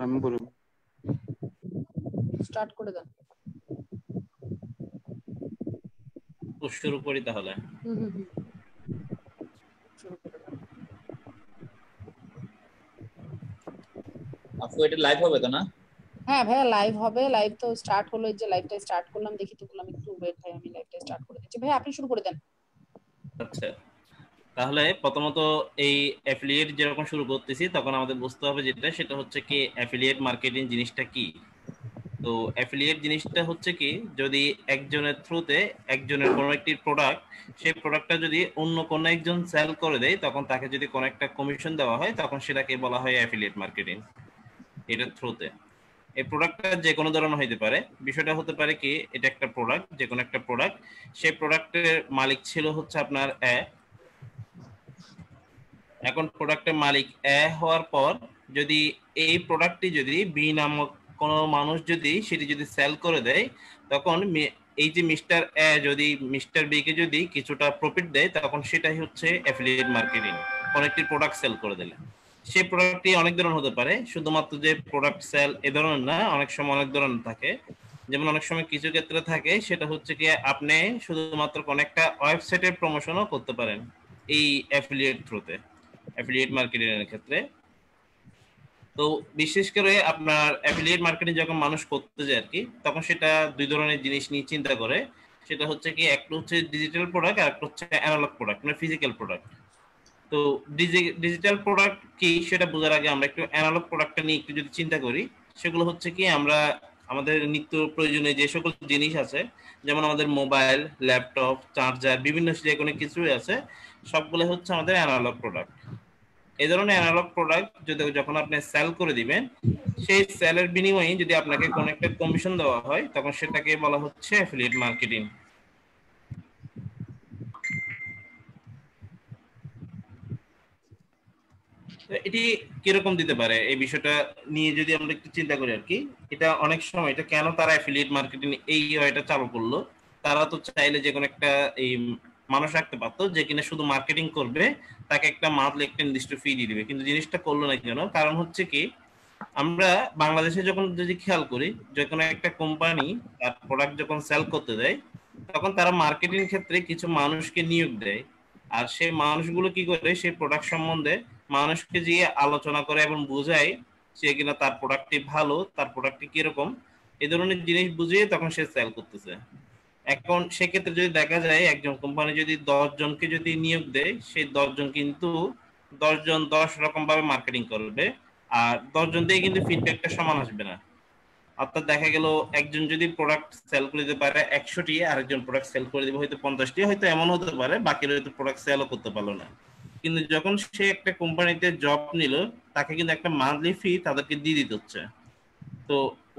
আমি বলুন স্টার্ট করে দেন। তো শুরু করি তাহলে। আপু এটা লাইভ হবে তো না? হ্যাঁ ভাইয়া লাইভ হবে। লাইভ তো স্টার্ট হলো এই যে লাইভটা স্টার্ট করলাম দেখি তো বললাম একটু ওয়েট ভাই আমি লাইভটা স্টার্ট করে দিচ্ছি। ভাই আপনি শুরু করে দেন। আচ্ছা। তাহলে প্রথমত এই অ্যাফিলিয়েট যেরকম শুরু করতেছি, তখন আমাদের বুঝতে হবে যেটা, সেটা হচ্ছে কি অ্যাফিলিয়েট মার্কেটিং জিনিসটা কি? তো অ্যাফিলিয়েট জিনিসটা হচ্ছে কি, যদি একজনের থ্রুতে একজনের কোনো একটি প্রোডাক্ট সেই প্রোডাক্টটা যদি অন্য কোনো একজন সেল করে দেয়, তখন তাকে যদি কোনো একটা কমিশন দেওয়া হয়, তখন সেটাকে বলা হয় অ্যাফিলিয়েট মার্কেটিং এটার থ্রুতে এই প্রোডাক্টটা যে কোনো ধরনের হইতে পারে। বিষয়টা হতে পারে কি, এটা একটা প্রোডাক্ট যে কোনো একটা প্রোডাক্ট সেই প্রোডাক্টের মালিক ছিল হচ্ছে আপনার এ এখন প্রোডাক্টের মালিক এ হওয়ার পর যদি এই প্রোডাক্টটি যদি বি নামক কোনো মানুষ যদি সেটি যদি সেল করে দেয়, তখন এই যে মিস্টার এ যদি মিস্টার বি কে যদি কিছুটা প্রফিট দেয়, তখন সেটাই হচ্ছে অ্যাফিলিয়েট মার্কেটিং কোন একটি প্রোডাক্ট সেল করে দিলে সেই প্রোডাক্টটি অনেক ধরনের হতে পারে, শুধুমাত্র যে প্রোডাক্ট সেল এ ধরনের না, অনেক সময় অনেক ধরনের থাকে। যেমন অনেক সময় কিছু ক্ষেত্রে থাকে, সেটা হচ্ছে কি আপনি শুধুমাত্র কোন একটা ওয়েবসাইটের প্রমোশনও করতে পারেন এই অ্যাফিলিয়েট থ্রুতে অ্যাফিলিয়েট মার্কেটিং এর ক্ষেত্রে। তো বিশেষ করে আপনার অ্যাফিলিয়েট মার্কেটিং যখন মানুষ করতে যায় আর কি তখন সেটা দুই ধরনের জিনিস নিয়ে চিন্তা করে। সেটা হচ্ছে কি, একটা হচ্ছে ডিজিটাল প্রোডাক্ট আর একটা হচ্ছে অ্যানালগ প্রোডাক্ট মানে ফিজিক্যাল প্রোডাক্ট তো ডিজিটাল প্রোডাক্ট কি, সেটা বোঝার আগে আমরা একটু অ্যানালগ প্রোডাক্টটা নিয়ে একটু যদি চিন্তা করি, সেগুলো হচ্ছে কি, আমরা আমাদের নিত্য প্রয়োজনীয় যে সকল জিনিস আছে, যেমন আমাদের মোবাইল ল্যাপটপ চার্জার বিভিন্ন যে কোনো কিছুই আছে সবগুলো হচ্ছে আমাদের অ্যানালগ প্রোডাক্ট এই ধরনের অ্যানালগ প্রোডাক্ট যদি যখন আপনি সেল করে দিবেন, সেই সেলের বিনিময়ে যদি আপনাকে কোনো একটা কমিশন দেওয়া হয়, তখন সেটাকে বলা হচ্ছে অ্যাফিলিয়েট মার্কেটিং এটি কীরকম দিতে পারে? এই বিষয়টা নিয়ে যদি আমরা একটু চিন্তা করি আর কি, এটা অনেক সময় এটা কেন তারা অ্যাফিলিয়েট মার্কেটিং এই এটা চালু করল? তারা তো চাইলে যে কোনো একটা এই মানুষ রাখতে পারতো যে কিনা শুধু মার্কেটিং করবে তাকে একটা মান্থলি একটা নির্দিষ্ট ফি দিয়ে দিবে। কিন্তু জিনিসটা করল না কেন? কারণ হচ্ছে কি, আমরা বাংলাদেশে যখন যদি খেয়াল করি যে কোনো একটা কোম্পানি তার প্রোডাক্ট যখন সেল করতে দেয়, তখন তারা মার্কেটিং ক্ষেত্রে কিছু মানুষকে নিয়োগ দেয়। আর সেই মানুষগুলো কি করে, সেই প্রোডাক্ট সম্বন্ধে মানুষকে গিয়ে আলোচনা করে এবং বোঝায় সে কিনা তার প্রোডাক্টটি ভালো, তার প্রোডাক্টটি কীরকম এই ধরনের জিনিস বুঝিয়ে তখন সে সেল করতেছে। এখন সেক্ষেত্রে যদি দেখা যায়, একজন কোম্পানি যদি দশ জনকে যদি নিয়োগ দেয়, সেই দশজন কিন্তু দশজন দশ রকম ভাবে মার্কেটিং করবে। আর দশজন দিয়ে কিন্তু ফিডব্যাকটা সমান আসবে না। অর্থাৎ দেখা গেল একজন যদি প্রোডাক্ট সেল করে দিতে পারে একশোটি, আরেকজন প্রোডাক্ট সেল করে দিবে হয়তো পঞ্চাশটি, হয়তো এমন হতে পারে, বাকিরা হয়তো প্রোডাক্ট সেলও করতে পারল না। কিন্তু যখন সে একটা কোম্পানিতে জব নিল, তাকে কিন্তু একটা মান্থলি ফি তাদেরকে দিয়ে দিতে হচ্ছে। তো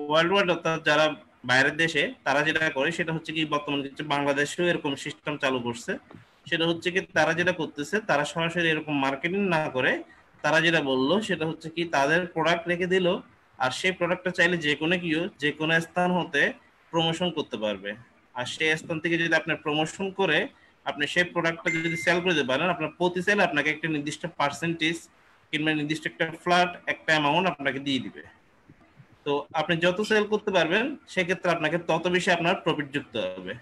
ওয়ার্ল্ড ওয়াইড অর্থাৎ যারা বাইরের দেশে তারা যেটা করে সেটা হচ্ছে কি বর্তমানে বাংলাদেশেও এরকম সিস্টেম চালু করছে, সেটা হচ্ছে কি তারা যেটা করতেছে, তারা সরাসরি এরকম মার্কেটিং না করে তারা যেটা বলল সেটা হচ্ছে কি তাদের প্রোডাক্ট রেখে দিল আর সেই প্রোডাক্টটা চাইলে যে কোনো কেউ যে কোনো স্থান হতে প্রমোশন করতে পারবে। আর সেই স্থান থেকে যদি আপনি প্রমোশন করে আপনি সেই প্রোডাক্টটা যদি সেল করে দিতে পারেন, আপনার প্রতি সেল আপনাকে একটা নির্দিষ্ট পার্সেন্টেজ কিংবা নির্দিষ্ট একটা ফ্ল্যাট একটা অ্যামাউন্ট আপনাকে দিয়ে দিবে। তো আপনি যত সেল করতে পারবেন, সেক্ষেত্রে আপনাকে তত বেশি আপনার প্রফিট যুক্ত হবে।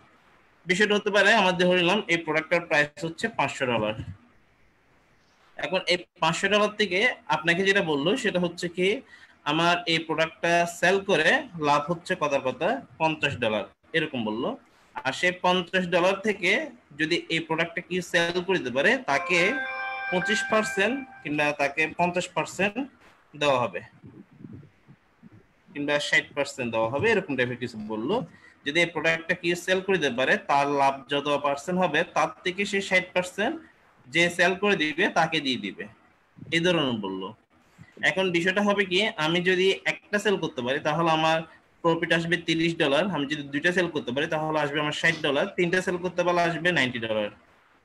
বিষয়টা হতে পারে আমাদের ধরলাম এই প্রোডাক্টটার প্রাইস হচ্ছে পাঁচশো ডলার এখন এই পাঁচশো ডলার থেকে আপনাকে যেটা বলল, সেটা হচ্ছে কি, আমার এই প্রোডাক্টটা সেল করে লাভ হচ্ছে কথার কথা পঞ্চাশ ডলার এরকম বলল। আর সেই পঞ্চাশ ডলার থেকে যদি এই প্রোডাক্টটা কি সেল করে দিতে পারে, তাকে পঁচিশ পার্সেন্ট কিংবা তাকে পঞ্চাশ পার্সেন্ট দেওয়া হবে। কিংবা ষাট পার্সেন্ট দেওয়া হবে, এরকম টাইপের কিছু বলল। যদি এই প্রোডাক্টটা কি সেল করে দিতে পারে, তার লাভ যত পার্সেন্ট হবে, তার থেকে সে ষাট পার্সেন্ট যে সেল করে দিবে, তাকে দিয়ে দিবে। এই ধরনের বলল। এখন বিষয়টা হবে কি, আমি যদি একটা সেল করতে পারি, তাহলে আমার প্রফিট আসবে তিরিশ ডলার আমি যদি দুইটা সেল করতে পারি, তাহলে আসবে আমার ষাট ডলার তিনটা সেল করতে পারলে আসবে নাইনটি ডলার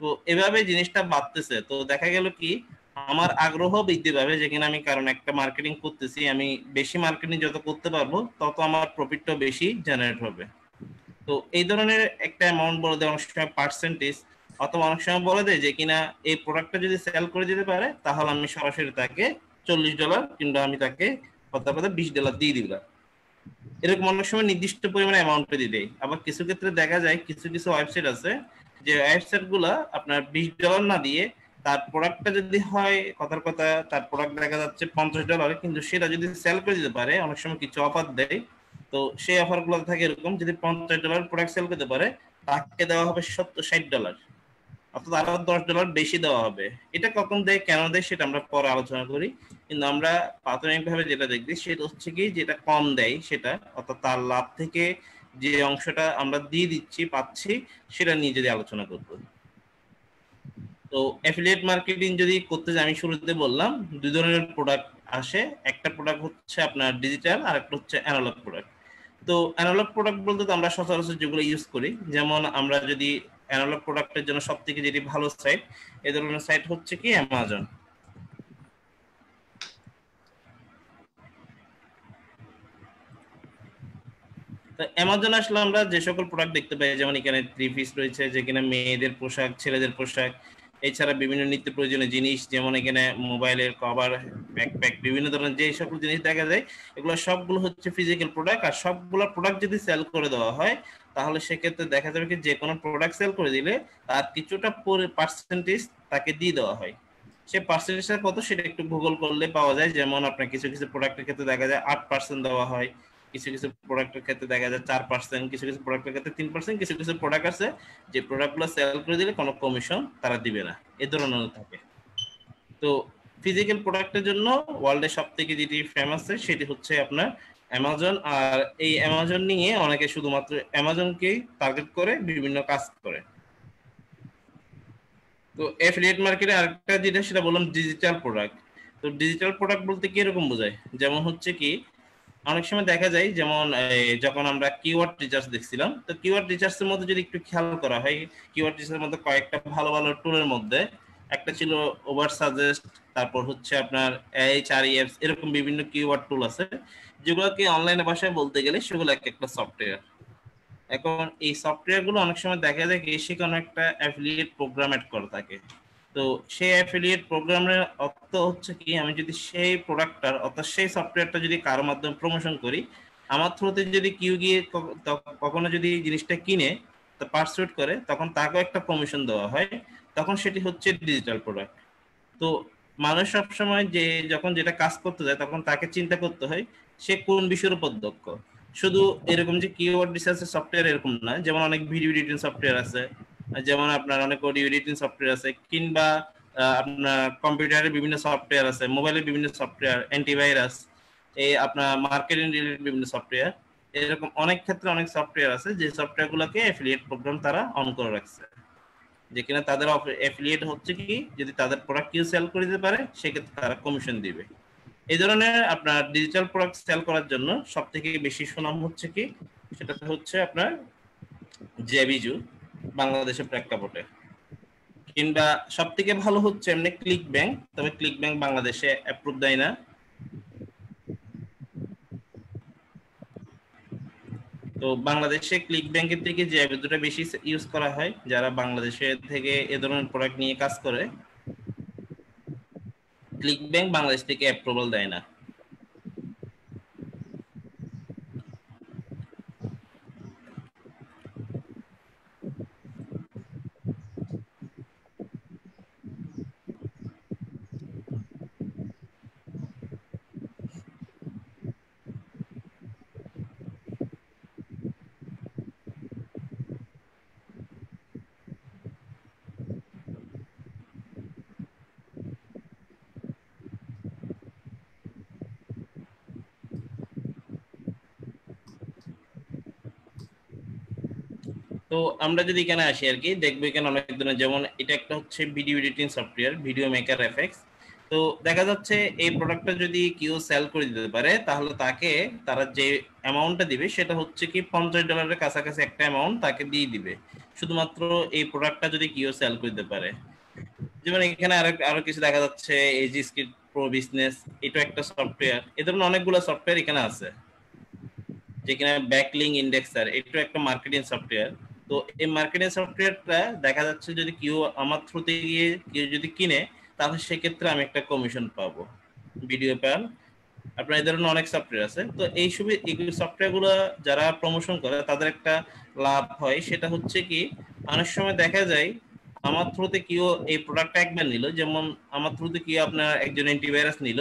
তো এভাবে জিনিসটা বাড়তেছে। তো দেখা গেল কি আমার আগ্রহ বৃদ্ধি পাবে যে কিনা আমি কারণ একটা মার্কেটিং করতেছি, আমি বেশি মার্কেটিং যত করতে পারব, তত আমার প্রফিটটা বেশি জেনারেট হবে। তো এই ধরনের একটা অ্যামাউন্ট বলে দেয়, অনেক সময় পার্সেন্টেজ অথবা অনেক সময় বলে দেয় যে কিনা এই প্রোডাক্টটা যদি সেল করে দিতে পারে, তাহলে আমি সরাসরি তাকে চল্লিশ ডলার কিংবা আমি তাকে কথা কথা বিশ ডলার দিয়ে দিবা এরকম অনেক সময় নির্দিষ্ট পরিমাণে অ্যামাউন্টে দিয়ে দেয়। আবার কিছু ক্ষেত্রে দেখা যায়, কিছু কিছু ওয়েবসাইট আছে, যে ওয়েবসাইটগুলা আপনার বিশ ডলার না দিয়ে তার প্রোডাক্টটা যদি হয়, কথার কথা, তার প্রোডাক্ট দেখা যাচ্ছে পঞ্চাশ ডলার কিন্তু সেটা যদি সেল করে দিতে পারে, অনেক সময় কিছু অফার দেয়, তো সেই অফারগুলো থাকে এরকম, যদি পঞ্চাশ ডলার প্রোডাক্ট সেল করতে পারে, তাকে দেওয়া হবে সত্তর ষাট ডলার অর্থাৎ আরও দশ ডলার বেশি দেওয়া হবে। এটা কখন দেয়, কেন দেয়, সেটা আমরা পরে আলোচনা করি। কিন্তু আমরা প্রাথমিকভাবে যেটা দেখছি, সেটা হচ্ছে কি, যেটা কম দেয় সেটা, অর্থাৎ তার লাভ থেকে যে অংশটা আমরা দিয়ে দিচ্ছি, পাচ্ছি, সেটা নিয়ে যদি আলোচনা করব। তো অ্যাফিলিয়েট মার্কেটিং যদি করতে যাই আমি শুরুতে বললাম, দুই ধরনের প্রোডাক্ট আসে। একটা প্রোডাক্ট হচ্ছে আপনার ডিজিটাল আর একটা হচ্ছে অ্যানালগ প্রোডাক্ট তো অ্যানালগ প্রোডাক্ট বলতে তো আমরা সচরাচর যেগুলো ইউজ করি, যেমন আমরা যদি অ্যানালগ প্রোডাক্টের জন্য সব থেকে যেটি ভালো সাইট এ ধরনের সাইট হচ্ছে কি? অ্যামাজন অ্যামাজন আসলে আমরা যে সকল প্রোডাক্ট দেখতে পাই, যেমন এখানে থ্রি পিস রয়েছে যেখানে মেয়েদের পোশাক, ছেলেদের পোশাক এছাড়া বিভিন্ন নিত্য প্রয়োজনীয় জিনিস, যেমন এখানে মোবাইলের কভার ব্যাকপ্যাক বিভিন্ন ধরনের যে সকল জিনিস দেখা যায়, এগুলো সবগুলো হচ্ছে ফিজিক্যাল প্রোডাক্ট আর সবগুলো প্রোডাক্ট যদি সেল করে দেওয়া হয়, তাহলে সেক্ষেত্রে দেখা যাবে কি যে কোনো প্রোডাক্ট সেল করে দিলে তার কিছুটা পার্সেন্টেজ তাকে দিয়ে দেওয়া হয়। সে পার্সেন্টেজটা কত সেটা একটু গুগল করলে পাওয়া যায়। যেমন আপনার কিছু কিছু প্রোডাক্টের ক্ষেত্রে দেখা যায় আট পার্সেন্ট দেওয়া হয়। কিছু কিছু প্রোডাক্টের ক্ষেত্রে দেখা যায় চার পার্সেন্ট কিছু কিছু প্রোডাক্টের ক্ষেত্রে তিন পার্সেন্ট কিছু কিছু প্রোডাক্ট আছে যে প্রোডাক্টগুলো সেল করে দিলে কোনো কমিশন তারা দিবে না। এ ধরনের থাকে। তো ফিজিক্যাল প্রোডাক্টের জন্য ওয়ার্ল্ডের সব থেকে যেটি ফেমাস সেটি হচ্ছে আপনার অ্যামাজন আর এই অ্যামাজন নিয়ে অনেকে শুধুমাত্র অ্যামাজনকেই টার্গেট করে, বিভিন্ন কাজ করে। তো এফিলিয়েট মার্কেটে আরেকটা যেটা, সেটা বললাম ডিজিটাল প্রোডাক্ট তো ডিজিটাল প্রোডাক্ট বলতে কি এরকম বোঝায়? যেমন হচ্ছে কি অনেক সময় দেখা যায়, যেমন যখন আমরা কিওয়ার্ড রিচার্জ দেখছিলাম, তো কিওয়ার্ড রিচার্জের মধ্যে যদি একটু খেয়াল করা হয় কিওয়ার্ড রিচার্জের মধ্যে কয়েকটা ভালো ভালো টুলের মধ্যে, একটা ছিল ওভার সাজেস্ট তারপর হচ্ছে আপনার এইচ আর এফস এরকম বিভিন্ন কিওয়ার্ড টুল আছে, যেগুলোকে অনলাইনে ভাষায় বলতে গেলে সেগুলো এক একটা সফটওয়্যার এখন এই সফটওয়্যারগুলো অনেক সময় দেখা যায় কি সেখানে একটা অ্যাফিলিয়েট প্রোগ্রাম অ্যাড করা থাকে। তো সেই অ্যাফিলিয়েট প্রোগ্রামের অর্থ হচ্ছে কি, আমি যদি সেই প্রোডাক্টটার অর্থাৎ সেই সফটওয়্যারটা যদি কারও মাধ্যমে প্রমোশন করি, আমার থ্রুতে যদি কেউ গিয়ে কখনো যদি জিনিসটা কিনে, তো পার্সুয়েট করে, তখন তাকেও একটা কমিশন দেওয়া হয়। তখন সেটি হচ্ছে ডিজিটাল প্রোডাক্ট তো মানুষ সবসময় যে, যখন যেটা কাজ করতে যায়, তখন তাকে চিন্তা করতে হয়, সে কোন বিষয়ের উপর দক্ষ? শুধু এরকম যে কিওয়ার্ড রিসার্চের সফটওয়্যার এরকম না, যেমন অনেক ভিডিও এডিটিং সফটওয়্যার আছে যেমন আপনার অনেক অডিও এডিটিং সফটওয়্যার আছে, কিংবা আপনার কম্পিউটারের বিভিন্ন সফটওয়্যার আছে মোবাইলের বিভিন্ন সফটওয়্যার অ্যান্টিভাইরাস এই আপনার মার্কেটিং রিলেটেড বিভিন্ন সফটওয়্যার এরকম অনেক ক্ষেত্রে অনেক সফটওয়্যার আছে, যে সফটওয়্যার গুলোকে অ্যাফিলিয়েট প্রোগ্রাম তারা অন করে রাখছে। যে কিনা তাদের অ্যাফিলিয়েট হচ্ছে কি, যদি তাদের প্রোডাক্ট কেউ সেল করে দিতে পারে, সেক্ষেত্রে তারা কমিশন দিবে। এই ধরনের আপনার ডিজিটাল প্রোডাক্ট সেল করার জন্য সব থেকে বেশি সুনাম হচ্ছে কি সেটা হচ্ছে আপনার জেবিজু বাংলাদেশের প্রেক্ষাপটে। কিংবা সব থেকে ভালো হচ্ছে এমনি ক্লিক ব্যাংক তবে ক্লিক ব্যাংক বাংলাদেশে অ্যাপ্রুভ দেয় না। তো বাংলাদেশে ক্লিক ব্যাংকের থেকে যে দুটো বেশি ইউজ করা হয়, যারা বাংলাদেশে থেকে এ ধরনের প্রোডাক্ট নিয়ে কাজ করে ক্লিক ব্যাংক বাংলাদেশ থেকে অ্যাপ্রুভাল দেয় না। তো আমরা যদি এখানে আসি আর কি দেখব এখানে অনেক ধরনের, যেমন এটা একটা হচ্ছে video editing software video maker effects তো দেখা যাচ্ছে এই প্রোডাক্টটা যদি কেউ সেল করে দিতে পারে, তাহলে তাকে, তারা যে অ্যামাউন্টটা দিবে, সেটা হচ্ছে কি পঞ্চাশ ডলারের কাছাকাছি একটা অ্যামাউন্ট তাকে দিয়ে দিবে। শুধুমাত্র এই প্রোডাক্টটা যদি কেউ সেল করে দিতে পারে। যেমন এখানে আরও আরও কিছু দেখা যাচ্ছে এজি স্কিট প্রো বিজনেস এটা একটা সফটওয়্যার এ ধরনের অনেকগুলো সফটওয়্যার এখানে আছে। যেখানে ব্যাকলিং ইন্ডেক্সার এটা একটা মার্কেটিং সফটওয়্যার তো এই মার্কেটিং সফটওয়্যারটা দেখা যাচ্ছে যদি কেউ আমার থ্রুতে গিয়ে কেউ যদি কিনে, তাহলে সেক্ষেত্রে আমি একটা কমিশন পাবো। ভিডিও প্যান আপনার এই ধরনের অনেক সফটওয়্যার আছে। তো এই সুবি সফটওয়্যারগুলো যারা প্রমোশন করে, তাদের একটা লাভ হয়। সেটা হচ্ছে কি, অনেক সময় দেখা যায় আমার থ্রুতে কেউ এই প্রোডাক্টটা একবার নিল, যেমন আমার থ্রুতে কেউ আপনার একজন অ্যান্টিভাইরাস নিল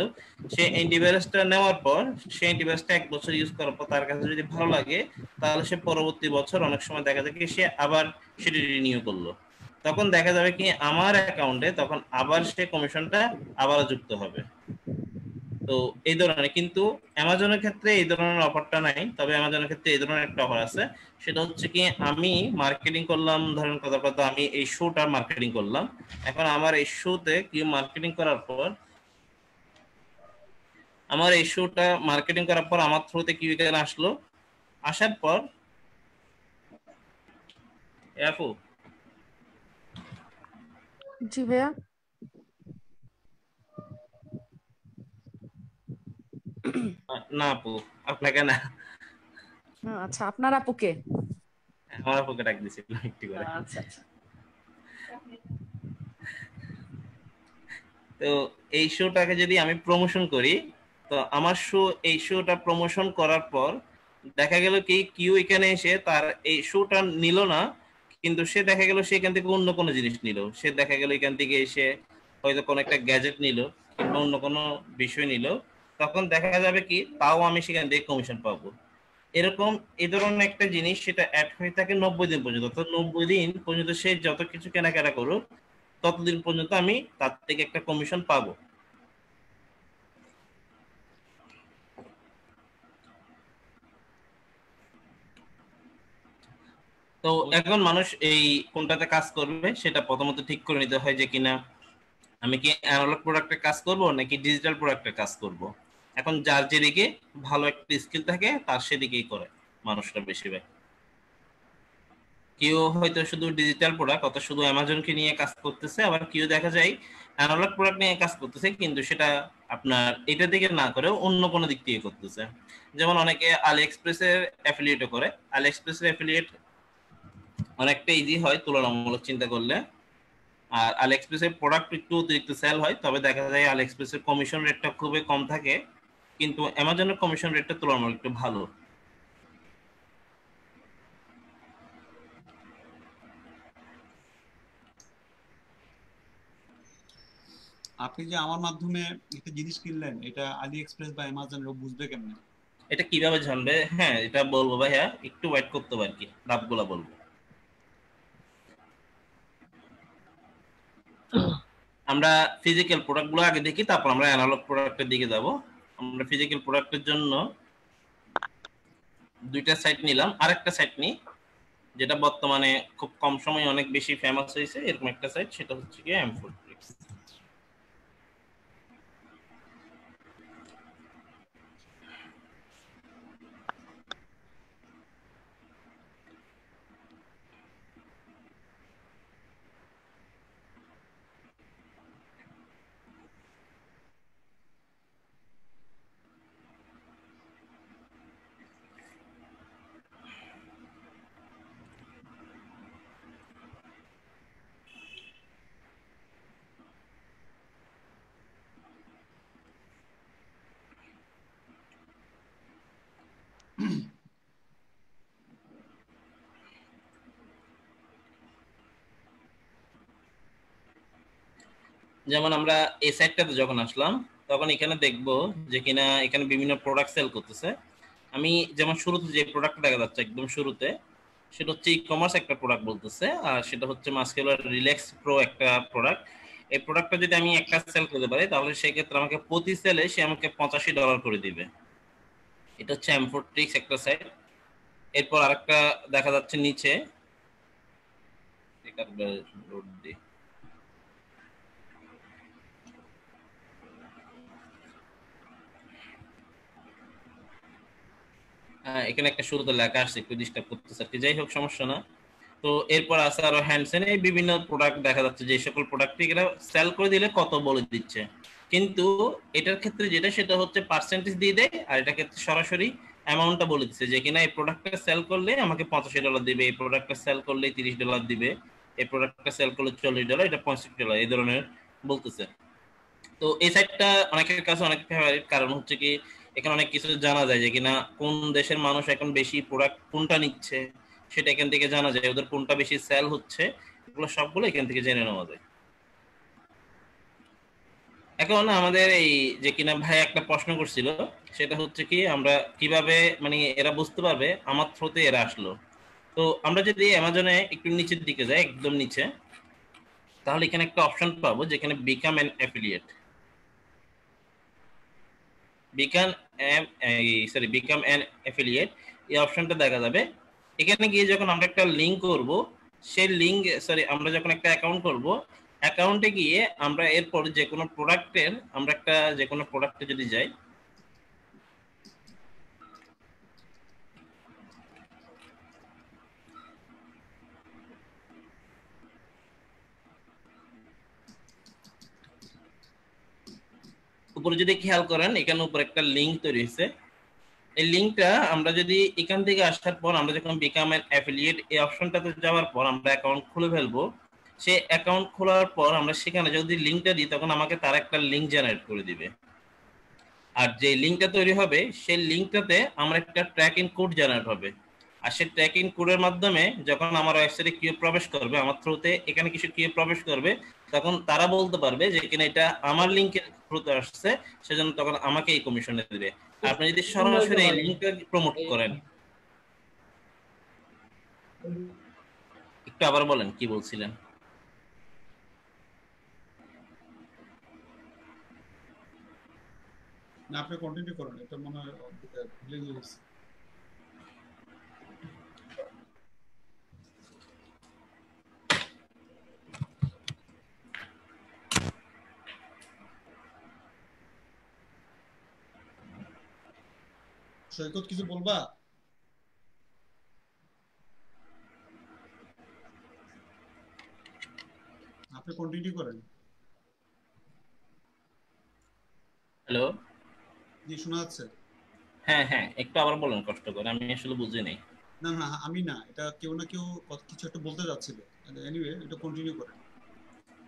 সে অ্যান্টিভাইরাসটা নেওয়ার পর সে অ্যান্টিভাইরাসটা এক বছর ইউজ করার পর তার কাছে যদি ভালো লাগে, তাহলে সে পরবর্তী বছর অনেক সময় দেখা যায় কি সে আবার সেটি রিনিউ করল। তখন দেখা যাবে কি আমার অ্যাকাউন্টে তখন আবার সে কমিশনটা আবার যুক্ত হবে। তো এই ধরনের, কিন্তু অ্যামাজনের ক্ষেত্রে এই ধরনের অফারটা নাই, তবে অ্যামাজনের ক্ষেত্রে এই ধরনের একটা অফার আছে। সেটা হচ্ছে কি, আমি মার্কেটিং করলাম, ধরেন কথা কথা আমি এই শোটার মার্কেটিং করলাম। এখন আমার এই শোতে কি মার্কেটিং করার পর, আমার এই শোটা মার্কেটিং করার পর আমার থ্রুতে কি এখানে আসলো। আসার পর আপু? জি ভাইয়া। না আপু আপনাকে না। আচ্ছা আপনার আপুকে আমার আপুকে ডাক একটু করে। আচ্ছা আচ্ছা। তো এই শোটাকে যদি আমি প্রমোশন করি তো আমার শো এই শোটা প্রমোশন করার পর দেখা গেল কি কিউ এখানে এসে তার এই শোটা নিল না কিন্তু সে দেখা গেল সে এখান থেকে অন্য কোনো জিনিস নিল। সে দেখা গেল এখান থেকে এসে হয়তো কোনো একটা গ্যাজেট নিল কিংবা অন্য কোনো বিষয় নিল। তখন দেখা যাবে কি, তাও আমি সেখান থেকে কমিশন পাবো। এরকম এই ধরনের একটা জিনিস সেটা অ্যাড হয়ে থাকে নব্বই দিন পর্যন্ত। তো নব্বই দিন পর্যন্ত সে যত কিছু কেনাকাটা করুক, ততদিন পর্যন্ত আমি তার থেকে একটা কমিশন পাবো। তো এখন মানুষ এই কোনটাতে কাজ করবে, সেটা প্রথমত ঠিক করে নিতে হয় যে কিনা, আমি কি অ্যানালগ প্রোডাক্টের কাজ করব নাকি ডিজিটাল প্রোডাক্টের কাজ করব? এখন যার যেদিকে ভালো একটা স্কিল থাকে, তার সেদিকেই করে মানুষটা বেশিরভাগ। কেউ হয়তো শুধু ডিজিটাল প্রোডাক্ট অত শুধু অ্যামাজনকে নিয়ে কাজ করতেছে, আবার কেউ দেখা যায় অ্যানালগ প্রোডাক্ট নিয়ে কাজ করতেছে, কিন্তু সেটা আপনার এটা দিকে না করে অন্য কোনো দিক থেকে করতেছে। যেমন অনেকে আলি এক্সপ্রেসের অ্যাফিলিয়েটও করে। আলি এক্সপ্রেসের অ্যাফিলিয়েট অনেকটা ইজি হয়, তুলনামূলক চিন্তা করলে। আর আলি এক্সপ্রেসের প্রোডাক্ট একটু অতিরিক্ত সেল হয়, তবে দেখা যায় আলি এক্সপ্রেসের কমিশন রেটটা খুবই কম থাকে। কিন্তু অ্যামাজনের কমিশন রেটটা তুলনামূলক একটু ভালো। আপনি যে আমার মাধ্যমে একটা জিনিস কিনলেন এটা আলি এক্সপ্রেস বা অ্যামাজন লোক বুঝবে কেমনে? এটা কীভাবে জানবে? হ্যাঁ এটা বলব ভাইয়া। একটু ওয়েট করতে হবে আর কি ধাপগুলা বলব। আমরা ফিজিক্যাল প্রোডাক্টগুলো আগে দেখি তারপর আমরা অ্যানালগ প্রোডাক্টের দিকে যাব। আমরা ফিজিক্যাল প্রোডাক্টের জন্য দুইটা সাইট নিলাম। আরেকটা সাইট নিই, যেটা বর্তমানে খুব কম সময়ে অনেক বেশি ফেমাস হয়েছে। এরকম একটা সাইট সেটা হচ্ছে কি এম যেমন আমরা এই সাইটটাতে যখন আসলাম, তখন এখানে দেখব যে কিনা এখানে বিভিন্ন প্রোডাক্ট সেল করতেছে। আমি যেমন শুরুতে যে প্রোডাক্ট দেখা যাচ্ছে একদম শুরুতে, সেটা হচ্ছে ই কমার্স একটা প্রোডাক্ট বলতেছে, আর সেটা হচ্ছে মাস্কুলার রিল্যাক্স প্রো একটা প্রোডাক্ট এই প্রোডাক্টটা যদি আমি একটা সেল করতে পারি, তাহলে সেক্ষেত্রে আমাকে প্রতি সেলে সে আমাকে পঁচাশি ডলার করে দিবে। এটা হচ্ছে এমফোট্রিক্স একটা সাইড এরপর আরেকটা দেখা যাচ্ছে নিচে। দিই। এখানে একটা শুরুতে লেখা আসছে, একটু ডিস্টার্ব করতেছে আর যাই হোক, সমস্যা না। তো এরপর আছে আরও হ্যান্ডসেন এই বিভিন্ন প্রোডাক্ট দেখা যাচ্ছে। যে সকল প্রোডাক্ট এগুলো সেল করে দিলে কত বলে দিচ্ছে? কিন্তু এটার ক্ষেত্রে যেটা, সেটা হচ্ছে পার্সেন্টেজ দিয়ে দেয়, আর এটা ক্ষেত্রে সরাসরি অ্যামাউন্টটা বলে দিচ্ছে যে কিনা এই প্রোডাক্টটা সেল করলে আমাকে পঁচাশি ডলার দিবে, এই প্রোডাক্টটা সেল করলে তিরিশ ডলার দিবে, এই প্রোডাক্টটা সেল করলে চল্লিশ ডলার এটা পঁয়ষট্টি ডলার এই ধরনের বলতেছে। তো এই সাইটটা অনেকের কাছে অনেক ফেভারিট কারণ হচ্ছে কি এখানে অনেক কিছু জানা যায় যে কিনা কোন দেশের মানুষ এখন বেশি প্রোডাক্ট কোনটা নিচ্ছে, সেটা এখান থেকে জানা যায়, ওদের কোনটা বেশি সেল হচ্ছে, এগুলো সবগুলো এখান থেকে জেনে নেওয়া যায়। এখন আমাদের এই যে কিনা ভাই একটা প্রশ্ন করছিল, সেটা হচ্ছে কি, আমরা কীভাবে মানে এরা বুঝতে পারবে আমার থ্রুতে এরা আসলো। তো আমরা যদি অ্যামাজনে একটু নিচের দিকে যাই, একদম নিচে, তাহলে এখানে একটা অপশন পাবো, যেখানে become an affiliate become sorry become an affiliate এই অপশনটা দেখা যাবে। এখানে গিয়ে যখন আমরা একটা লিঙ্ক করব, সেই লিঙ্ক সরি আমরা যখন একটা অ্যাকাউন্ট করব অ্যাকাউন্টে গিয়ে আমরা এরপর যে কোনো প্রোডাক্টের আমরা একটা যে কোনো প্রোডাক্টে যদি যাই, উপরে যদি খেয়াল করেন, এখানে উপরে একটা লিঙ্ক তৈরি হয়েছে। এই লিঙ্কটা আমরা যদি এখান থেকে আসার পর, আমরা যখন বিকাম এন অ্যাফিলিয়েট এই অপশনটাতে যাওয়ার পর আমরা অ্যাকাউন্ট খুলে ফেলব। সেই অ্যাকাউন্ট খোলার পর আমরা সেখানে যদি লিঙ্কটা দিই তখন আমাকে তার একটা লিঙ্ক জেনারেট করে দিবে। আর যে লিঙ্কটা তৈরি হবে সেই লিঙ্কটাতে আমার একটা ট্র্যাকিং কোড জেনারেট হবে। আর সেই ট্র্যাকিং কোডের মাধ্যমে যখন আমার ওয়েবসাইটে কেউ প্রবেশ করবে আমার থ্রুতে এখানে কিছু কেউ প্রবেশ করবে তখন তারা বলতে পারবে যে কিনা এটা আমার লিঙ্কের থ্রুতে আসছে সেজন্য তখন আমাকে এই কমিশনে দেবে। আপনি যদি সরাসরি এই লিঙ্কটা প্রমোট করেন। একটু আবার বলেন কি বলছিলেন? না আপনি কন্টিনিউ করুন এটা মনে হয় সৈকত কিছু বলবা? আপনি কন্টিনিউ করেন। হ্যালো জি শোনা যাচ্ছে? হ্যাঁ হ্যাঁ একটু আবার বলেন কষ্ট করে আমি আসলে বুঝি নাই। না না আমি না এটা কেউ না কেউ কিছু একটা বলতে যাচ্ছিল। এনিওয়ে এটা কন্টিনিউ করেন।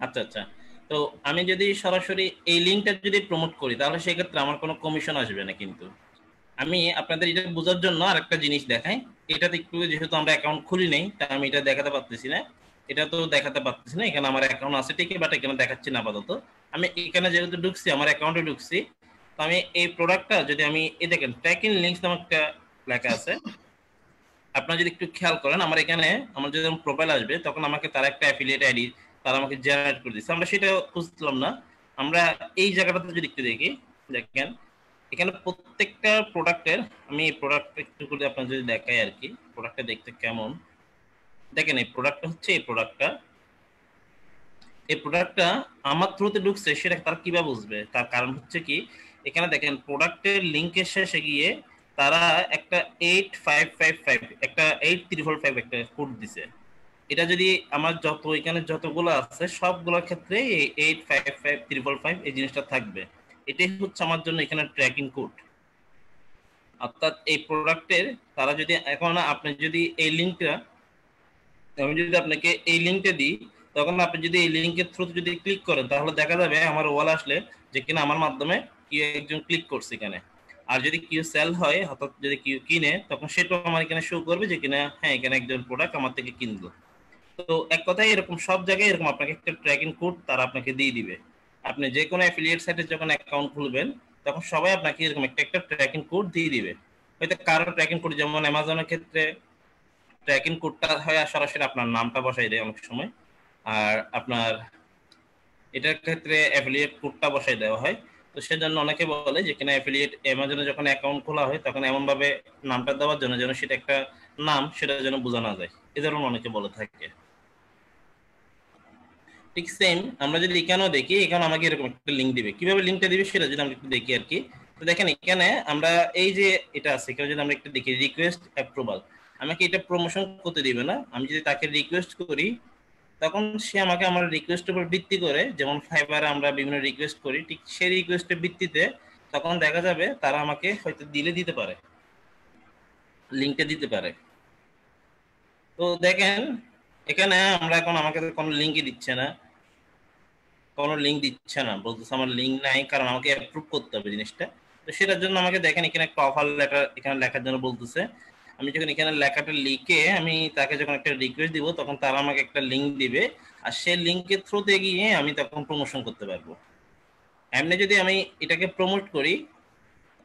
আচ্ছা আচ্ছা। তো আমি যদি সরাসরি এই লিঙ্কটা যদি প্রমোট করি তাহলে সেক্ষেত্রে আমার কোনো কমিশন আসবে না কিন্তু। আমি আপনাদের এটা বোঝার জন্য আরেকটা জিনিস দেখাই। এটাতে একটু যেহেতু আমরা অ্যাকাউন্ট খুলি নেই তাই আমি এটা দেখাতে পারতেছি না। এটা তো দেখাতে পারতেছি না এখানে আমার অ্যাকাউন্ট আছে ঠিকই বাট এখানে দেখাচ্ছি না আপাতত। আমি এখানে যেহেতু ঢুকছি আমার অ্যাকাউন্টে ঢুকছি তো আমি এই প্রোডাক্টটা যদি আমি, এই দেখেন ট্র্যাকিং লিঙ্কস নামক একটা লেখা আছে। আপনারা যদি একটু খেয়াল করেন, আমার এখানে আমার যখন প্রোফাইল আসবে, তখন আমাকে তার একটা অ্যাফিলিয়েট আইডি তারা আমাকে জেনারেট করে দিচ্ছে। আমরা সেটা খুঁজলাম না। আমরা এই জায়গাটাতে যদি একটু দেখি, দেখেন, এখানে প্রত্যেকটা প্রোডাক্টের আমি এই প্রোডাক্ট একটু করে আপনার যদি দেখাই আর কি প্রোডাক্টটা দেখতে কেমন? দেখেন, এই প্রোডাক্টটা হচ্ছে, এই প্রোডাক্টটা এই প্রোডাক্টটা আমার থ্রুতে ঢুকছে, সেটা তারা কীভাবে বুঝবে? তার কারণ হচ্ছে কি এখানে দেখেন প্রোডাক্টের লিঙ্কের শেষে গিয়ে তারা একটা এইট ফাইভ ফাইভ ফাইভ একটা এইট ত্রিপল ফাইভ একটা কোড দিছে। এটা যদি আমার যত, এখানে যতগুলো আছে, সবগুলোর ক্ষেত্রে এই eight five five triple five এই জিনিসটা থাকবে। এটাই হচ্ছে আমার জন্য এখানে ট্র্যাকিং কোড অর্থাৎ এই প্রোডাক্টের তারা যদি, এখন আপনি যদি এই লিঙ্কটা আমি যদি আপনাকে এই লিঙ্কটা দিই, তখন আপনি যদি এই লিঙ্কের থ্রুতে যদি ক্লিক করেন, তাহলে দেখা যাবে আমার ওয়াল আসলে যে কিনা আমার মাধ্যমে কেউ একজন ক্লিক করছে এখানে। আর যদি কেউ সেল হয়, অর্থাৎ যদি কেউ কিনে, তখন সেটাও আমার এখানে শো করবে যে কিনা হ্যাঁ এখানে একজন প্রোডাক্ট আমার থেকে কিনলো। তো এক কথায় এরকম সব জায়গায় এরকম আপনাকে একটা ট্র্যাকিং কোড তারা আপনাকে দিয়ে দিবে। আপনি যে কোনো অ্যাফিলিয়েট সাইটে যখন অ্যাকাউন্ট খুলবেন, তখন সবাই আপনাকে এরকম একটা একটা ট্র্যাকিং কোড দিয়ে দিবে। হয়তো কারও ট্র্যাকিং কোড যেমন অ্যামাজনের ক্ষেত্রে ট্র্যাকিং কোডটা হয় সরাসরি আপনার নামটা বসাই দেয় অনেক সময়। আর আপনার এটার ক্ষেত্রে অ্যাফিলিয়েট কোডটা বসাই দেওয়া হয়। তো সেজন্য অনেকে বলে যে কিনা অ্যাফিলিয়েট অ্যামাজনে যখন অ্যাকাউন্ট খোলা হয়, তখন এমন ভাবে নামটা দেওয়ার জন্য যেন সেটা একটা নাম, সেটা যেন বোঝা না যায়। এ ধরনের অনেকে বলে থাকে। ঠিক সেম আমরা যদি এখানেও দেখি, এখানে আমাকে এরকম একটা লিঙ্ক দিবে। কীভাবে লিঙ্কটা দিবে সেটা যদি আমরা একটু দেখি আর কি। তো দেখেন, এখানে আমরা এই যে এটা আছে, এখানে যদি আমরা একটু দেখি রিকোয়েস্ট অ্যাপ্রুভাল আমাকে এটা প্রমোশন করতে দিবে না। আমি যদি তাকে রিকোয়েস্ট করি তখন সে আমাকে আমার রিকোয়েস্টের উপর ভিত্তি করে, যেমন ফাইবারে আমরা বিভিন্ন রিকোয়েস্ট করি, ঠিক সেই রিকোয়েস্টের ভিত্তিতে তখন দেখা যাবে তারা আমাকে হয়তো দিলে দিতে পারে লিঙ্কটা দিতে পারে। তো দেখেন, এখানে আমরা এখন আমাকে কোনো লিঙ্কই দিচ্ছে না, কোনো লিঙ্ক দিচ্ছে না, বলতেছে আমার লিঙ্ক নাই, কারণ আমাকে অ্যাপ্রুভ করতে হবে জিনিসটা। তো সেটার জন্য আমাকে দেখেন এখানে একটা অফার লেটার এখানে লেখার জন্য বলতেছে আমি যখন এখানে লেখাটা লিখে আমি তাকে যখন একটা রিকোয়েস্ট দিব, তখন তারা আমাকে একটা লিঙ্ক দিবে। আর সেই লিঙ্কের থ্রুতে গিয়ে আমি তখন প্রমোশন করতে পারব। এমনি যদি আমি এটাকে প্রমোট করি,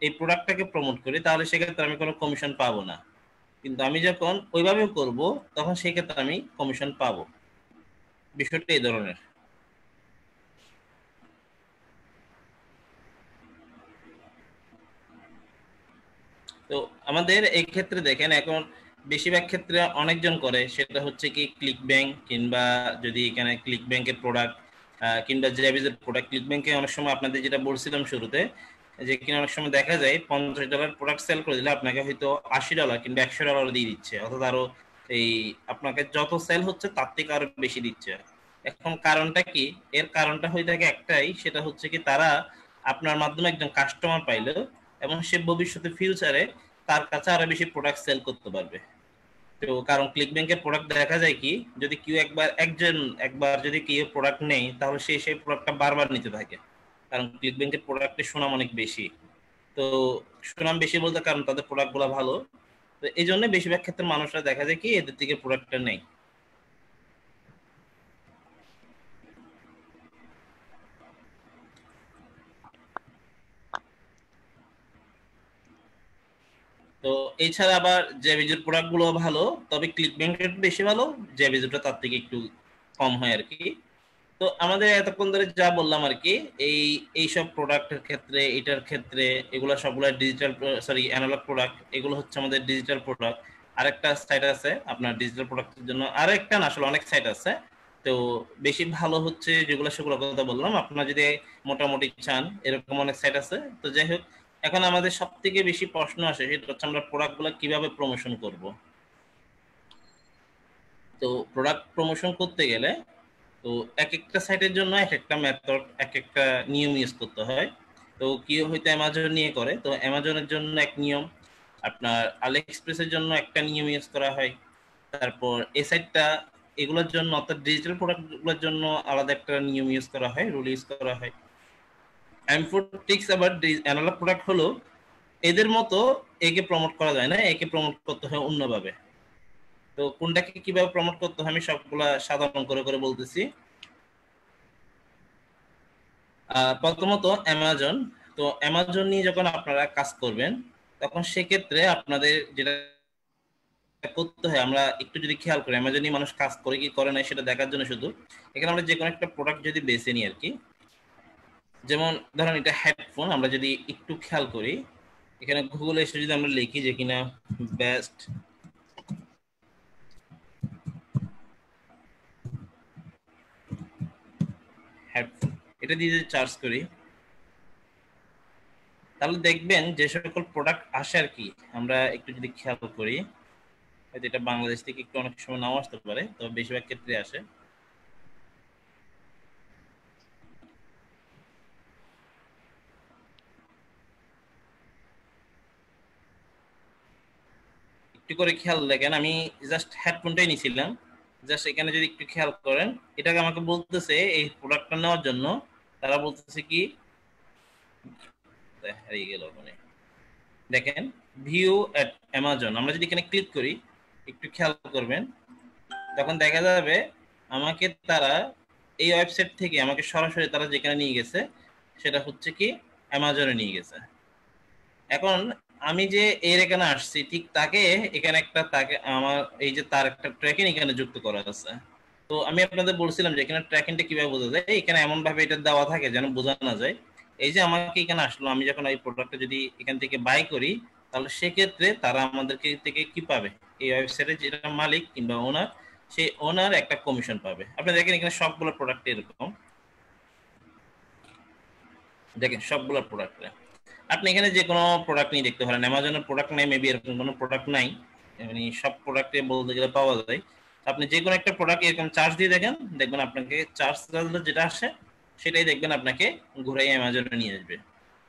এই প্রোডাক্টটাকে প্রমোট করি, তাহলে সেক্ষেত্রে আমি কোনো কমিশন পাবো না। কিন্তু আমি যখন ওইভাবে করব, তখন সেক্ষেত্রে আমি কমিশন পাবো। বিষয়টা এই ধরনের। তো আমাদের এই ক্ষেত্রে দেখেন, এখন বেশিরভাগ ক্ষেত্রে অনেকজন করে, সেটা হচ্ছে কি ক্লিক ব্যাংক কিংবা যদি এখানে ক্লিক ব্যাংকের প্রোডাক্ট কিংবা জ্যাবিজের প্রোডাক্ট ক্লিক ব্যাংকে অনেক সময় আপনাদের যেটা বলছিলাম শুরুতে, যে কিনা অনেক সময় দেখা যায় পঞ্চাশ ডলার প্রোডাক্ট সেল করে দিলে আপনাকে হয়তো আশি ডলার কিংবা একশো ডলার দিয়ে দিচ্ছে, অর্থাৎ আরও এই আপনাকে যত সেল হচ্ছে তার থেকে আরও বেশি দিচ্ছে। এখন কারণটা কি? এর কারণটা হয়ে থাকে একটাই, সেটা হচ্ছে কি তারা আপনার মাধ্যমে একজন কাস্টমার পাইলো এবং সে ভবিষ্যতে ফিউচারে তার কাছে আরও বেশি প্রোডাক্ট সেল করতে পারবে। তো কারণ ক্লিক ব্যাংকের প্রোডাক্ট দেখা যায় কি, যদি কেউ একবার, একজন একবার যদি কেউ প্রোডাক্ট নেই তাহলে সে সেই প্রোডাক্টটা বারবার নিতে থাকে। কারণ ক্লিক ব্যাংকের প্রোডাক্টের সুনাম অনেক বেশি। তো সুনাম বেশি বলতে কারণ তাদের প্রোডাক্টগুলো ভালো। তো এই জন্য বেশিরভাগ ক্ষেত্রে মানুষরা দেখা যায় কি, এদের থেকে প্রোডাক্টটা নেই তো এছাড়া আবার জ্যাভিজুর প্রোডাক্টগুলো ভালো, তবে ক্লিক ব্যাংকের বেশি ভালো জ্যাভিজুটা তার থেকে একটু কম হয় আর কি। তো আমাদের এতক্ষণ ধরে যা বললাম আর কি, এই, এইসব প্রোডাক্টের ক্ষেত্রে, এটার ক্ষেত্রে, এগুলো সবগুলো ডিজিটাল সরি অ্যানালগ প্রোডাক্ট এগুলো হচ্ছে আমাদের ডিজিটাল প্রোডাক্ট আরেকটা সাইট আছে, আপনার ডিজিটাল প্রোডাক্টের জন্য আরেকটা না, আসলে অনেক সাইট আছে। তো বেশি ভালো হচ্ছে যেগুলো সেগুলো কথা বললাম। আপনারা যদি মোটামুটি চান, এরকম অনেক সাইট আছে। তো যাই হোক এখন আমাদের সব থেকে বেশি প্রশ্ন আসে, সেটা হচ্ছে আমরা প্রোডাক্টগুলো কীভাবে প্রমোশন করব? তো প্রোডাক্ট প্রমোশন করতে গেলে, তো এক একটা সাইটের জন্য এক একটা মেথড এক একটা নিয়ম ইউজ করতে হয়। তো কেউ হয়তো অ্যামাজন নিয়ে করে, তো অ্যামাজনের জন্য এক নিয়ম, আপনার আলি এক্সপ্রেসের জন্য একটা নিয়ম ইউজ করা হয়। তারপর এ সাইটটা এগুলোর জন্য অর্থাৎ ডিজিটাল প্রোডাক্টগুলোর জন্য আলাদা একটা নিয়ম ইউজ করা হয় রুল ইউজ করা হয়। অ্যামফোটিক্স আবার অ্যানালগ প্রোডাক্ট হলো, এদের মতো একে প্রমোট করা যায় না একে প্রমোট করতে হয় অন্যভাবে। তো কোনটাকে কীভাবে প্রমোট করতে হয় আমি সবগুলা সাধারণ করে করে বলতেছি। প্রথমত অ্যামাজন তো অ্যামাজন নিয়ে যখন আপনারা কাজ করবেন, তখন সেক্ষেত্রে আপনাদের যেটা করতে হয়, আমরা একটু যদি খেয়াল করি অ্যামাজন নিয়ে মানুষ কাজ করে কি করে না সেটা দেখার জন্য শুধু, এখানে আমরা যে কোনো একটা প্রোডাক্ট যদি বেছে নিই আর কি যেমন ধরেন এটা হেডফোন আমরা যদি একটু খেয়াল করি, এখানে গুগলে এসে যদি আমরা লিখি যে কিনা বেস্ট হেডফোন এটা দিয়ে যদি চার্জ করি, তাহলে দেখবেন যে সকল প্রোডাক্ট আসে আর কি। আমরা একটু যদি খেয়াল করি, হয়তো এটা বাংলাদেশ থেকে একটু অনেক সময় নাও আসতে পারে, তবে বেশিরভাগ ক্ষেত্রে আসে। একটু করে খেয়াল দেখেন, আমি জাস্ট হেডফোনটাই নিছিলাম। জাস্ট এখানে যদি একটু খেয়াল করেন, এটাকে আমাকে বলতেছে এই প্রোডাক্টটা নেওয়ার জন্য। তারা বলতেছে কি হারিয়ে গেল ওখানে দেখেন ভিউ এট অ্যামাজন আমরা যদি এখানে ক্লিক করি, একটু খেয়াল করবেন। তখন দেখা যাবে, আমাকে তারা এই ওয়েবসাইট থেকে আমাকে সরাসরি তারা যেখানে নিয়ে গেছে, সেটা হচ্ছে কি অ্যামাজনে নিয়ে গেছে। এখন আমি যে এর এখানে আসছি, ঠিক তাকে এখানে একটা তাকে আমার এই যে তার একটা ট্র্যাকিং এখানে যুক্ত করা আছে। তো আমি আপনাদের বলছিলাম যে এখানে ট্র্যাকিংটা কীভাবে বোঝা যায়? এখানে এমন ভাবে এটা দেওয়া থাকে যেন বোঝা না যায়। এই যে আমাকে এখানে আসলো, আমি যখন এই প্রোডাক্টটা যদি এখান থেকে বাই করি, তাহলে সেক্ষেত্রে তারা আমাদেরকে থেকে কি পাবে? এই ওয়েবসাইটে যেটা মালিক কিংবা ওনার সেই ওনার একটা কমিশন পাবে। আপনি দেখেন এখানে সবগুলো প্রোডাক্ট এরকম। দেখেন সবগুলো প্রোডাক্ট আপনি এখানে যে কোনো প্রোডাক্ট নিয়ে দেখতে পারেন। অ্যামাজনের প্রোডাক্ট নাই মেবি এরকম কোনো প্রোডাক্ট নাই। মানে সব প্রোডাক্টে বলতে গেলে পাওয়া যায়। আপনি যে কোনো একটা প্রোডাক্ট এরকম চার্জ দিয়ে দেখেন, দেখবেন আপনাকে চার্জ যেটা আসে, সেটাই দেখবেন আপনাকে ঘুরাই অ্যামাজনে নিয়ে আসবে।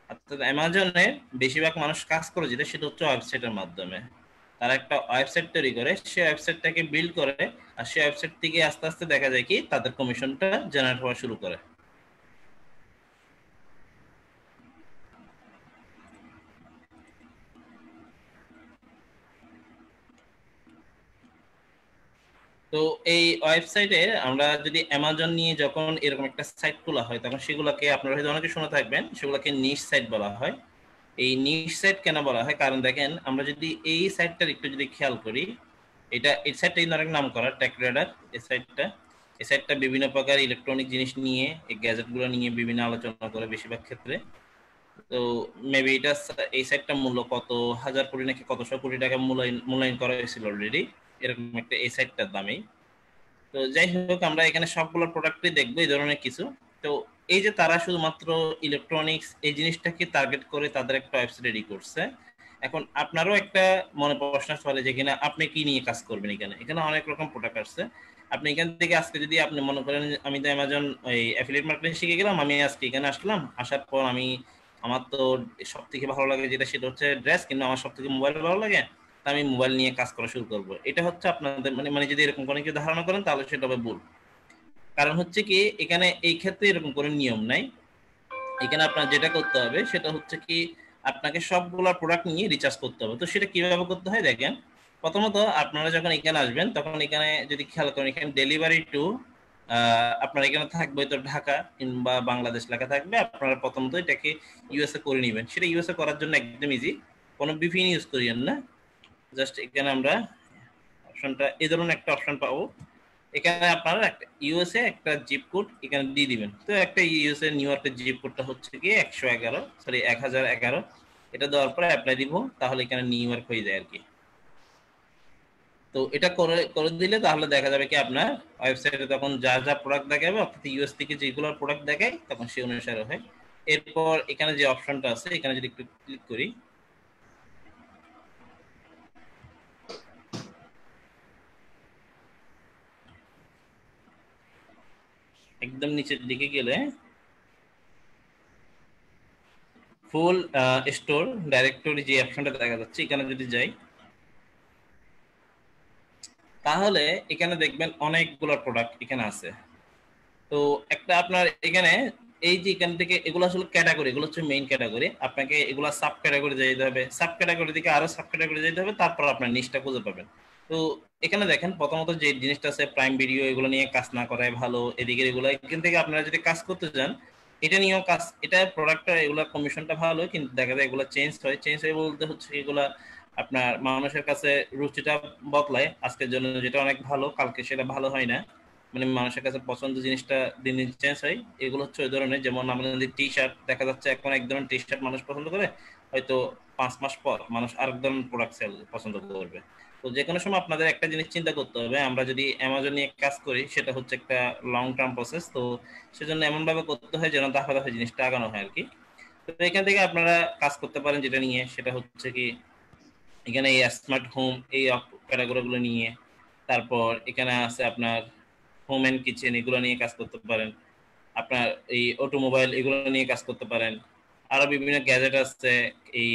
অর্থাৎ অ্যামাজনে বেশিরভাগ মানুষ কাজ করে যেটা, সেটা হচ্ছে ওয়েবসাইটের মাধ্যমে। তারা একটা ওয়েবসাইট তৈরি করে, সেই ওয়েবসাইটটাকে বিল্ড করে, আর সেই ওয়েবসাইট থেকে আস্তে আস্তে দেখা যায় কি তাদের কমিশনটা জেনারেট হওয়া শুরু করে। তো এই ওয়েবসাইটে আমরা যদি অ্যামাজন নিয়ে যখন এরকম একটা সাইট খোলা হয়, তখন সেগুলোকে আপনারা হয়তো অনেকে শুনে থাকবেন, সেগুলোকে নিশ সাইট বলা হয়। এই নিশ সাইট কেন বলা হয়? কারণ দেখেন, আমরা যদি এই সাইটটার একটু যদি খেয়াল করি, এটা, এই সাইটটা কিন্তু অনেক নাম করা টেক রেডার এই সাইটটা এই সাইটটা বিভিন্ন প্রকার ইলেকট্রনিক জিনিস নিয়ে, এই গ্যাজেটগুলো নিয়ে বিভিন্ন আলোচনা করে বেশিরভাগ ক্ষেত্রে। তো মেবি এটা, এই সাইটটা মূল্য কত? হাজার কোটি নাকি কতশো কোটি টাকা মূল্যায়ন মূল্যায়ন করা হয়েছিল অলরেডি এরকম একটা এই সাইটটার দামেই। তো যাই হোক, আমরা এখানে সবগুলো প্রোডাক্টই দেখব, এই ধরনের কিছু। তো এই যে তারা শুধুমাত্র ইলেকট্রনিক্স এই জিনিসটাকে টার্গেট করে তাদের একটা ওয়েবসাইট রেডি করছে। এখন আপনারও একটা মনে প্রশ্ন চলে যে কিনা আপনি কি নিয়ে কাজ করবেন এখানে? এখানে অনেক রকম প্রোডাক্ট আসছে। আপনি এখান থেকে আজকে যদি আপনি মনে করেন আমি তো অ্যামাজন এই অ্যাফিলিয়েট মার্কেটিং শিখে গেলাম, আমি আজকে এখানে আসলাম, আসার পর আমি আমার তো সব থেকে ভালো লাগে যেটা সেটা হচ্ছে ড্রেস কিন্তু আমার সব থেকে মোবাইল ভালো লাগে। আমি মোবাইল নিয়ে কাজ করা শুরু করব। এটা হচ্ছে আপনাদের মানে মানে যদি এরকম কোনো কিছু ধারণা করেন, তাহলে সেটা ভুল। কারণ হচ্ছে কি, এখানে এই ক্ষেত্রে এরকম কোনো নিয়ম নাই। এখানে আপনার যেটা করতে হবে, সেটা হচ্ছে কি, আপনাকে সবগুলা প্রোডাক্ট নিয়ে রিচার্জ করতে হবে। তো সেটা কীভাবে করতে হয় দেখেন, প্রথমত আপনারা যখন এখানে আসবেন, তখন এখানে যদি খেয়াল করেন, এখানে ডেলিভারি টু আপনার এখানে থাকবে তো ঢাকা কিংবা বাংলাদেশ লেখা থাকবে। আপনারা প্রথমত এটাকে ইউএসএ করে নেবেন। সেটা ইউএসএ করার জন্য একদম ইজি কোনো বিপিএন ইউজ করিয়েন না। জাস্ট এখানে আমরা অপশনটা এই ধরনের একটা অপশন পাবো। এখানে আপনারা একটা ইউএসএ একটা জিপ কোড এখানে দিয়ে দিবেন। তো একটা ইউএসএ নিউ ইয়র্কের জিপ কোডটা হচ্ছে কি একশো এগারো সরি এক হাজার এগারো। এটা দেওয়ার পরে অ্যাপ্লাই দিব, তাহলে এখানে নিউ ইয়র্ক হয়ে যায় আর কি। তো এটা করে করে দিলে তাহলে দেখা যাবে কি আপনার ওয়েবসাইটে তখন যা যা প্রোডাক্ট দেখাবে, অর্থাৎ ইউএস থেকে যেগুলো প্রোডাক্ট দেখায়, তখন সেই অনুসারে হয়। এরপর এখানে যে অপশনটা আছে, এখানে যদি একটু ক্লিক করি একদম নিচের দিকে গেলে ফুল স্টোর ডাইরেক্টরি যে অপশনটা দেখা যাচ্ছে, এখানে যদি যাই, তাহলে এখানে দেখবেন অনেকগুলো প্রোডাক্ট এখানে আছে। তো একটা আপনার এখানে এই যে এখান থেকে এগুলো আসলে ক্যাটাগরি এগুলো হচ্ছে মেইন ক্যাটাগরি আপনাকে এগুলো সাব ক্যাটাগরি যেতে হবে। সাব ক্যাটাগরি থেকে আরও সাব ক্যাটাগরি যেতে হবে, তারপর আপনার নিচটা খুঁজে পাবেন। তো এখানে দেখেন, প্রথমত যে জিনিসটা আছে প্রাইম ভিডিও এগুলো নিয়ে কাজ না করাই ভালো। এদিকে এগুলো, এখান থেকে আপনারা যদি কাজ করতে যান এটা নিয়েও কাজ, এটা প্রোডাক্টটা এগুলো কমিশনটা ভালো, কিন্তু দেখা যায় এগুলো চেঞ্জ হয়। চেঞ্জ হয় বলতে হচ্ছে এগুলা আপনার মানুষের কাছে রুচিটা বদলায়। আজকের জন্য যেটা অনেক ভালো, কালকে সেটা ভালো হয় না। মানে মানুষের কাছে পছন্দ জিনিসটা দিন দিন চেঞ্জ হয়। এগুলো হচ্ছে ওই ধরনের, যেমন আমাদের টি শার্ট দেখা যাচ্ছে এখন এক ধরনের টি শার্ট মানুষ পছন্দ করে, হয়তো পাঁচ মাস পর মানুষ আরেক ধরনের প্রোডাক্ট সেল পছন্দ করবে। তো যে কোনো সময় আপনাদের একটা জিনিস চিন্তা করতে হবে। আমরা যদি অ্যামাজন নিয়ে কাজ করি, সেটা হচ্ছে একটা লং টার্ম প্রসেস তো সেজন্য এমন ভাবে করতে হয় যেন দফা দফা জিনিসটা আগানো হয় আর কি তো এখান থেকে আপনারা কাজ করতে পারেন যেটা নিয়ে, সেটা হচ্ছে কি, এখানে এই স্মার্ট হোম এই ক্যাটাগরিগুলো নিয়ে, তারপর এখানে আছে আপনার হোম অ্যান্ড কিচেন এগুলো নিয়ে কাজ করতে পারেন। আপনার এই অটোমোবাইল এগুলো নিয়ে কাজ করতে পারেন। আরও বিভিন্ন গ্যাজেট আছে, এই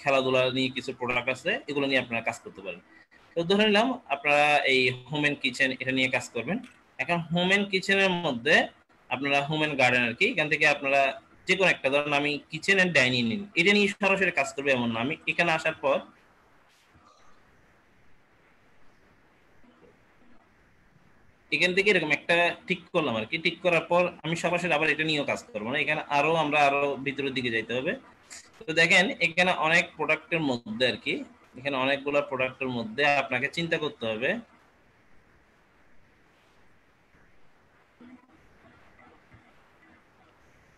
খেলাধুলা নিয়ে কিছু প্রোডাক্ট আছে, এগুলো নিয়ে আপনারা কাজ করতে পারেন। তো ধরে নিলাম আপনারা এই হোম অ্যান্ড কিচেন এটা নিয়ে কাজ করবেন। এখন হোম অ্যান্ড কিচেনের মধ্যে আপনারা হোম অ্যান্ড গার্ডেন আর কি, এখান থেকে আপনারা যে কোনো একটা, ধরুন আমি কিচেন অ্যান্ড ডাইনিং নিন এটা নিয়ে সরাসরি কাজ করবে এমন না। আমি এখানে আসার পর এখান থেকে এরকম একটা ঠিক করলাম আর কি। ঠিক করার পর আমি সরাসরি আবার এটা নিয়েও কাজ করব না। এখানে আরও আমরা আরও ভিতরের দিকে যাইতে হবে। তো দেখেন, এখানে অনেক প্রোডাক্টের মধ্যে আর কি এখানে অনেকগুলো প্রোডাক্টের মধ্যে আপনাকে চিন্তা করতে হবে।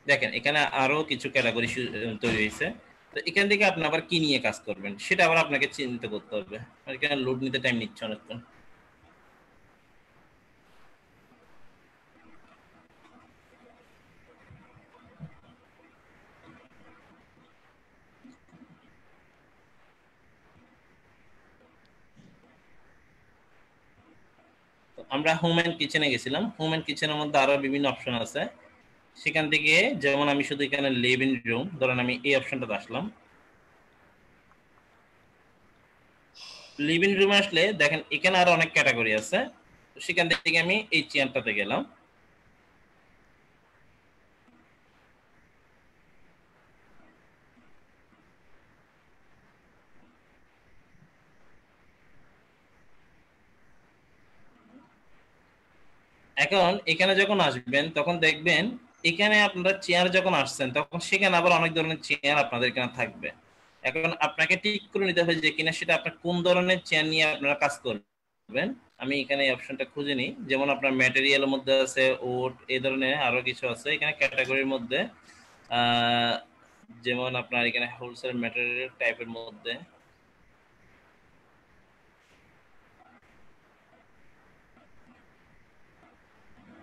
দেখেন, এখানে আরও কিছু ক্যাটাগরি তৈরি হয়েছে। তো এখান থেকে আপনি আবার কি নিয়ে কাজ করবেন, সেটা আবার আপনাকে চিন্তা করতে হবে। এখানে লোড নিতে টাইম নিচ্ছে অনেকক্ষণ। আমরা হোম অ্যান্ড কিচেনে গেছিলাম। হোম অ্যান্ড কিচেনের মধ্যে আরও বিভিন্ন অপশন আছে। সেখান থেকে যেমন আমি শুধু এখানে লিভিং রুম ধরেন আমি এই অপশনটাতে আসলাম। লিভিং রুমে আসলে দেখেন এখানে আরও অনেক ক্যাটাগরি আছে। সেখান থেকে আমি এই চেয়ারটাতে গেলাম। এখন এখানে যখন আসবেন, তখন দেখবেন এখানে আপনারা চেয়ার যখন আসছেন, তখন সেখানে আবার অনেক ধরনের চেয়ার আপনাদের এখানে থাকবে। এখন আপনাকে ঠিক করে নিতে হবে যে কিনা সেটা আপনার কোন ধরনের চেয়ার নিয়ে আপনারা কাজ করবেন। আমি এখানে অপশনটা খুঁজে নিই। যেমন আপনার ম্যাটেরিয়ালের মধ্যে আছে ওট এই ধরনের আরও কিছু আছে। এখানে ক্যাটাগরির মধ্যে যেমন আপনার এখানে হোলসেল ম্যাটেরিয়াল টাইপের মধ্যে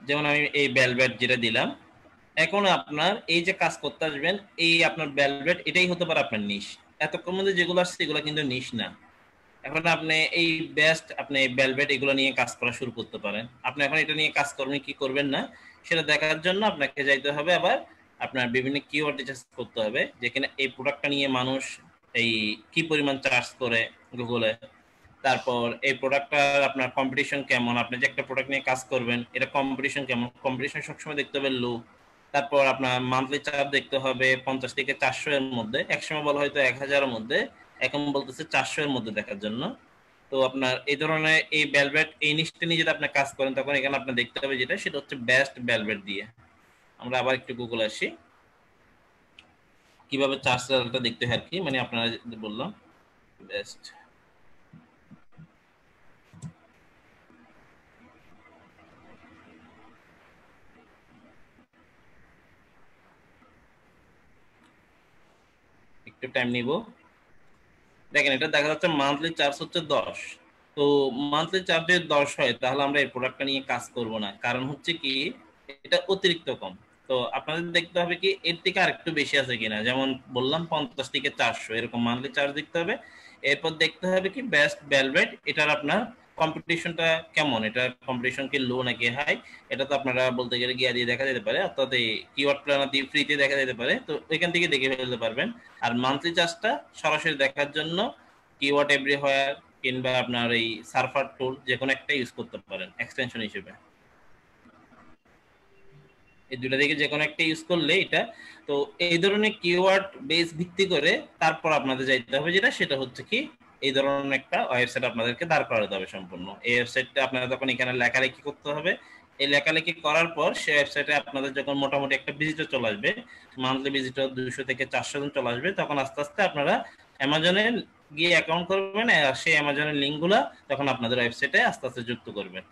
যেমন আমি এই বেলভেট যেটা দিলাম, এখন আপনার এই যে কাজ করতে আসবেন, এই আপনার বেলভেট এটাই হতে পারে আপনার নিশ এতক্ষণ মধ্যে যেগুলো আসছে, এগুলো কিন্তু নিশ না। এখন আপনি এই বেস্ট আপনি বেলভেট এগুলো নিয়ে কাজ করা শুরু করতে পারেন। আপনি এখন এটা নিয়ে কাজ করবেন কি করবেন না, সেটা দেখার জন্য আপনাকে যাইতে হবে আবার আপনার বিভিন্ন কিওয়ার্ড রিসার্চ করতে হবে, যেখানে এই প্রোডাক্টটা নিয়ে মানুষ এই কি পরিমাণ চার্জ করে গুগলে তারপর এই প্রোডাক্টটার আপনার কম্পিটিশন কেমন? আপনি যে একটা প্রোডাক্ট নিয়ে কাজ করবেন, এটা কম্পিটিশন কেমন? কম্পিটিশন সবসময় দেখতে হবে লো তারপর আপনার মান্থলি চার্জ দেখতে হবে পঞ্চাশ থেকে চারশো এর মধ্যে। একসময় বলা হয়তো এক হাজারের মধ্যে। এখন বলতেছে চারশো এর মধ্যে দেখার জন্য। তো আপনার এই ধরনের এই বেলভেট এই নিচটা নিয়ে যদি আপনি কাজ করেন, তখন এখানে আপনার দেখতে হবে যেটা, সেটা হচ্ছে বেস্ট বেলভেট দিয়ে। আমরা আবার একটু গুগল আসি। কীভাবে চার্জ লেভেলটা দেখতে হয় আর কি? মানে আপনারা বললাম বেস্ট একটু টাইম নিব। দেখেন, এটা দেখা যাচ্ছে মান্থলি চার্জ হচ্ছে দশ। তো মান্থলি চার্জ যদি দশ হয়, তাহলে আমরা এই প্রোডাক্টটা নিয়ে কাজ করব না। কারণ হচ্ছে কি, এটা অতিরিক্ত কম। তো আপনাদের দেখতে হবে কি, এর থেকে আরেকটু বেশি আছে কিনা। যেমন বললাম, পঞ্চাশ থেকে চারশো, এরকম মান্থলি চার্জ দেখতে হবে। এরপর দেখতে হবে কি বেস্ট ভেলভেট এটার আপনার কম্পিটিশনটা কেমন? এটা কম্পিটিশন কি লো নাকি হাই এটা তো আপনারা বলতে গেলে গিয়া দিয়ে দেখা যেতে পারে, অর্থাৎ এই কিওয়ার্ড প্ল্যানার দিয়ে ফ্রিতে দেখা যেতে পারে। তো এখান থেকে দেখে ফেলতে পারবেন। আর মান্থলি চার্জটা সরাসরি দেখার জন্য কিওয়ার্ড এভরিহোয়ার কিংবা আপনার এই সার্ফার টুল যে কোনো একটা ইউজ করতে পারেন এক্সটেনশন হিসেবে। এই দুটা থেকে যে কোনো একটা ইউজ করলে এটা, তো এই ধরনের কিওয়ার্ড বেস ভিত্তি করে তারপর আপনাদের যাইতে হবে যেটা, সেটা হচ্ছে কি এই ধরনের একটা ওয়েবসাইট আপনাদেরকে দাঁড় করাতে হবে সম্পূর্ণ। এই ওয়েবসাইটটা আপনারা তখন এখানে লেখালেখি করতে হবে। এই লেখালেখি করার পর সেই ওয়েবসাইটে আপনাদের যখন মোটামুটি একটা ভিজিটর চলে আসবে মান্থলি ভিজিটর দুশো থেকে চারশো জন চলে আসবে, তখন আস্তে আস্তে আপনারা অ্যামাজনে গিয়ে অ্যাকাউন্ট করবেন আর সেই অ্যামাজনের লিঙ্কগুলো তখন আপনাদের ওয়েবসাইটে আস্তে আস্তে যুক্ত করবেন।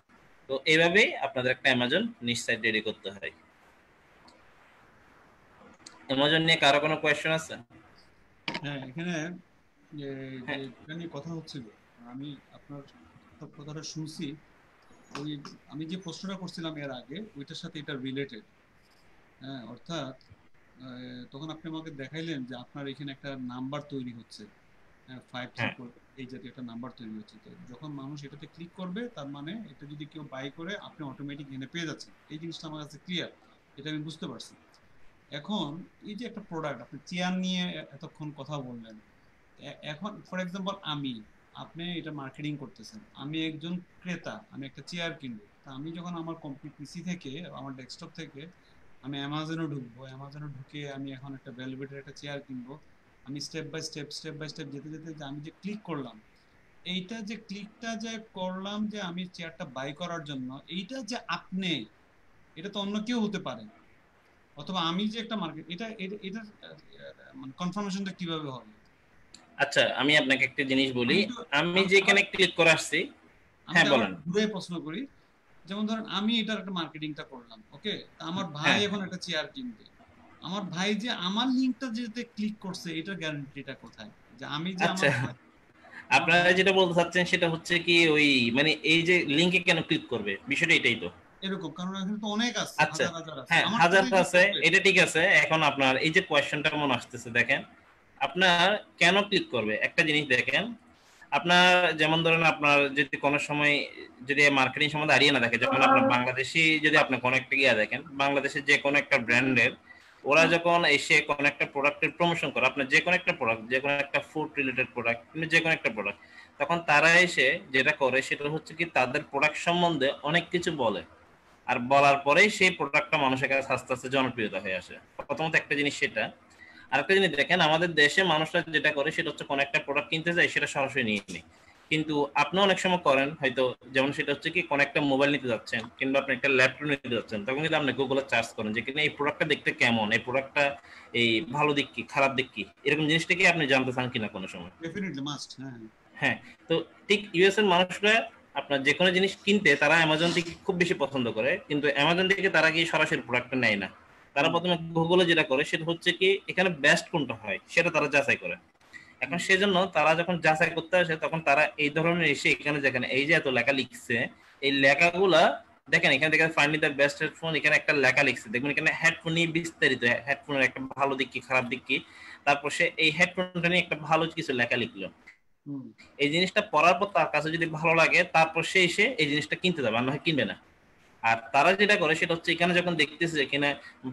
তো এইভাবেই আপনাদের একটা অ্যামাজন নিশ্চয় রেডি করতে হয়। অ্যামাজন নিয়ে কারও কোনো কোয়েশ্চেন আছে? হ্যাঁ এখানে যে হ্যাঁ। এটা নিয়ে কথা হচ্ছিল আমি আপনার কথা- কথাটা শুনছি। ওই আমি যে প্রশ্নটা করছিলাম এর আগে ওইটার সাথে এটা রিলেটেড হ্যাঁ অর্থাৎ তখন আপনি আমাকে দেখাইলেন যে আপনার এখানে একটা নাম্বার তৈরি হচ্ছে। হ্যাঁ ফাইভ হ্যাঁ। এই জাতীয় একটা নাম্বার তৈরি হচ্ছে। তো যখন মানুষ এটাতে ক্লিক করবে তার মানে এটা যদি কেউ বাই করে আপনি অটোমেটিক এনে পেয়ে যাচ্ছেন। এই জিনিসটা আমার কাছে ক্লিয়ার এটা আমি বুঝতে পারছি। এখন এই যে একটা প্রোডাক্ট আপনি চেয়ার নিয়ে এতক্ষণ কথা বললেন এখন ফর এক্সাম্পল আমি, আপনি এটা মার্কেটিং করতেছেন। আমি একজন ক্রেতা, আমি একটা চেয়ার কিনবো। তা আমি যখন আমার পিসি থেকে, আমার ডেস্কটপ থেকে, আমি অ্যামাজনে ঢুকবো অ্যামাজনে ঢুকে আমি এখন একটা ভেলভেটের একটা চেয়ার কিনবো। আমি step by step step by step যেতে যেতে আমি যে ক্লিক করলাম, এইটা যে ক্লিকটা যে করলাম যে আমি চেয়ারটা বাই করার জন্য, এইটা যে আপনি, এটা তো অন্য কেউ হতে পারে। অথবা আমি যে একটা মার্কেট এটা এটা মানে কনফার্মেশনটা কীভাবে হবে? আচ্ছা আমি আপনাকে একটা জিনিস বলি। আমি আমি যেখানে ক্লিক করে আসছি হ্যাঁ, বলেন। ঘুরে প্রশ্ন করি যেমন ধরেন আমি এটার একটা মার্কেটিংটা করলাম ওকে আমার ভাই হ্যাঁ। এখন একটা চেয়ার কিনবে। আমার ভাই যে আমার লিংকটা যেতে ক্লিক করছে এটার গ্যারান্টিটা কোথায়? যে আমি যে আচ্ছা। আমার আপনারা যেটা বলতে চাচ্ছেন সেটা হচ্ছে কি ওই মানে এই যে লিংকে কেন ক্লিক করবে? বিষয়টা এটাই তো। এরকম কারণ এখানে তো অনেক আছে আচ্ছা, হাজার হাজার আছে। হ্যাঁ হাজার আছে এটা ঠিক আছে। এখন আপনার এই যে কোয়েশ্চেনটা মনে আসতেছে দেখেন। আপনার কেন ক্লিক করবে? একটা জিনিস দেখেন আপনার যেমন ধরেন আপনার যদি কোনো সময় যদি মার্কেটিং সম্বন্ধে হারিয়ে না থাকে যেমন আপনার বাংলাদেশি যদি আপনি কোনো একটা গিয়া দেখেন বাংলাদেশের যে কোনো একটা ব্র্যান্ডের ওরা যখন এসে কোনো একটা প্রোডাক্টের প্রমোশন করে আপনার যে কোনো একটা প্রোডাক্ট যে কোনো একটা ফুড রিলেটেড প্রোডাক্ট যে কোনো একটা প্রোডাক্ট তখন তারা এসে যেটা করে সেটা হচ্ছে কি তাদের প্রোডাক্ট সম্বন্ধে অনেক কিছু বলে। আর বলার পরেই সেই প্রোডাক্টটা মানুষের কাছে আস্তে আস্তে জনপ্রিয়তা হয়ে আসে। প্রথমত একটা জিনিস সেটা আরেকটা জিনিস দেখেন আমাদের দেশে মানুষরা যেটা করে সেটা হচ্ছে কোনো একটা প্রোডাক্ট কিনতে যায় সেটা সরাসরি নিয়ে নেয়। কিন্তু আপনি অনেক সময় করেন হয়তো যেমন সেটা হচ্ছে কি কোন একটা মোবাইল নিতে যাচ্ছেন কিংবা আপনি একটা ল্যাপটপ নিতে যাচ্ছেন তখন কিন্তু আপনি গুগলে চার্জ করেন যে কিনা এই প্রোডাক্টটা দেখতে কেমন এই প্রোডাক্টটা এই ভালো দিক কি খারাপ দিক কি? এরকম জিনিসটা কি আপনি জানতে চান কিনা কোনো সময়? হ্যাঁ। হ্যাঁ তো ঠিক ইউএস এর মানুষরা আপনার যে কোনো জিনিস কিনতে তারা অ্যামাজন থেকে খুব বেশি পছন্দ করে কিন্তু অ্যামাজন থেকে তারা কি সরাসরি প্রোডাক্টটা নেয় না। তারা প্রথমে গুগলে যেটা করে সেটা হচ্ছে কি এখানে বেস্ট কোনটা হয় সেটা তারা যাচাই করে। এখন সেজন্য তারা যখন যাচাই করতে আসে তখন তারা এই ধরনের এসে এখানে যেখানে এই যে এত লেখা লিখছে এই লেখাগুলা দেখেন এখানে দেখেন ফাইনালি দ্য বেস্ট হেডফোন এখানে একটা লেখা লিখছে। দেখবেন এখানে হেডফোন নিয়ে বিস্তারিত হেডফোনের একটা ভালো দিক কি খারাপ দিক কি? তারপর সে এই হেডফোনটা নিয়ে একটা ভালো কিছু লেখা লিখলো। এই জিনিসটা পড়ার পর তার কাছে যদি ভালো লাগে তারপর সে এসে এই জিনিসটা কিনতে যাবে আর না হয় কিনবে না। আর তারা যেটা করে সেটা হচ্ছে এখানে যখন দেখতেছে যে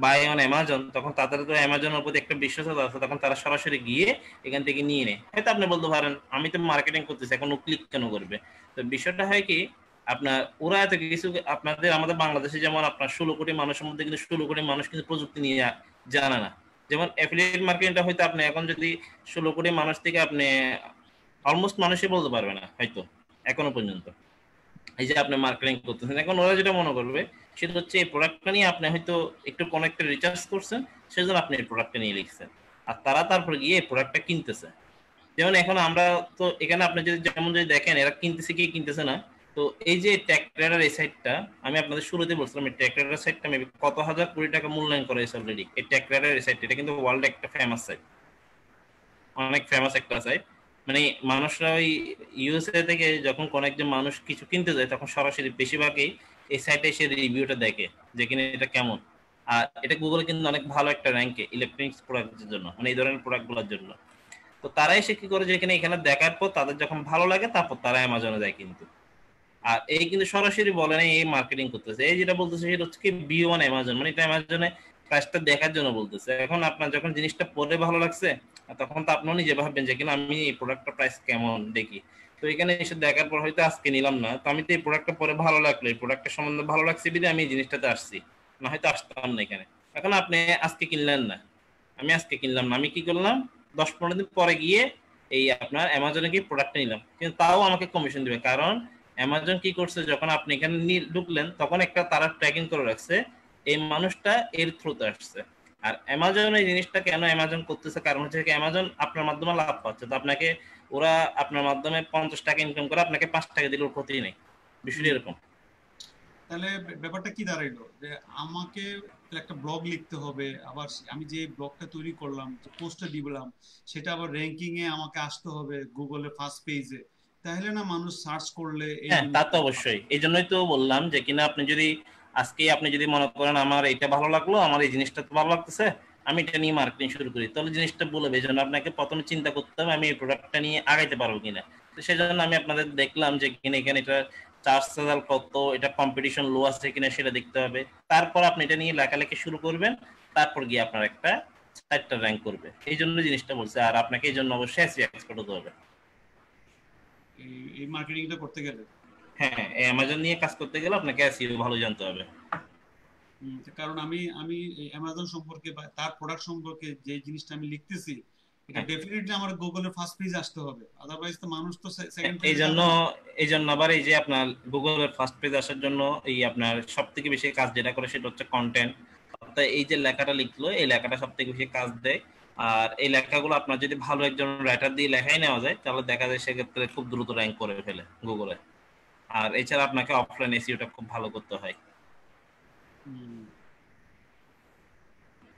বাই অন অ্যামাজন তখন তাদের তো অ্যামাজনের প্রতি একটা বিশ্বাসতা আছে, তখন তারা সরাসরি গিয়ে এখান থেকে নিয়ে নেয়। হয়তো আপনি বলতে পারেন, আমি তো মার্কেটিং করতেছি, এখন ও ক্লিক কেন করবে? তো বিষয়টা হয় কি, আপনার ওরা এত কিছু আপনাদের, আমাদের বাংলাদেশে যেমন আপনার ষোলো কোটি মানুষের মধ্যে কিন্তু ষোলো কোটি মানুষ কিন্তু প্রযুক্তি নিয়ে জানে না। যেমন অ্যাফিলিয়েট মার্কেটিংটা হয়তো আপনি এখন যদি ষোলো কোটি মানুষ থেকে আপনি অলমোস্ট মানুষই বলতে পারবে না, হয়তো, এখনও পর্যন্ত। এই যে আপনি মার্কেটিং করতেছেন, এখন ওরা যেটা মনে করবে, সেটা হচ্ছে এই প্রোডাক্টটা নিয়ে আপনি হয়তো একটু কোনো একটা রিচার্জ করছেন, সেজন্য আপনি এই প্রোডাক্টটা নিয়ে লিখছেন। আর তারা তারপর গিয়ে এই প্রোডাক্টটা কিনতেছে। যেমন এখন আমরা তো এখানে আপনি যদি যেমন যদি দেখেন, এরা কিনতেছে কি কিনতেছে না, তো এই যে ট্যাগ ট্রেডার এই সাইটটা আমি আপনাদের শুরুতে বলছিলাম, এই ট্যাগ ট্রেডার সাইটটা মেবি কত হাজার কোটি টাকা মূল্যায়ন করে অলরেডি এই ট্যাগ ট্রেডার এই সাইটটা এটা কিন্তু ওয়ার্ল্ড একটা ফেমাস সাইট অনেক ফেমাস একটা সাইট মানে মানুষরা ওই ইউএসএ থেকে যখন কোন একজন মানুষ কিছু কিনতে যায়, তখন সরাসরি বেশিরভাগই এই সাইটে এসে রিভিউটা দেখে যে কিনা এটা কেমন। আর এটা গুগলে কিন্তু অনেক ভালো একটা র্যাঙ্কে ইলেকট্রনিক্স প্রোডাক্টের জন্য মানে এই ধরনের প্রোডাক্টগুলোর জন্য। তো তারা এসে কি করে যে এখানে এখানে দেখার পর তাদের যখন ভালো লাগে, তারপর তারা অ্যামাজনে যায় কিন্তু। আর এই কিন্তু সরাসরি বলে না এই মার্কেটিং করতেছে। এই যেটা বলতেছে সেটা হচ্ছে কি বি ওয়ান অ্যামাজন মানে এটা অ্যামাজনে প্রাইসটা দেখার জন্য বলতেছে। এখন আপনার যখন জিনিসটা পরে ভালো লাগছে, তখন তো আপনিও নিজে ভাববেন যে, কিনা আমি এই প্রোডাক্টটা প্রাইস কেমন দেখি? তো এখানে এসে দেখার পর হয়তো আজকে নিলাম না। তো আমি তো এই প্রোডাক্টটা পরে ভালো লাগল। এই প্রোডাক্টের সম্বন্ধে ভালো লাগছে বিধে আমি এই জিনিসটাতে আসছি। না হয়তো আসতাম না এখানে। এখন আপনি আজকে কিনলেন না। আমি আজকে কিনলাম না। আমি কি করলাম? দশ পনেরো দিন পরে গিয়ে এই আপনার অ্যামাজনে গিয়ে প্রোডাক্টটা নিলাম। কিন্তু তাও আমাকে কমিশন দিবে। কারণ অ্যামাজন কি করছে? যখন আপনি এখানে ঢুকলেন, তখন একটা তারা ট্র্যাকিং করে রাখছে এই মানুষটা এর থ্রুতে আসছে। আর অ্যামাজন এই জিনিসটা কেন অ্যামাজন করতেছে? কারণ হচ্ছে কি অ্যামাজন আপনার মাধ্যমে লাভ পাচ্ছে। তো আপনাকে ওরা আপনার মাধ্যমে পঞ্চাশ টাকা ইনকাম করে আপনাকে পাঁচ টাকা দিলে ওর ক্ষতি নেই। বিষয়টা এরকম। তাহলে ব্যাপারটা কি দাঁড়াইলো? যে আমাকে একটা ব্লগ লিখতে হবে আবার আমি যে ব্লগটা তৈরি করলাম পোস্টটা দিলাম সেটা আবার র্যাঙ্কিং এ আমাকে আসতে হবে গুগলে ফার্স্ট পেজে তাহলে না মানুষ সার্চ করলে হ্যাঁ তা তো অবশ্যই। এই জন্যই তো বললাম যে কিনা আপনি যদি আজকে আপনি যদি মনে করেন আমার এটা ভালো লাগল, আমার এই জিনিসটা তো ভালো লাগতেছে, আমি এটা নিয়ে মার্কেটিং শুরু করি। তাহলে জিনিসটা বলবে এই আপনাকে প্রথমে চিন্তা করতে হবে আমি এই প্রোডাক্টটা নিয়ে আগাইতে পারব কিনা। তো সেই জন্য আমি আপনাদের দেখলাম যে কিনা এখানে এটা চার্জ সাজাল কত, এটা কম্পিটিশন লো আছে কিনা সেটা দেখতে হবে। তারপর আপনি এটা নিয়ে লেখালেখি শুরু করবেন, তারপর গিয়ে আপনার একটা সাইটটা র্যাঙ্ক করবে। এই জন্য জিনিসটা বলছে, আর আপনাকে এই জন্য অবশ্যই এক্সপার্ট হতে হবে। এই মার্কেটিংটা করতে গেলে। হ্যাঁ অ্যামাজন নিয়ে কাজ করতে গেলে আপনাকে এসইও ভালো জানতে হবে। কারণ আমি আমি অ্যামাজন সম্পর্কে বা তার প্রোডাক্ট সম্পর্কে যে জিনিসটা আমি লিখতেছি এটা ডেফিনেটলি আমার গুগলের ফার্স্ট পেজ আসতে হবে। আদারওয়াইজ তো মানুষ তো সেকেন্ড এই জন্য এই জন্য আবার এই যে আপনার গুগলের ফার্স্ট পেজ আসার জন্য এই আপনার সব থেকে বেশি কাজ যেটা করে সেটা হচ্ছে কন্টেন্ট অর্থাৎ এই যে লেখাটা লিখলো এই লেখাটা সব থেকে বেশি কাজ দেয়। আর এই লেখাগুলো আপনার যদি ভালো একজন রাইটার দিয়ে লেখাই নেওয়া যায় তাহলে দেখা যায় সেক্ষেত্রে খুব দ্রুত র্যাঙ্ক করে ফেলে গুগলে আর এছাড়া আপনাকে অফলাইন এসিওটা খুব ভালো করতে হয়।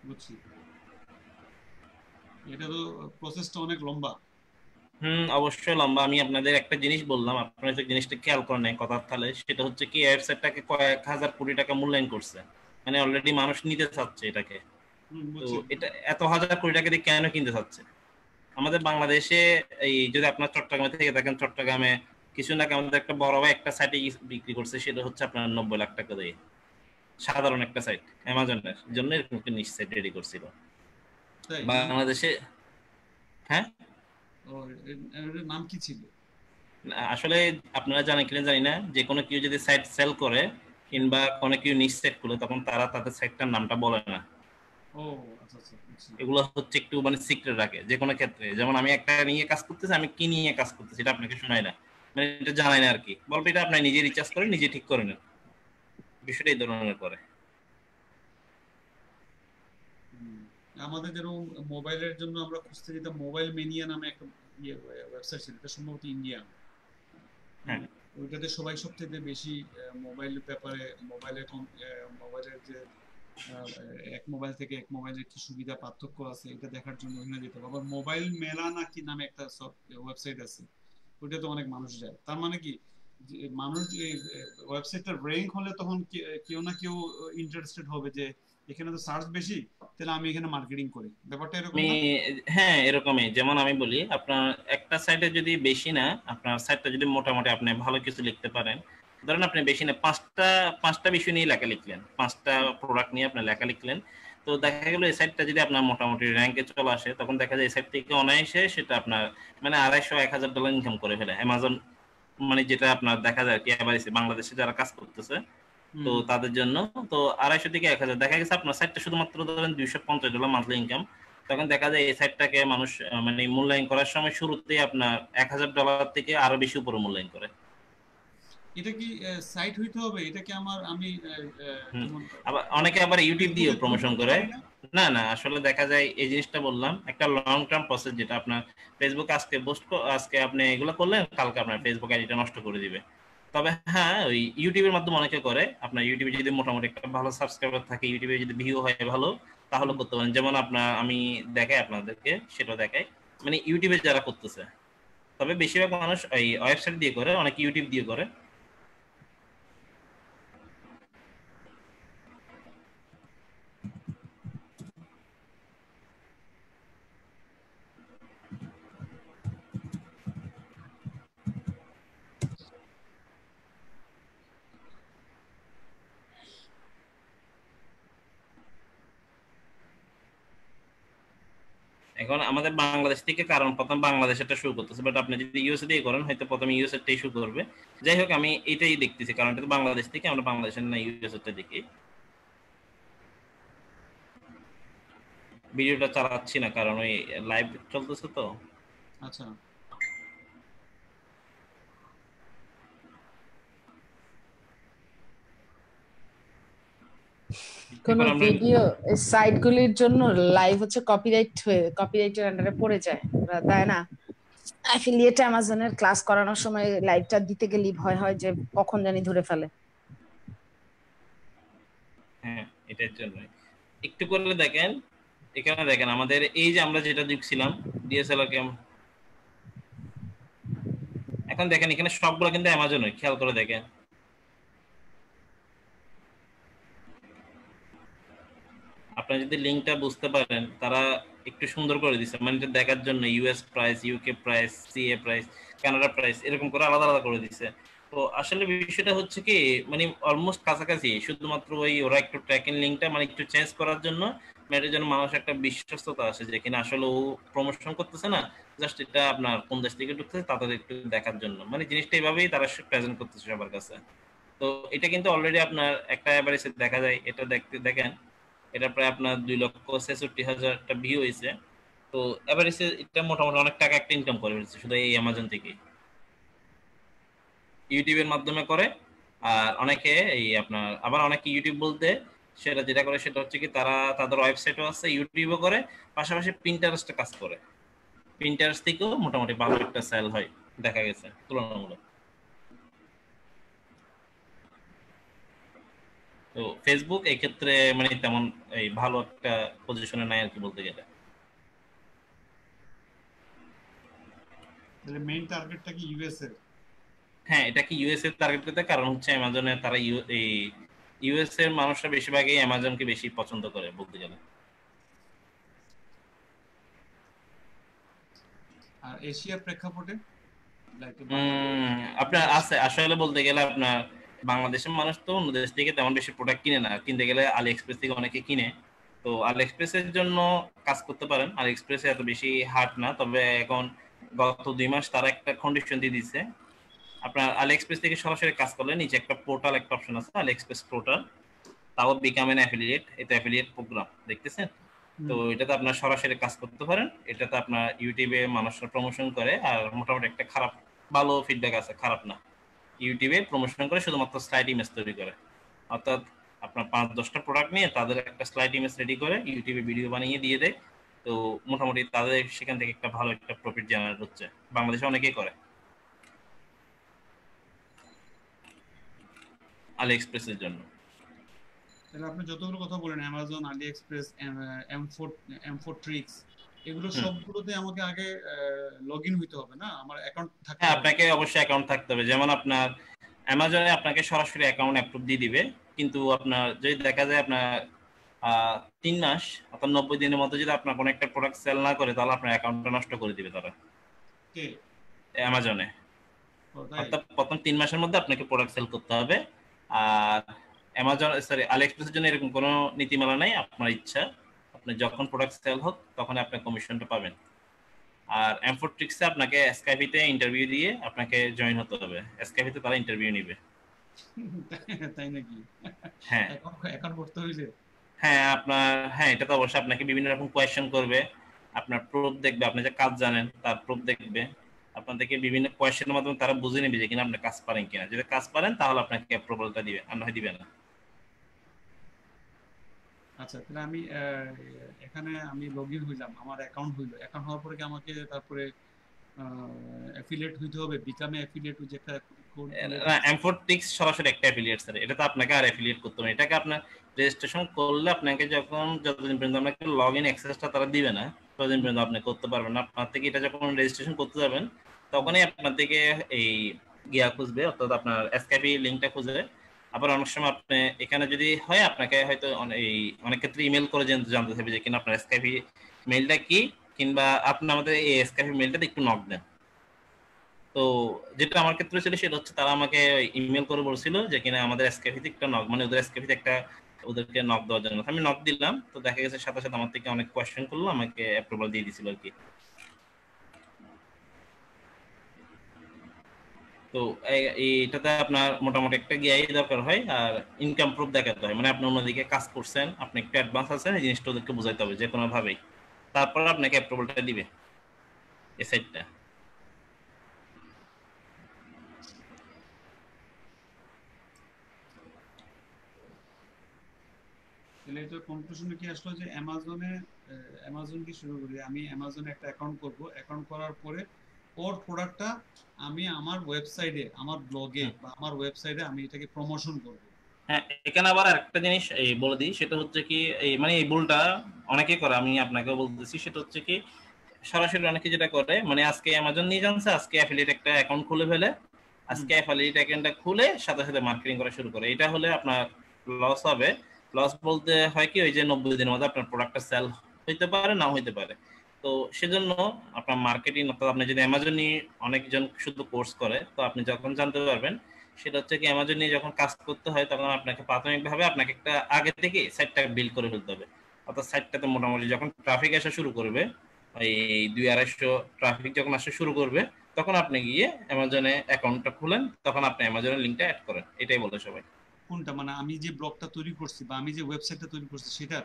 বুঝছি। এটা তো প্রসেসটা অনেক লম্বা। হুম অবশ্যই লম্বা। আমি আপনাদের একটা জিনিস বললাম আপনারা যে জিনিসটা খেয়াল করেন কথার তাহলে সেটা হচ্ছে কি ওয়েবসাইটটাকে কয়েক হাজার কোটি টাকা মূল্যায়ন করছে। মানে অলরেডি মানুষ নিতে চাচ্ছে এটাকে। তো এটা এত হাজার কোটি টাকা দিয়ে কেন কিনতে চাচ্ছে? আমাদের বাংলাদেশে এই যদি আপনার চট্টগ্রামে থেকে থাকেন চট্টগ্রামে কিছু না আমাদের একটা বড় ভাই একটা সাইটে বিক্রি করছে সেটা হচ্ছে আপনার নব্বই লাখ টাকা দিয়ে। সাধারণ একটা সাইট অ্যামাজনের জন্য এরকম একটা নিচ সাইট রেডি করছিল। বাংলাদেশে হ্যাঁ? নাম কি ছিল? আসলে আপনারা জানেন কিনা জানি না যে কোনো কেউ যদি সাইট সেল করে কিংবা কোনো কেউ নিচ সাইট খুলে তখন তারা তাদের সাইটটার নামটা বলে না। এগুলো হচ্ছে একটু মানে সিক্রেট রাখে যে কোনো ক্ষেত্রে। যেমন আমি একটা নিয়ে কাজ করতেছি আমি কি নিয়ে কাজ করতেছি এটা আপনাকে শোনাই না। মানে এটা জানাই না আর কি বলবে এটা আপনি নিজে রিচার্জ করে নিজে ঠিক করে নেন। বিষয়টা এই ধরনের করে। আমাদের যেরকম মোবাইলের জন্য আমরা খুঁজতে যেতাম মোবাইল মেনিয়া নামে একটা ওয়েবসাইট ছিল এটা সম্ভবত ইন্ডিয়া। হ্যাঁ। ওইটাতে সবাই সবথেকে বেশি মোবাইলের ব্যাপারে মোবাইলের মোবাইলের যে এক মোবাইল থেকে এক মোবাইলের কি সুবিধা পার্থক্য আছে এটা দেখার জন্য ওখানে যেতে হবে আবার মোবাইল মেলা নাকি নামে একটা সব ওয়েবসাইট আছে। ওইটাতে অনেক মানুষ যায়। তার মানে কি? মানুষ ওয়েবসাইটটা র্যাঙ্ক হলে তখন কেউ না কেউ ইন্টারেস্টেড হবে যে এখানে তো সার্চ বেশি তাহলে আমি এখানে মার্কেটিং করি। ব্যাপারটা এরকম হ্যাঁ এরকমই। যেমন আমি বলি আপনার একটা সাইটে যদি বেশি না আপনার সাইটটা যদি মোটামুটি আপনি ভালো কিছু লিখতে পারেন ধরেন আপনি বেশি না পাঁচটা পাঁচটা বিষয় নিয়ে লেখা লিখলেন পাঁচটা প্রোডাক্ট নিয়ে আপনি লেখা লিখলেন তো দেখা গেল এই সাইটটা যদি আপনার মোটামুটি র্যাঙ্কে চলে আসে তখন দেখা যায় এই সাইট থেকে অনায়াসে সেটা আপনার মানে আড়াইশো এক হাজার ডলার ইনকাম করে ফেলে। অ্যামাজন মানে যেটা আপনার দেখা যায় কি এবার বাংলাদেশে যারা কাজ করতেছে তো তাদের জন্য। তো আড়াইশো থেকে এক হাজার দেখা গেছে আপনার সাইটটা শুধুমাত্র ধরেন দুইশো পঞ্চাশ ডলার মান্থলি ইনকাম তখন দেখা যায় এই সাইটটাকে মানুষ মানে মূল্যায়ন করার সময় শুরুতেই আপনার এক হাজার ডলার থেকে আরও বেশি উপরে মূল্যায়ন করে। এটা কি সাইট হইতে হবে? এটা কি আমার আমি আবার অনেকে আবার ইউটিউব দিয়েও প্রমোশন করে। না? না আসলে দেখা যায় এই জিনিসটা বললাম একটা লং টার্ম প্রসেস যেটা আপনার ফেসবুক আজকে পোস্ট আজকে আপনি এগুলো করলেন কালকে আপনার ফেসবুক আইডিটা নষ্ট করে দিবে। তবে হ্যাঁ ওই ইউটিউবের মাধ্যমে অনেকে করে। আপনার ইউটিউবে যদি মোটামুটি একটা ভালো সাবস্ক্রাইবার থাকে ইউটিউবে যদি ভিউ হয় ভালো তাহলে করতে পারেন। যেমন আপনার আমি দেখাই আপনাদেরকে সেটা দেখাই। মানে ইউটিউবে যারা করতেছে তবে বেশিরভাগ মানুষ এই ওয়েবসাইট দিয়ে করে অনেকে ইউটিউব দিয়ে করে। এখন আমাদের বাংলাদেশ থেকে কারণ প্রথম বাংলাদেশ এটা শুরু করতেছে বাট আপনি যদি ইউএসএ দিয়ে করেন, হয়তো প্রথমে ইউএসএটাই শুরু করবে। যাই হোক, আমি এটাই দেখতেছি, কারণ এটা বাংলাদেশ থেকে, আমরা বাংলাদেশের না ইউএসএটা দেখি। ভিডিওটা চালাচ্ছি না, কারণ ওই লাইভ চলতেছে তো। আচ্ছা। কোন ভিডিও সাইটগুলির জন্য লাইভ হচ্ছে কপিরাইট হয়ে কপিরাইটের আন্ডারে পড়ে যায়। তাই না? অ্যাফিলিয়েট অ্যামাজনের ক্লাস করানোর সময় লাইভটা দিতে গেলে ভয় হয় যে কখন জানি ধরে ফেলে। হ্যাঁ এটার জন্য একটু করলে দেখেন এখানে দেখেন আমাদের এই যে আমরা যেটা দেখছিলাম ডিএসএলআর ক্যাম এখন দেখেন এখানে সবগুলো কিন্তু অ্যামাজনের খেয়াল করে দেখেন। আপনারা যদি লিঙ্কটা বুঝতে পারেন, তারা একটু সুন্দর করে দিচ্ছে মানে এটা দেখার জন্য US price UK price CA price Canada price এরকম করে আলাদা আলাদা করে দিচ্ছে তো আসলে বিষয়টা হচ্ছে কি মানে অলমোস্ট কাছাকাছি। শুধুমাত্র ওই ওরা একটু ট্র্যাকিং লিঙ্কটা মানে একটু চেঞ্জ করার জন্য মানে জন্য মানুষ একটা বিশ্বস্ততা আসে যে কিনা আসলে ও প্রমোশন করতেছে না জাস্ট এটা আপনার কোন দেশ থেকে ঢুকতেছে তাদের একটু দেখার জন্য। মানে জিনিসটা এইভাবেই তারা প্রেজেন্ট করতেছে সবার কাছে। তো এটা কিন্তু অলরেডি আপনার একটা অ্যাভারেজে দেখা যায়। এটা দেখতে দেখেন এটা প্রায় আপনার দুই লক্ষ ছেষট্টি হাজার একটা ভিউ হয়েছে। তো অ্যাভারেজে এটা মোটামুটি অনেক টাকা একটা ইনকাম করে ফেলছে শুধু এই অ্যামাজন থেকে ইউটিউবের মাধ্যমে করে, আর অনেকে এই আপনার, আবার অনেকে ইউটিউব বলতে সেটা যেটা করে সেটা হচ্ছে কি তারা তাদের ওয়েবসাইটও আছে ইউটিউবও করে, পাশাপাশি প্রিন্টারেস্টে কাজ করে। প্রিন্টারেস্ট থেকেও মোটামুটি ভালো একটা সেল হয়, দেখা গেছে তুলনামূলক। তো ফেসবুক এই ক্ষেত্রে মানে তেমন এই ভালো একটা পজিশনে নাই আর কি বলতে গেলে। তাহলে মেইন টার্গেটটা কি ইউএস এর? হ্যাঁ এটা কি ইউএস এর টার্গেট করতে? কারণ হচ্ছে অ্যামাজনে তারা এই ইউএস এর মানুষরা বেশিরভাগই অ্যামাজনকে বেশি পছন্দ করে বলতে গেলে। আর এশিয়ার প্রেক্ষাপটে? আপনার আছে আসলে বলতে গেলে আপনার বাংলাদেশের মানুষ তো অন্য দেশ থেকে তেমন বেশি প্রোডাক্ট কিনে না। কিনতে গেলে আলি এক্সপ্রেস থেকে অনেকে কিনে। তো আলি এক্সপ্রেসের জন্য কাজ করতে পারেন। আলি এক্সপ্রেসে এত বেশি হার্ড না তবে এখন গত দুই মাস তারা একটা কন্ডিশন দিয়ে দিচ্ছে আপনার আলি এক্সপ্রেস থেকে সরাসরি কাজ করলে নিচে একটা পোর্টাল একটা অপশন আছে আলি এক্সপ্রেস পোর্টাল তাও বিকাম এন অ্যাফিলিয়েট এটা অ্যাফিলিয়েট প্রোগ্রাম দেখতেছেন? তো এটাতে আপনার সরাসরি কাজ করতে পারেন। এটাতে আপনার ইউটিউবে মানুষরা প্রমোশন করে আর মোটামুটি একটা খারাপ ভালো ফিডব্যাক আছে খারাপ না। ইউটিউবে প্রমোশন করে শুধুমাত্র স্লাইড ইমেজ তৈরি করে। অর্থাৎ আপনার পাঁচ, দশটা প্রোডাক্ট নিয়ে তাদের একটা স্লাইড ইমেজ রেডি করে ইউটিউবে ভিডিও বানিয়ে দিয়ে দেয়। তো মোটামুটি তাদের সেখান থেকে একটা ভালো একটা প্রফিট জেনারেট হচ্ছে। বাংলাদেশে অনেকেই করে। আলি এক্সপ্রেসের জন্য। তাহলে আপনি যতগুলো কথা বলেন Amazon AliExpress M four M four tricks এগুলো সবগুলোতে আমাকে আগে লগ ইন হইতে হবে না? আমার অ্যাকাউন্ট থাকতে হ্যাঁ আপনাকে অবশ্যই অ্যাকাউন্ট থাকতে হবে। যেমন আপনার অ্যামাজনে আপনাকে সরাসরি অ্যাকাউন্ট অ্যাপ্রুভ দিয়ে দিবে। কিন্তু আপনার যদি দেখা যায় আপনার তিন মাস অর্থাৎ নব্বই দিনের মধ্যে যদি আপনার কোনো একটা প্রোডাক্ট সেল না করে তাহলে আপনার অ্যাকাউন্টটা নষ্ট করে দিবে তারা। অ্যামাজনে অর্থাৎ প্রথম তিন মাসের মধ্যে আপনাকে প্রোডাক্ট সেল করতে হবে। আর অ্যামাজন সরি আলি এক্সপ্রেসের জন্য এরকম কোনো নীতিমালা নাই আপনার ইচ্ছা। আপনি যখন প্রোডাক্ট সেল হোক তখন আপনি কমিশনটা পাবেন। আর এমফোট্রিক্সে আপনাকে এসকাইপিতে ইন্টারভিউ দিয়ে আপনাকে জয়েন হতে হবে। এসকাইপিতে তারা ইন্টারভিউ নিবে। তাই নাকি? হ্যাঁ। অ্যাকাউন্ট করতে হইলে হ্যাঁ আপনার হ্যাঁ এটা তো অবশ্যই আপনাকে বিভিন্ন রকম কোয়েশ্চেন করবে। আপনার প্রুফ দেখবে আপনি যে কাজ জানেন তার প্রুফ দেখবে। আপনার থেকে বিভিন্ন কোয়েশ্চেনের মাধ্যমে তারা বুঝে নেবে যে কিনা আপনি কাজ পারেন কিনা। যদি কাজ পারেন তাহলে আপনাকে অ্যাপ্রুভালটা দিবে আর নয় দিবে না। আচ্ছা তাহলে আমি এখানে আমি লগ ইন হইলাম আমার অ্যাকাউন্ট হইল। অ্যাকাউন্ট হওয়ার পরে কি আমাকে তারপরে অ্যাফিলিয়েট হইতে হবে? বিকামে অ্যাফিলিয়েট যে একটা না এমফোটিক্স সরাসরি একটা অ্যাফিলিয়েট স্যার এটা তো আপনাকে আর অ্যাফিলিয়েট করতে হবে। এটাকে আপনার রেজিস্ট্রেশন করলে আপনাকে যখন যতদিন পর্যন্ত আপনাকে লগ ইন অ্যাক্সেসটা তারা দিবে না ততদিন পর্যন্ত আপনি করতে পারবেন না। আপনার থেকে এটা যখন রেজিস্ট্রেশন করতে যাবেন তখনই আপনার থেকে এই গিয়া খুঁজবে অর্থাৎ আপনার এসকেপি লিঙ্কটা খুঁজে আবার অনেক সময় আপনি এখানে যদি হয় আপনাকে হয়তো এই অনেক ক্ষেত্রে ইমেল করে জানতে হবে যে কিনা আপনার এসকেপি মেইলটা কি? কিংবা আপনি আমাদের এই এসকেপি মেইলটাতে একটু নক দেন। তো যেটা আমার ক্ষেত্রে ছিল সেটা হচ্ছে তারা আমাকে ইমেল করে বলছিল যে কিনা আমাদের এসকেপিতে একটা নক মানে ওদের এসকেপিতে একটা ওদেরকে নক দেওয়ার জন্য। আমি নক দিলাম। তো দেখা গেছে সাথে সাথে আমার থেকে অনেক কোয়েশ্চেন করল, আমাকে অ্যাপ্রুভাল দিয়ে দিছিল আর কি। তো এইটাতে আপনার মোটামুটি একটা গিয়াই দরকার হয়, আর ইনকাম প্রুফ দেখাতে হয়। মানে আপনি অন্যদিকে কাজ করছেন, আপনি একটু অ্যাডভান্স আছেন, এই জিনিসটা ওদেরকে বোঝাইতে হবে যে কোনো ভাবেই তারপর আপনাকে অ্যাপ্রুভালটা দিবে, এই সাইডটা এটা কনক্লুশনে কি আসলো যে অ্যামাজনে অ্যামাজন কি শুরু করি? আমি অ্যামাজনে একটা অ্যাকাউন্ট করব। অ্যাকাউন্ট করার পরে ওর প্রোডাক্টটা আমি আমার ওয়েবসাইটে আমার ব্লগে বা আমার ওয়েবসাইটে আমি এটাকে প্রমোশন করব। হ্যাঁ এখানে আবার একটা জিনিস এই বলে দিই সেটা হচ্ছে কি এই মানে এই ভুলটা অনেকে করে আমি আপনাকেও বলতেছি সেটা হচ্ছে কি সরাসরি অনেকে যেটা করে মানে আজকে অ্যামাজন নিয়ে জানছে আজকে অ্যাফিলিয়েট একটা অ্যাকাউন্ট খুলে ফেলে আজকে অ্যাফিলিয়েট অ্যাকাউন্টটা খুলে সাথে সাথে মার্কেটিং করা শুরু করে। এটা হলে আপনার লস হবে। লস বলতে হয় কি ওই যে নব্বই দিনের মধ্যে আপনার প্রোডাক্টটা সেল হইতে পারে না হইতে পারে। তো সেজন্য আপনার মার্কেটিং অর্থাৎ আপনি যদি অ্যামাজন অনেকজন শুধু কোর্স করে, তো আপনি যখন জানতে পারবেন, সেটা হচ্ছে কি অ্যামাজন নিয়ে যখন কাজ করতে হয়, তখন আপনাকে প্রাথমিকভাবে আপনাকে একটা আগে থেকে সাইটটা বিল্ড করে ফেলতে হবে। অর্থাৎ সাইটটাতে মোটামুটি যখন ট্রাফিক আসা শুরু করবে এই দুই আড়াইশো ট্রাফিক যখন আসা শুরু করবে, তখন আপনি গিয়ে অ্যামাজনে অ্যাকাউন্টটা খুলেন, তখন আপনি অ্যামাজনের লিঙ্কটা অ্যাড করেন। এটাই বলে সবাই। কোনটা? মানে আমি যে ব্লগটা তৈরি করছি বা আমি যে ওয়েবসাইটটা তৈরি করছি সেটা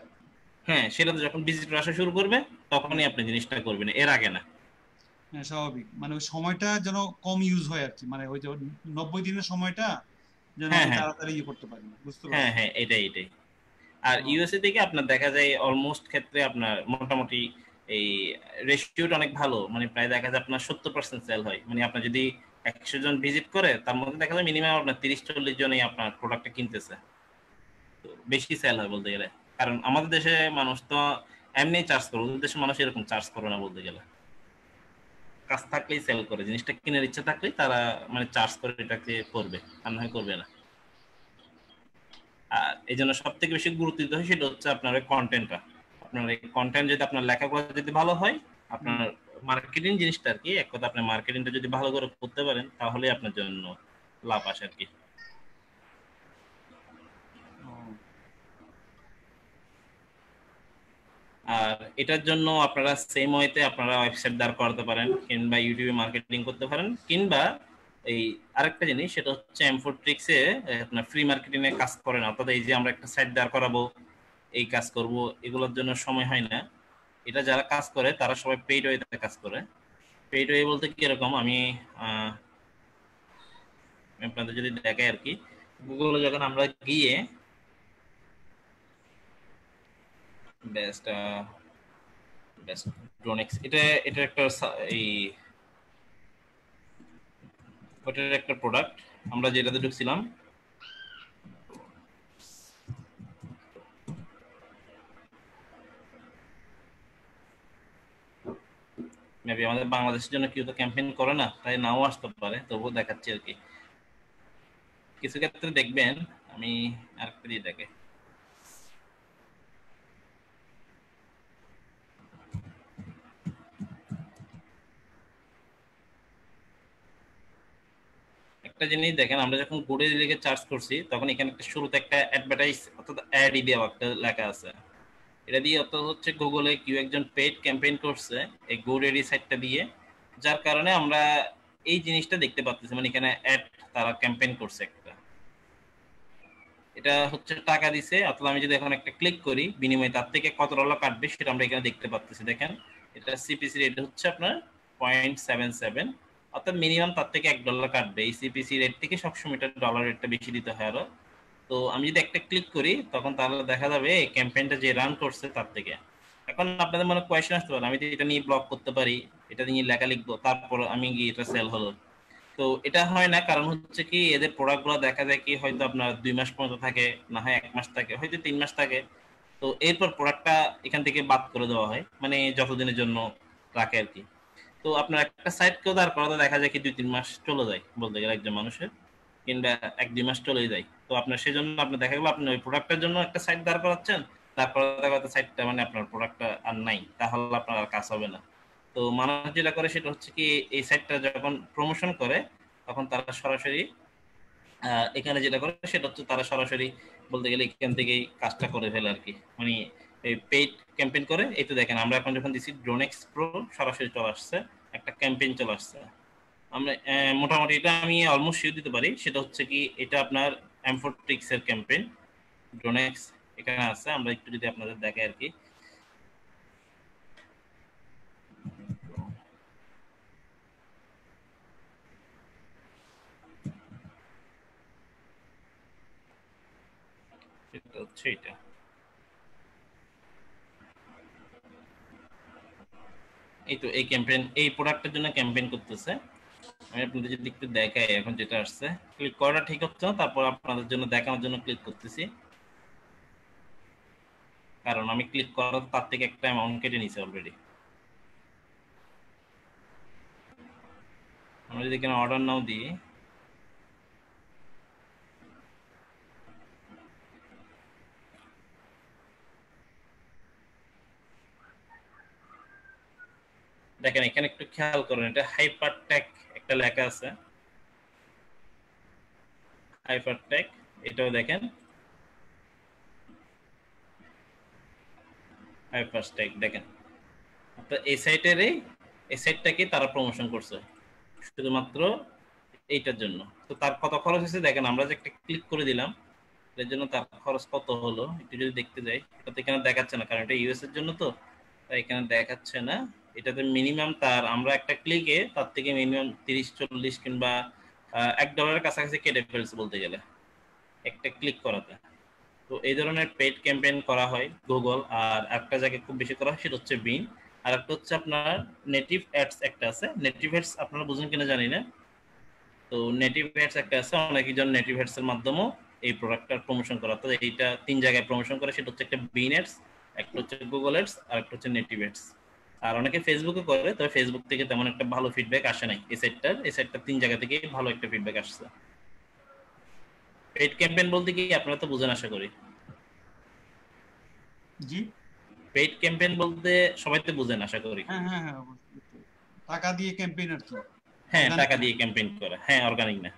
হ্যাঁ সেটাতে যখন ভিজিটর আসা শুরু করবে তখনই আপনি জিনিসটা করবেন এর আগে না। হ্যাঁ স্বাভাবিক। মানে ওই সময়টা যেন কম ইউজ হয় আর কি। মানে ওই যে নব্বই দিনের সময়টা যেন হ্যাঁ, হ্যাঁ। তাড়াতাড়ি ইয়ে করতে পারি বুঝতে হ্যাঁ হ্যাঁ এটাই এটাই। আর ইউএসএ থেকে আপনার দেখা যায় অলমোস্ট ক্ষেত্রে আপনার মোটামুটি এই রেশিওটা অনেক ভালো। মানে প্রায় দেখা যায় আপনার সত্তর পার্সেন্ট সেল হয়। মানে আপনার যদি একশো জন ভিজিট করে তার মধ্যে দেখা যায় মিনিমাম আপনার তিরিশ চল্লিশ জনই আপনার প্রোডাক্টটা কিনতেছে। তো বেশি সেল হয় বলতে গেলে। কারণ আমাদের দেশে মানুষ তো এমনি চার্জ করে, ওদের দেশের মানুষ এরকম চার্জ করে না বলতে গেলে। কাজ থাকলেই সেল করে, জিনিসটা কেনার ইচ্ছা থাকলেই তারা মানে চার্জ করে, এটাকে করবে, আর না করবে না। আর এই জন্য সব থেকে বেশি গুরুত্ব দিতে হয় সেটা হচ্ছে আপনার কন্টেন্টটা আপনার কন্টেন্ট যদি আপনার লেখাগুলো যদি ভালো হয়, আপনার মার্কেটিং জিনিসটা আর কি, এক কথা আপনি মার্কেটিংটা যদি ভালো করে করতে পারেন তাহলে আপনার জন্য লাভ আসে আর কি। আর এটার জন্য আপনারা সেম ওয়েতে আপনারা ওয়েবসাইট দাঁড় করাতে পারেন, কিংবা ইউটিউবে মার্কেটিং করতে পারেন, কিংবা এই আরেকটা জিনিস, সেটা হচ্ছে এমফোট্রিক্সে আপনার ফ্রি মার্কেটিং এ কাজ করেন। অর্থাৎ এই যে আমরা একটা সাইট দাঁড় করাবো, এই কাজ করব, এগুলোর জন্য সময় হয় না। এটা যারা কাজ করে, তারা সবাই পেইড ওয়েতে কাজ করে। পেইড ওয়ে বলতে কি আমি আপনাদের যদি দেখাই আর কি। গুগলে যখন আমরা গিয়ে বেস্ট বেস্ট ড্রোনেক্স এটা এটা একটা এই ওটার একটা প্রোডাক্ট আমরা যেটাতে ঢুকছিলাম মেবি আমাদের বাংলাদেশের জন্য কেউ তো ক্যাম্পেইন করে না, তাই নাও আসতে পারে, তবুও দেখাচ্ছি আর কি। কিছু ক্ষেত্রে দেখবেন, আমি আরেকটা দিয়ে দেখে একটা জিনিস দেখেন, আমরা যখন গুড়ে লিখে চার্জ করছি, তখন এখানে একটা শুরুতে একটা অ্যাডভার্টাইজ অর্থাৎ অ্যাড দেওয়া একটা লেখা আছে। এটা দিয়ে অর্থাৎ হচ্ছে গুগলে কেউ একজন পেড ক্যাম্পেইন করছে এই গোরেডি সাইটটা দিয়ে, যার কারণে আমরা এই জিনিসটা দেখতে পাচ্ছি মানে এখানে অ্যাড তারা ক্যাম্পেইন করছে একটা। এটা হচ্ছে টাকা দিছে অথবা আমি যদি এখন একটা ক্লিক করি, বিনিময়ে তার থেকে কত ডলার কাটবে সেটা আমরা এখানে দেখতে পাচ্ছি দেখেন, এটা সিপিসি রেট হচ্ছে আপনার পয়েন্ট সেভেন সেভেন অর্থাৎ মিনিমাম তার থেকে এক ডলার কাটবে। এই সিপিসি রেট থেকে সবসময় এটা ডলার রেটটা বেশি দিতে হয় আরও। তো আমি যদি একটা ক্লিক করি, তখন তাহলে দেখা যাবে এই ক্যাম্পেইনটা যে রান করছে তার থেকে। এখন আপনাদের মনে কোয়েশ্চেন আসতে পারে, আমি এটা নিয়ে ব্লগ করতে পারি, এটা নিয়ে লেখা লিখব, তারপর আমি গিয়ে এটা সেল হলো। তো এটা হয় না, কারণ হচ্ছে কি এদের প্রোডাক্টগুলো দেখা যায় কি হয়তো আপনার দুই মাস পর্যন্ত থাকে, না হয় এক মাস থাকে, হয়তো তিন মাস থাকে। তো এরপর প্রোডাক্টটা এখান থেকে বাদ করে দেওয়া হয় মানে যতদিনের জন্য রাখে আর কি। তো আপনার একটা সাইট কেউ দাঁড় করাতে দেখা যায় কি দুই, তিন মাস চলে যায় বলতে গেলে একজন মানুষের, কিংবা এক, দুই মাস চলে যায়। তো আপনার সেই জন্য আপনার দেখা গেলো আপনি ওই প্রোডাক্টের জন্য একটা সাইট দাঁড় করাচ্ছেন, তারপর দেখা সাইটটা মানে আপনার প্রোডাক্টটা আর নাই, তাহলে আপনার আর কাজ হবে না। তো মানুষ যেটা করে সেটা হচ্ছে কি এই সাইটটা যখন প্রমোশন করে, তখন তারা সরাসরি এখানে যেটা করে সেটা হচ্ছে তারা সরাসরি বলতে গেলে এখান থেকেই কাজটা করে ফেলে আর কি। মানে পেইড ক্যাম্পেইন করে, এই তো দেখেন আমরা এখন যখন দিছি ড্রোনেক্স প্রো সরাসরি চলে আসছে। একটা ক্যাম্পেইন চলে আসছে। আমরা মোটামুটি এটা আমি অলমোস্ট শিওর দিতে পারি। সেটা হচ্ছে কি, এটা আপনার অ্যামফোট্রিক্স এর ক্যাম্পেইন ড্রোনেক্স এখানে আছে। আমরা একটু যদি আপনাদের দেখাই আর কি। এটা হচ্ছে এটা। এই তো এই ক্যাম্পেইন এই প্রোডাক্টের জন্য ক্যাম্পেইন করতেছে। আমি আপনাদের যদি একটু দেখাই এখন যেটা আসছে। ক্লিক করাটা ঠিক হচ্ছে তারপর আপনাদের জন্য দেখানোর জন্য ক্লিক করতেছি। কারণ আমি ক্লিক করার তার থেকে একটা অ্যামাউন্ট কেটে নিছি অলরেডি আমরা যদি এখানে অর্ডার নাও দিই দেখেন, এখানে একটু খেয়াল করেন, এটা হাইপার ট্যাগ একটা লেখা আছে। হাইপার ট্যাগ এটাও দেখেন। হাইপার ট্যাগ দেখেন। তো এই সাইটের এই সাইটটাকে তারা প্রমোশন করছে, শুধুমাত্র এইটার জন্য। তো তার কত খরচ হয়েছে দেখেন, আমরা যে একটা ক্লিক করে দিলাম এর জন্য তার খরচ কত হলো, একটু যদি দেখতে যাই। এটা তো এখানে দেখাচ্ছে না, কারণ এটা ইউএস এর জন্য তো, তাই এখানে দেখাচ্ছে না। এটাতে মিনিমাম তার, আমরা একটা ক্লিকে তার থেকে মিনিমাম তিরিশ, চল্লিশ কিংবা এক ডলারের কাছাকাছি কেটে ফেলছে বলতে গেলে। একটা ক্লিক করাতে। তো এই ধরনের পেড ক্যাম্পেইন করা হয় গুগল আর একটা জায়গায় খুব বেশি করা হয় সেটা হচ্ছে বিন আর একটা হচ্ছে আপনার নেটিভ অ্যাডস একটা আছে। নেটিভ অ্যাডস আপনারা বুঝুন কিনা জানি না। তো নেটিভ অ্যাডস একটা আছে অনেকজন নেটিভ অ্যাডস এর মাধ্যমেও এই প্রোডাক্টটার প্রমোশন করা। তো এইটা তিন জায়গায় প্রমোশন করে, সেটা হচ্ছে একটা বিন অ্যাডস একটা হচ্ছে গুগল অ্যাডস আর একটা হচ্ছে নেটিভ অ্যাডস আর অনেকে ফেসবুকে করে তবে ফেসবুক থেকে তেমন একটা ভালো ফিডব্যাক আসে নাই। এই সাইটটার এই সাইটটা তিন জায়গা থেকে ভালো একটা ফিডব্যাক আসছে। পেড ক্যাম্পেইন বলতে কি আপনারা তো বুঝেন আশা করি। জি? পেইড ক্যাম্পেইন বলতে সবাই তো বুঝেন আশা করি। হ্যাঁ হ্যাঁ হ্যাঁ টাকা দিয়ে ক্যাম্পেইন আর কি। হ্যাঁ টাকা দিয়ে ক্যাম্পেইন করা। হ্যাঁ অর্গানিক না।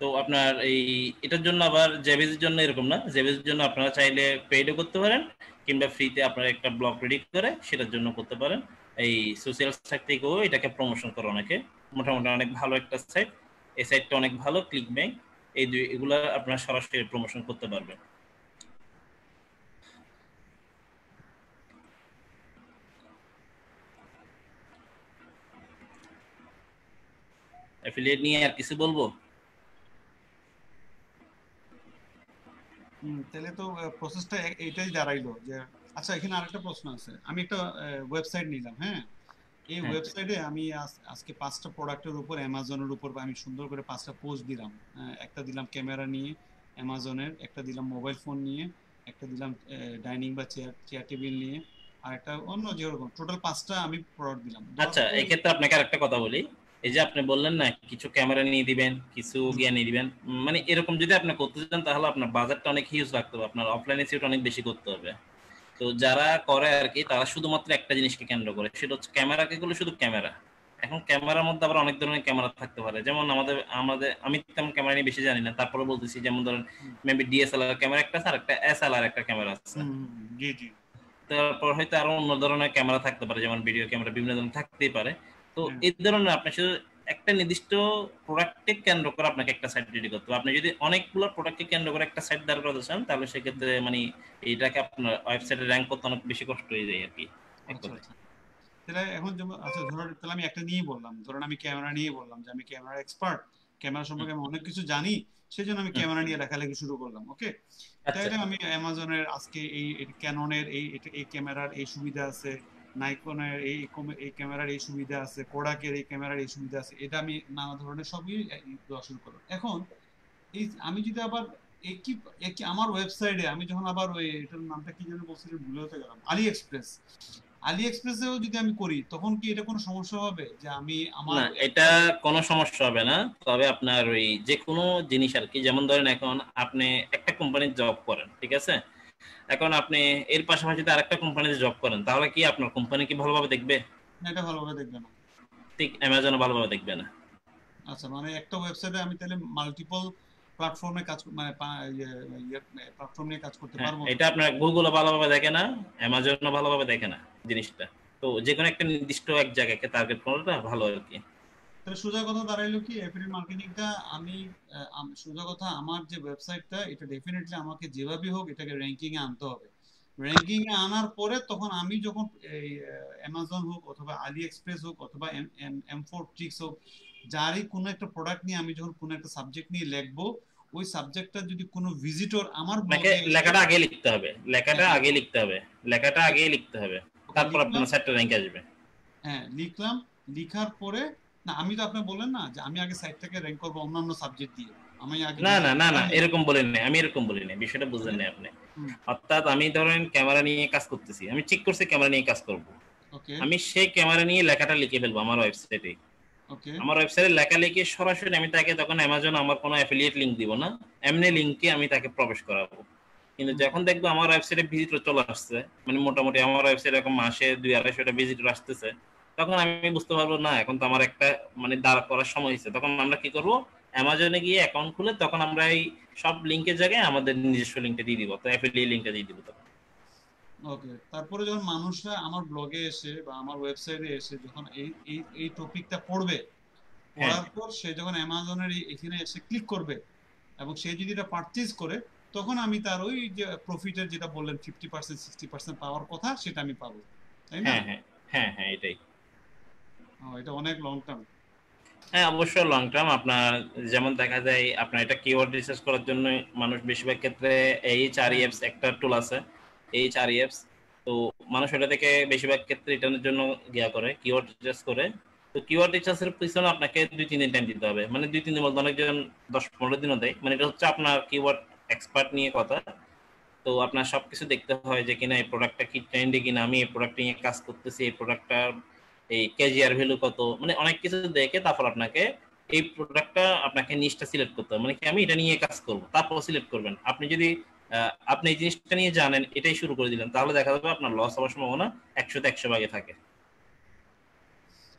তো আপনার এই, এটার জন্য আবার জেবেজের জন্য এরকম না। জেবেজের জন্য আপনারা চাইলে পেইডও করতে পারেন, কিংবা ফ্রিতে আপনারা একটা ব্লগ রেডি করে সেটার জন্য করতে পারেন। এই সোশ্যাল সাইট থেকেও এটাকে প্রমোশন করে অনেকে। মোটামুটি অনেক ভালো একটা সাইট এই সাইটটা অনেক ভালো ক্লিক ব্যাংক এই দুই, এগুলা আপনারা সরাসরি প্রমোশন করতে পারবেন। অ্যাফিলিয়েট নিয়ে আর কিছু বলব? তাহলে তো প্রসেসটা এইটাই দাঁড়াইলো যে আচ্ছা এখানে আরেকটা প্রশ্ন আছে। আমি একটা ওয়েবসাইট নিলাম হ্যাঁ? এই হ্যাঁ। ওয়েবসাইটে আমি আজকে পাঁচটা প্রোডাক্টের উপর অ্যামাজনের উপর আমি সুন্দর করে পাঁচটা পোস্ট দিলাম হ্যাঁ, একটা দিলাম ক্যামেরা নিয়ে অ্যামাজনের একটা দিলাম মোবাইল ফোন নিয়ে একটা দিলাম ডাইনিং বা চেয়ার চেয়ার টেবিল নিয়ে আর একটা অন্য যেরকম টোটাল পাঁচটা আমি প্রোডাক্ট দিলাম। আচ্ছা এই ক্ষেত্রে আপনাকে আরেকটা কথা বলি। এই যে আপনি বললেন না কিছু ক্যামেরা নিয়ে দিবেন কিছু গিয়া নিয়ে দিবেন মানে এরকম যদি আপনি করতে চান তাহলে আপনার বাজারটা অনেক হিউজ রাখতে হবে আপনার অফলাইনে সেটা অনেক বেশি করতে হবে। তো যারা করে আর কি তারা শুধুমাত্র একটা জিনিসকে কেন্দ্র করে সেটা হচ্ছে ক্যামেরাকে গুলো শুধু ক্যামেরা এখন ক্যামেরার মধ্যে আবার অনেক ধরনের ক্যামেরা থাকতে পারে যেমন আমাদের আমাদের আমি তেমন ক্যামেরা নিয়ে বেশি জানি না তারপরে বলতেছি যেমন ধরেন মেবি ডিএসএলআর ক্যামেরা একটা আছে আর একটা এসএলআর একটা ক্যামেরা আছে। জি জি। তারপর হয়তো আরও অন্য ধরনের ক্যামেরা থাকতে পারে যেমন ভিডিও ক্যামেরা বিভিন্ন ধরনের থাকতেই পারে। তো এই ধরনের আপনি শুধু একটা নির্দিষ্ট প্রোডাক্টকে কেন্দ্র করে আপনাকে একটা সাইট রেডি করতে হবে। আপনি যদি অনেকগুলো প্রোডাক্টকে কেন্দ্র করে একটা সাইট দাঁড় করতে চান তাহলে সেক্ষেত্রে মানে এইটাকে আপনার ওয়েবসাইটে র্যাঙ্ক করতে অনেক বেশি কষ্ট হয়ে যায় আর কি আচ্ছা। আচ্ছা। তাহলে এখন যেমন আচ্ছা ধরুন তাহলে আমি একটা নিয়ে বললাম। ধরুন আমি ক্যামেরা নিয়ে বললাম যে আমি ক্যামেরা এক্সপার্ট ক্যামেরা সম্পর্কে আমি অনেক কিছু জানি সেই জন্য আমি ক্যামেরা নিয়ে লেখালেখি শুরু করলাম ওকে আচ্ছা তাইলে আমি অ্যামাজনের আজকে এই ক্যাননের এই এই ক্যামেরার এই সুবিধা আছে। নাইকনের এই এই ক্যামেরার এই সুবিধা আছে, কোডাকের এই ক্যামেরার এই সুবিধা আছে, এটা আমি নানা ধরনের সবই শুরু করলাম। এখন এই আমি যদি আবার একই একই আমার ওয়েবসাইটে আমি যখন আবার ওই এটার নামটা কি যেন বলছিলেন ভুলে হতে গেলাম আলি এক্সপ্রেস আলি এক্সপ্রেসেও যদি আমি করি, তখন কি এটা কোনো সমস্যা হবে? যে আমি আমার এটা কোনো সমস্যা হবে না, তবে আপনার ওই যে কোনো জিনিস আর কি, যেমন ধরেন এখন আপনি একটা কোম্পানির জব করেন, ঠিক আছে? এখন আপনি এর পাশাপাশি যদি আরেকটা কোম্পানিতে জব করেন তাহলে কি আপনার কোম্পানি কি ভালোভাবে দেখবে? এটা ভালোভাবে দেখবে না। ঠিক অ্যামাজনও ভালোভাবে দেখবে না। আচ্ছা মানে একটা ওয়েবসাইটে আমি তাহলে মাল্টিপল প্ল্যাটফর্মে কাজ মানে প্ল্যাটফর্ম নিয়ে কাজ করতে হ্যাঁ, পারব। এটা আপনার গুগলও ভালোভাবে দেখে না অ্যামাজনও ভালোভাবে দেখে না জিনিসটা। তো যে কোনো একটা নির্দিষ্ট এক জায়গাকে টার্গেট করাটা ভালো আর কি। তাহলে সোজা কথা দাঁড়াইলো কি? এফিলিয়েট মার্কেটিংটা আমি সোজা কথা আমার যে ওয়েবসাইটটা এটা ডেফিনেটলি আমাকে যেভাবে হোক এটাকে র্যাঙ্কিং এ আনতে হবে। র্যাঙ্কিং এ আনার পরে তখন আমি যখন এই অ্যামাজন হোক অথবা আলি এক্সপ্রেস হোক অথবা এম ফোর ট্রিক্স হোক যারই কোনো একটা প্রোডাক্ট নিয়ে আমি যখন কোনো একটা সাবজেক্ট নিয়ে লিখব ওই সাবজেক্টটা যদি কোনো ভিজিটর আমার লেখাটা আগে লিখতে হবে। লেখাটা হ্যাঁ। আগে লিখতে হবে। লেখাটা আগে লিখতে হবে। তারপর আপনার সাইটটা র্যাঙ্ক আসবে। হ্যাঁ লিখলাম। লিখার পরে না আমি তো আপনি বললেন না যে আমি আগে সাইটটাকে র্যাঙ্ক করব অন্যান্য সাবজেক্ট দিয়ে। আমি আগে না না না না এরকম বলেন না আমি এরকম বলি না বিষয়টা বুঝলেন না আপনি। অর্থাৎ আমি ধরেন ক্যামেরা নিয়ে কাজ করতেছি আমি ঠিক করছি ক্যামেরা নিয়ে কাজ করব। ওকে। আমি সেই ক্যামেরা নিয়ে লেখাটা লিখে ফেলব আমার ওয়েবসাইটে ওকে। আমার ওয়েবসাইটে লেখা লিখে সরাসরি আমি তাকে তখন অ্যামাজন আমার কোনো অ্যাফিলিয়েট লিংক দিব না এমনি লিংকে আমি তাকে প্রবেশ করাবো। কিন্তু যখন দেখব আমার ওয়েবসাইটে ভিজিটর চলে আসছে মানে মোটামুটি আমার ওয়েবসাইটে এখন মাসে দুই আড়াইশোটা ভিজিটর আসতেছে তখন আমি বুঝতে পারব না এখন তো আমার একটা মানে দাঁড় করার সময় হয়েছে। তখন আমরা কি করব? অ্যামাজনে গিয়ে অ্যাকাউন্ট খুলে তখন আমরা এই সব লিংকের জায়গায় আমাদের নিজস্ব লিংকটা দিয়ে দিব। তো অ্যাফিলিয়েট লিংকটা দিয়ে দিব তখন। ওকে তারপরে যখন মানুষরা আমার ব্লগে এসে বা আমার ওয়েবসাইটে এসে যখন এই এই এই টপিকটা পড়বে পড়ার পর সে যখন অ্যামাজনের এখানে এসে ক্লিক করবে এবং সে যদি এটা পারচেজ করে তখন আমি তার ওই যে প্রফিটের যেটা বললেন ফিফটি পার্সেন্ট সিক্সটি পার্সেন্ট পাওয়ার কথা সেটা আমি পাবো। তাই না? হ্যাঁ হ্যাঁ হ্যাঁ হ্যাঁ এটাই। এটা অনেক লং টার্ম হ্যাঁ অবশ্যই লং টার্ম আপনার যেমন দেখা যায় আপনার এটা কিওয়ার্ড রিসার্চ করার জন্য মানুষ বেশিরভাগ ক্ষেত্রে এইচ আর এফস একটা টুল আছে। এইচ আর এফস তো মানুষ এটা থেকে বেশিরভাগ ক্ষেত্রে রিটার্নের জন্য গিয়া করে কিওয়ার্ড রিসার্চ করে। তো কিওয়ার্ড রিসার্চের পিছনে আপনাকে দুই তিন দিন টাইম দিতে হবে। মানে দুই তিন দিন বলতে অনেকজন দশ পনেরো দিনও দেয়। মানে এটা হচ্ছে আপনার কিওয়ার্ড এক্সপার্ট নিয়ে কথা। তো আপনার সবকিছু দেখতে হয় যে কিনা এই প্রোডাক্টটা কি ট্রেন্ডে কিনা আমি এই প্রোডাক্ট নিয়ে কাজ করতেছি এই প্রোডাক্টটার এই কেজিআর ভ্যালু কত? মানে অনেক কিছু দেখে তারপর আপনাকে এই প্রোডাক্টটা আপনাকে নিচটা সিলেক্ট করতে হবে। মানে কি আমি এটা নিয়ে কাজ করব তারপর সিলেক্ট করবেন। আপনি যদি আপনি এই জিনিসটা নিয়ে জানেন এটাই শুরু করে দিলেন তাহলে দেখা যাবে আপনার লস হওয়ার সম্ভাবনা একশোতে একশো ভাগে থাকে।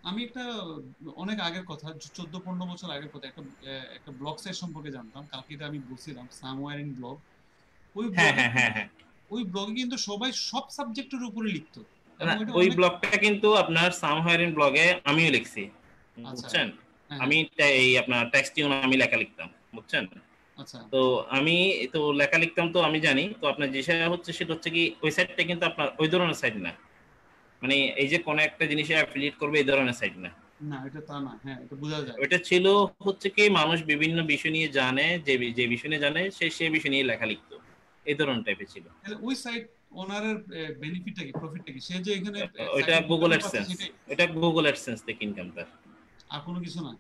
আমি একটা অনেক আগের কথা চোদ্দ পনেরো বছর আগের কথা একটা একটা ব্লগ সাইট সম্পর্কে জানতাম। কালকে এটা আমি বলছিলাম সামওয়্যার ইন ব্লগ ওই হ্যাঁ হ্যাঁ হ্যাঁ ওই ব্লগে কিন্তু সবাই সব সাবজেক্টের উপরে লিখতো। ওই ব্লগটা কিন্তু আপনার সামহায়ারিন ব্লগে আমিও লিখছি আচ্ছা। বুঝছেন? হ্যাঁ, আমি এই আপনার টেক্সট টিউন আমি লেখা লিখতাম বুঝছেন? আচ্ছা। তো আমি তো লেখা লিখতাম তো আমি জানি তো আপনার যে হচ্ছে সেটা হচ্ছে কি ওই সাইটটা কিন্তু আপনার ওই ধরনের সাইট না। মানে এই যে কোনো একটা জিনিসে অ্যাফিলিয়েট করবে এই ধরনের সাইট না। না এটা তা না হ্যাঁ এটা বোঝা যায়। ওইটা ছিল হচ্ছে কি মানুষ বিভিন্ন বিষয় নিয়ে জানে যে যে বিষয় নিয়ে জানে সে সেই বিষয় নিয়ে লেখা লিখতো। এই ধরনের টাইপের ছিল। ওই সাইট ওনারের বেনিফিটটা কি প্রফিটটা কি? সে যে এখানে গুগল অ্যাডসেন্স? ওইটা গুগল অ্যাডসেন্স থেকে ইনকাম তার আর কোনো কিছু না?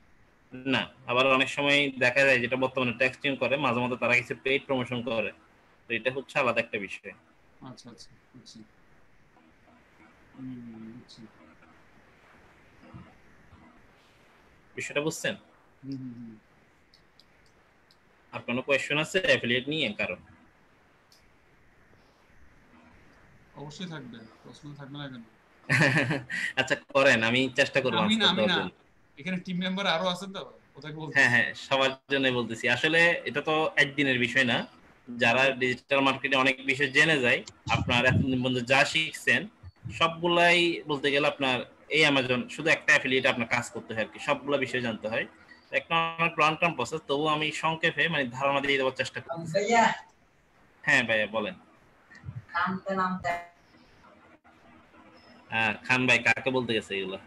না আবার অনেক সময় দেখা যায় যেটা বর্তমানে ট্যাক্সটিং করে মাঝে মাঝে তারা কিছু পেইড প্রমোশন করে। তো এটা হচ্ছে আলাদা একটা বিষয়। আচ্ছা আচ্ছা বুঝছি। বিষয়টা বুঝছেন। আর কোনো কোয়েশ্চেন আছে? অ্যাফিলিয়েট নিয়ে কারণ? অবশ্যই থাকবে প্রশ্ন থাকবে না কেন আচ্ছা করেন আমি চেষ্টা করব আমি না আমি না। এখানে টিম মেম্বার আরও আছেন তো হ্যাঁ হ্যাঁ সবার জন্য বলতেছি। আসলে এটা তো একদিনের বিষয় না। যারা ডিজিটাল মার্কেটে অনেক বিষয় জেনে যায় আপনার এতদিন পর্যন্ত যা শিখছেন সবগুলাই বলতে গেলে আপনার এই অ্যামাজন শুধু একটা অ্যাফিলিয়েট আপনার কাজ করতে হয় আর কি সবগুলো বিষয় জানতে হয়। একটা অনেক লং টার্ম প্রসেস তবু আমি সংক্ষেপে মানে ধারণা দিয়ে দেওয়ার চেষ্টা করছি হ্যাঁ ভাইয়া বলেন। নামতে নামতে হ্যাঁ খান ভাই কাকে বলতে গেছে এগুলো?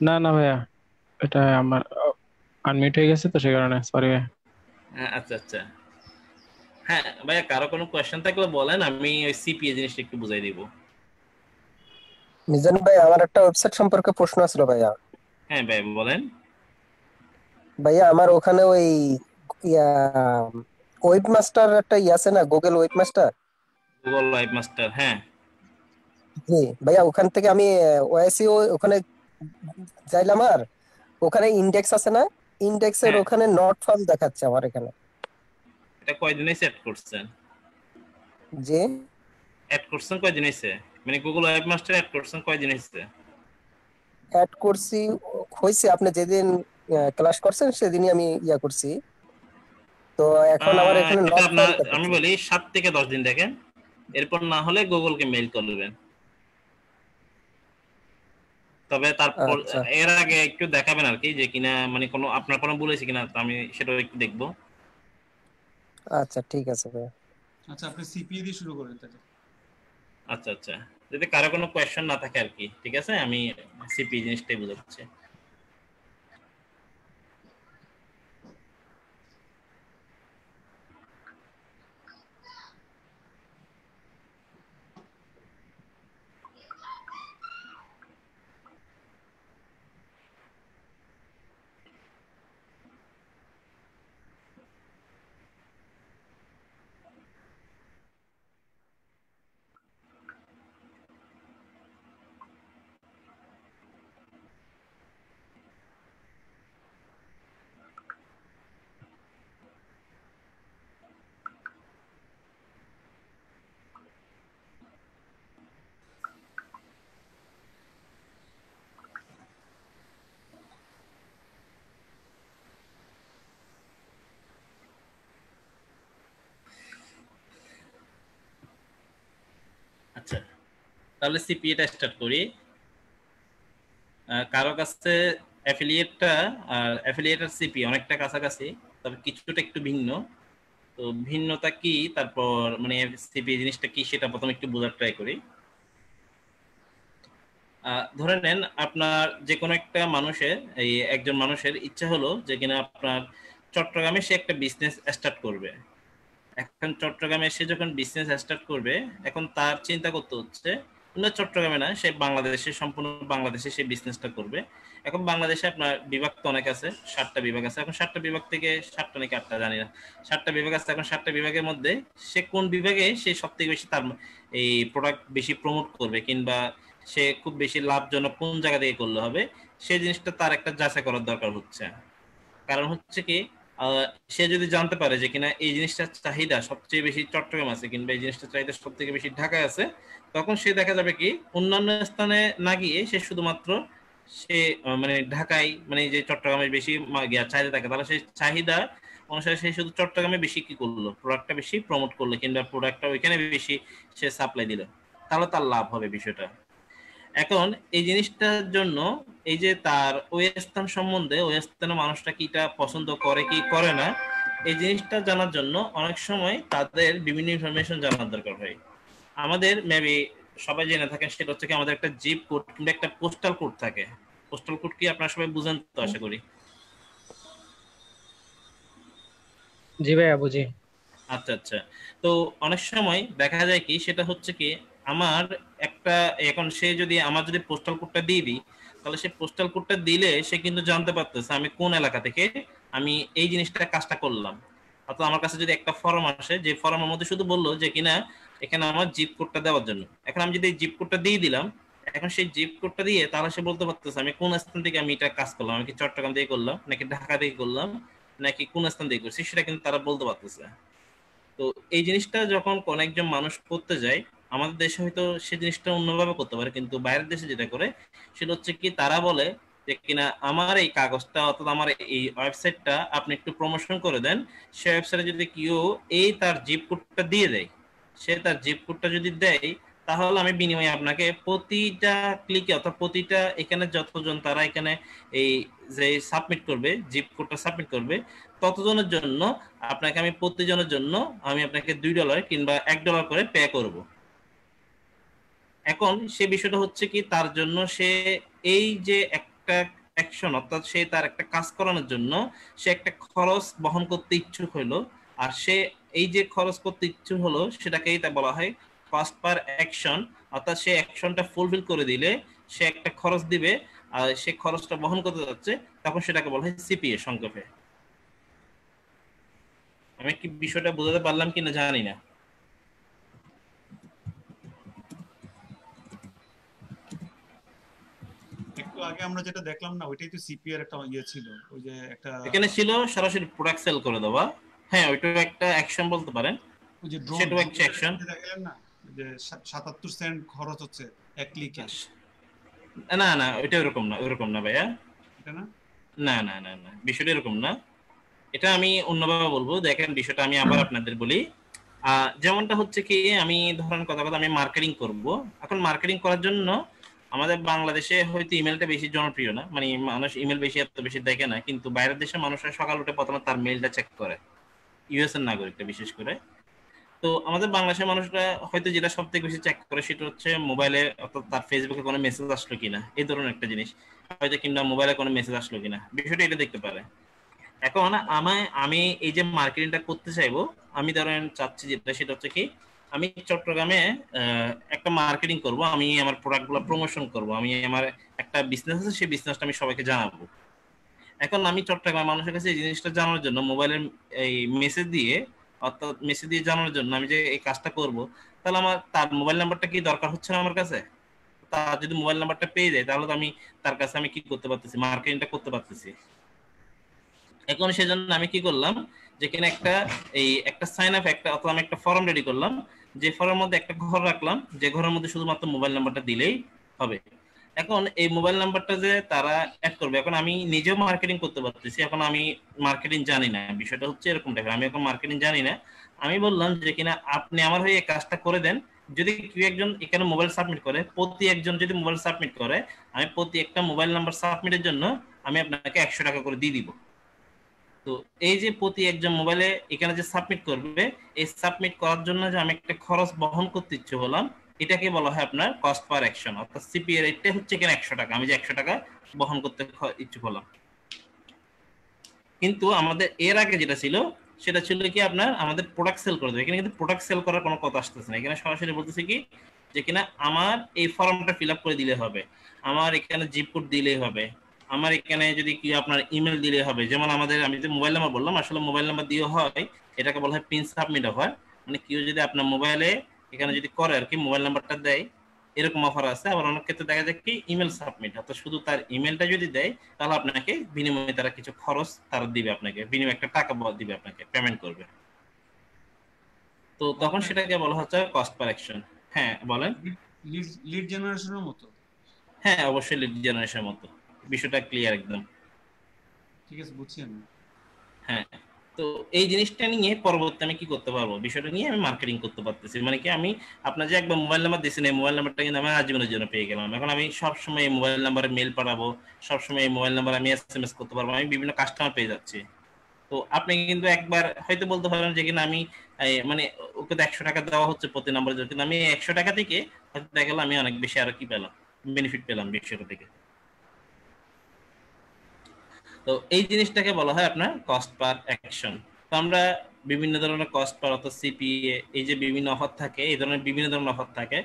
না না ভাইয়া এটা আমার আনমিউট হয়ে গেছে তো সে কারণে সরি ভাই হ্যাঁ, আচ্ছা আচ্ছা। হ্যাঁ ভাইয়া কারও কোনো কোয়েশ্চেন থাকলে বলেন আমি ওই সিপিএ জিনিসটা একটু বুঝাই দিব। মিজান ভাই আমার একটা ওয়েবসাইট সম্পর্কে প্রশ্ন ছিল ভাইয়া। হ্যাঁ ভাই বলেন। ভাইয়া আমার ওখানে ওই ওয়েব মাস্টার একটা ইয়ে আছে না Google web master Google live master হ্যাঁ। জি ভাইয়া ওখান থেকে আমি ওএসইও ওখানে যাইলাম আর ওখানে ইন্ডেক্স আছে না? ইন্ডেক্সের হ্যাঁ। ওখানে নট ফার্ম দেখাচ্ছে আমার এখানে। এটা কয়দিনে সেট করছেন? যে অ্যাড করছেন কয়দিন হয়েছে মানে গুগল ওয়েব মাস্টার অ্যাড করছেন কয়দিন হয়েছে অ্যাড করছি হয়েছে আপনি যেদিন ক্লাস করছেন সেদিনই আমি ইয়া করছি। তো এখন আমার এখানে আমি বলি সাত থেকে দশ দিন দেখেন। এরপর না হলে গুগলকে মেইল করবেন তবে তারপর আচ্ছা। এর আগে একটু দেখাবেন আর কি যে কিনা মানে কোনো আপনার কোনো ভুল হয়েছে কিনা তো আমি সেটা একটু দেখব। আচ্ছা ঠিক আছে ভাইয়া। আচ্ছা আপনি সিপিএ দিয়ে শুরু করেন তাহলে। আচ্ছা আচ্ছা। যদি কারও কোনো কোয়েশ্চেন না থাকে আর কি ঠিক আছে? আমি সিপি জিনিসটাই বুঝাচ্ছি। তাহলে সিপিএটা স্টার্ট করি। কারও কাছে অ্যাফিলিয়েটটা আর অ্যাফিলিয়েট আর সিপি অনেকটা কাছাকাছি, তবে কিছুটা একটু ভিন্ন। তো ভিন্নতা কি? তারপর মানে সিপি জিনিসটা কি সেটা প্রথমে একটু বোঝার ট্রাই করি। ধরে নেন আপনার যে কোনো একটা মানুষের, এই একজন মানুষের ইচ্ছা হলো যে কিনা আপনার চট্টগ্রামে সে একটা বিজনেস স্টার্ট করবে। এখন চট্টগ্রামে সে যখন বিজনেস স্টার্ট করবে, এখন তার চিন্তা করতে হচ্ছে চট্টগ্রামে না, সে বাংলাদেশে, সম্পূর্ণ বাংলাদেশে সে বিজনেসটা করবে। এখন বাংলাদেশে আপনার বিভাগ তো অনেক আছে, সাতটা বিভাগ আছে। এখন সাতটা বিভাগ থেকে সাতটা নাকি আটটা, জানি না। সাতটা বিভাগ আছে, এখন সাতটা বিভাগের মধ্যে সে কোন বিভাগে সে সব থেকে বেশি তার এই প্রোডাক্ট বেশি প্রমোট করবে কিংবা সে খুব বেশি লাভজনক কোন জায়গা থেকে করলে হবে, সেই জিনিসটা তার একটা যাচাই করার দরকার হচ্ছে। কারণ হচ্ছে কি সে যদি জানতে পারে যে কিনা এই জিনিসটার চাহিদা সবচেয়ে বেশি চট্টগ্রাম আছে কিংবা এই জিনিসটার চাহিদা সব থেকে বেশি ঢাকায় আছে, তখন সে দেখা যাবে কি, অন্যান্য স্থানে না গিয়ে সে শুধুমাত্র সে মানে ঢাকায় মানে যে চট্টগ্রামে বেশি চাহিদা থাকে, তাহলে সেই চাহিদা অনুসারে সে শুধু চট্টগ্রামে বেশি কি করল? প্রোডাক্টটা বেশি প্রমোট করল কিংবা প্রোডাক্টটা ওইখানে বেশি সে সাপ্লাই দিল। তাহলে তার লাভ হবে বিষয়টা। এখন এই জিনিসটার জন্য এই যে তার ওই স্থান সম্বন্ধে ওই স্থানের মানুষটা কিটা পছন্দ করে কি করে না এই জিনিসটা জানার জন্য অনেক সময় তাদের বিভিন্ন ইনফরমেশন জানার দরকার হয়। আমাদের মেবি সবাই জেনে থাকেন সেটা হচ্ছে কি আমাদের একটা জিপ কোড কিংবা একটা পোস্টাল কোড থাকে। পোস্টাল কোড কি আপনারা সবাই বুঝেন তো আশা করি? জি ভাইয়া বুঝি। আচ্ছা আচ্ছা। তো অনেক সময় দেখা যায় কি সেটা হচ্ছে কি আমার একটা, এখন সে যদি আমার যদি পোস্টাল কোডটা দিয়ে দিই, তাহলে সে পোস্টাল কোডটা দিলে সে কিন্তু জানতে পারতেছে আমি কোন এলাকা থেকে আমি এই জিনিসটা কাজটা করলাম। অর্থাৎ আমার কাছে যদি একটা ফর্ম আসে, যে ফর্মের মধ্যে শুধু বলল যে কিনা এখানে আমার জিপ কোডটা দেওয়ার জন্য। এখন আমি যদি জিপ কোডটা দিয়ে দিলাম, এখন সেই জিপ কোডটা দিয়ে তাহলে সে বলতে পারতেছে আমি কোন স্থান থেকে আমি এটা কাজ করলাম, আমি কি চট্টগ্রাম থেকে করলাম, নাকি ঢাকা থেকে করলাম, নাকি কোন স্থান থেকে করছি, সেটা কিন্তু তারা বলতে পারতেছে। তো এই জিনিসটা যখন কোন একজন মানুষ করতে যায় আমাদের দেশে হয়তো সে জিনিসটা অন্যভাবে করতে পারে, কিন্তু বাইরের দেশে যেটা করে, সেটা হচ্ছে কি তারা বলে যে কিনা আমার এই কাগজটা অর্থাৎ আমার এই ওয়েবসাইটটা আপনি একটু প্রমোশন করে দেন, সে ওয়েবসাইটে যদি কেউ এই তার জিপ কোডটা দিয়ে দেয়, সে তার জিপ কোডটা যদি দেয়, তাহলে আমি বিনিময়ে আপনাকে প্রতিটা ক্লিকে অর্থাৎ প্রতিটা এখানে যতজন তারা এখানে এই যে সাবমিট করবে জিপ কোডটা সাবমিট করবে, ততজনের জন্য আপনাকে আমি প্রতিজনের জন্য আমি আপনাকে দুই ডলার কিংবা এক ডলার করে পে করব। এখন সে বিষয়টা হচ্ছে কি, তার জন্য সে এই যে একটা অ্যাকশন অর্থাৎ সে তার একটা কাজ করানোর জন্য সে একটা খরচ বহন করতে ইচ্ছুক হলো আর সে এই যে খরচ করতে ইচ্ছুক হলো, সেটাকেই তা বলা হয় কস্ট পার অ্যাকশন অর্থাৎ সে অ্যাকশনটা ফুলফিল করে দিলে সে একটা খরচ দিবে, আর সে খরচটা বহন করতে যাচ্ছে, তখন সেটাকে বলা হয় সিপিএ সংক্ষেপে। আমি কি বিষয়টা বোঝাতে পারলাম কিনা জানি না। একটু আগে আমরা যেটা দেখলাম না ওইটাই তো সিপিআর একটা ইয়ে ছিল ওই যে একটা এখানে ছিল সরাসরি প্রোডাক্ট সেল করে দেওয়া। হ্যাঁ ওইটাও একটা অ্যাকশন বলতে পারেন। ওই যে ড্রোন সেটাও একটা action। দেখালেন না যে সাতাত্তর সেন্ট খরচ হচ্ছে এক ক্লিকে না না ওইটা ওরকম না ওরকম না ভাইয়া। এটা না? না না না না বিষয়টা এরকম না। এটা আমি অন্যভাবে বলব দেখেন বিষয়টা আমি আবার আপনাদের বলি। যেমনটা হচ্ছে কি আমি ধরেন কথা কথা আমি মার্কেটিং করব। এখন মার্কেটিং করার জন্য আমাদের বাংলাদেশে হয়তো ইমেলটা বেশি জনপ্রিয় না মানে মানুষ ইমেল বেশি, এত বেশি দেখে না, কিন্তু বাইরের দেশের মানুষরা সকাল উঠে প্রথমে তার মেলটা চেক করে ইউএস এর নাগরিকটা বিশেষ করে। তো আমাদের বাংলাদেশের মানুষরা হয়তো যেটা সব থেকে বেশি চেক করে সেটা হচ্ছে মোবাইলে অর্থাৎ তার ফেসবুকে কোনো মেসেজ আসলো কিনা, এই ধরনের একটা জিনিস, হয়তো কিংবা মোবাইলে কোনো মেসেজ আসলো কিনা, বিষয়টা এটা দেখতে পারে। এখন আমায়, আমি এই যে মার্কেটিংটা করতে চাইব, আমি ধরেন চাচ্ছি যেটা, সেটা হচ্ছে কি আমি চট্টগ্রামে একটা মার্কেটিং করব, আমি আমার প্রোডাক্টগুলো প্রমোশন করব, আমি আমার একটা বিজনেস আছে, সেই বিজনেসটা আমি সবাইকে জানাব। এখন আমি চট্টগ্রাম মানুষের কাছে এই জিনিসটা জানানোর জন্য মোবাইলের এই মেসেজ দিয়ে, অর্থাৎ মেসেজ দিয়ে জানানোর জন্য আমি যে এই কাজটা করব, তাহলে আমার, তার মোবাইল নাম্বারটা কি দরকার হচ্ছে না আমার কাছে? তার যদি মোবাইল নাম্বারটা পেয়ে যায়, তাহলে তো আমি তার কাছে আমি কি করতে পারতেছি মার্কেটিংটা করতে পারতেছি। এখন সেজন্য আমি কি করলাম, যেখানে একটা, এই একটা সাইন আপ একটা, অথবা আমি একটা ফর্ম রেডি করলাম যে ফর্মের মধ্যে একটা ঘর রাখলাম, যে ঘরের মধ্যে শুধুমাত্র মোবাইল নাম্বারটা দিলেই হবে। এখন এই মোবাইল নাম্বারটা যে তারা অ্যাড করবে, এখন আমি নিজেও মার্কেটিং করতে পারতেছি, এখন আমি মার্কেটিং জানি না। বিষয়টা হচ্ছে এরকম টাইপের, আমি এখন মার্কেটিং জানি না। আমি বললাম যে কিনা আপনি আমার হয়ে কাজটা করে দেন, যদি কেউ একজন এখানে মোবাইল সাবমিট করে, প্রতি একজন যদি মোবাইল সাবমিট করে, আমি প্রতি একটা মোবাইল নাম্বার সাবমিটের জন্য আমি আপনাকে একশো টাকা করে দিয়ে দিব। তো এই যে প্রতি একজন মোবাইলে এখানে যে সাবমিট করবে, এই সাবমিট করার জন্য যে আমি একটা খরচ বহন করতে ইচ্ছে হলাম, এটাকে বলা হয় আপনার কস্ট পার অ্যাকশন অর্থাৎ সিপিএর রেটটা হচ্ছে এখানে একশো টাকা, আমি যে একশো টাকা বহন করতে ইচ্ছুক হলাম। কিন্তু আমাদের এর আগে যেটা ছিল, সেটা ছিল কি আপনার, আমাদের প্রোডাক্ট সেল করে দেবে। এখানে কিন্তু প্রোডাক্ট সেল করার কোনো কথা আসতেছে না। এখানে সরাসরি বলতেছে কি, যে কিনা আমার এই ফর্মটা ফিল আপ করে দিলে হবে, আমার এখানে জিপ কোড দিলেই হবে। আমার এখানে যদি কি আপনার ইমেল দিলে হবে? যেমন আমাদের আমি যে মোবাইল নাম্বার বললাম আসলে মোবাইল নাম্বার দিয়েও হয় এটাকে বলা হয় পিন সাবমিট অফার মানে কেউ যদি আপনার মোবাইলে এখানে যদি করে আর কি মোবাইল নাম্বারটা দেয় এরকম অফার আছে। আবার অনেক ক্ষেত্রে দেখা যায় কি ইমেল সাবমিট অর্থাৎ শুধু তার ইমেলটা যদি দেয় তাহলে আপনাকে বিনিময়ে তারা কিছু খরচ তারা দিবে আপনাকে বিনিময়ে একটা টাকা দিবে আপনাকে পেমেন্ট করবে। তো তখন সেটাকে বলা হচ্ছে কস্ট পার অ্যাকশন হ্যাঁ বলেন। লিড জেনারেশনের মতো? হ্যাঁ অবশ্যই লিড জেনারেশনের মতো। বিষয়টা ক্লিয়ার একদম। ঠিক আছে বুঝছি আমি। হ্যাঁ তো এই জিনিসটা নিয়ে পরবর্তী আমি কি করতে পারব? বিষয়টা নিয়ে আমি মার্কেটিং করতে পারতেছি। মানে কি আমি আপনার যে একবার মোবাইল নাম্বার দিয়েছেন এই মোবাইল নাম্বারটা কিন্তু আমি আজীবনের জন্য পেয়ে গেলাম। এখন আমি সবসময় এই মোবাইল নাম্বারে মেল পাঠাবো সবসময় এই মোবাইল নাম্বার আমি এস এম এস করতে পারব আমি বিভিন্ন কাস্টমার পেয়ে যাচ্ছি। তো আপনি কিন্তু একবার হয়তো বলতে পারেন যে কিনা আমি মানে ওকে তো একশো টাকা দেওয়া হচ্ছে প্রতি নাম্বারের জন্য কিন্তু আমি একশো টাকা থেকে হয়তো দেখা গেলো আমি অনেক বেশি আরও কি পেলাম বেনিফিট পেলাম বিষয়টা থেকে। তো এই জিনিসটাকে বলা হয় আপনার কস্ট পার অ্যাকশন তো আমরা বিভিন্ন ধরনের কস্ট পার অর্থাৎ সিপিএ এই যে বিভিন্ন অফার থাকে, এই ধরনের বিভিন্ন ধরনের অফার থাকে,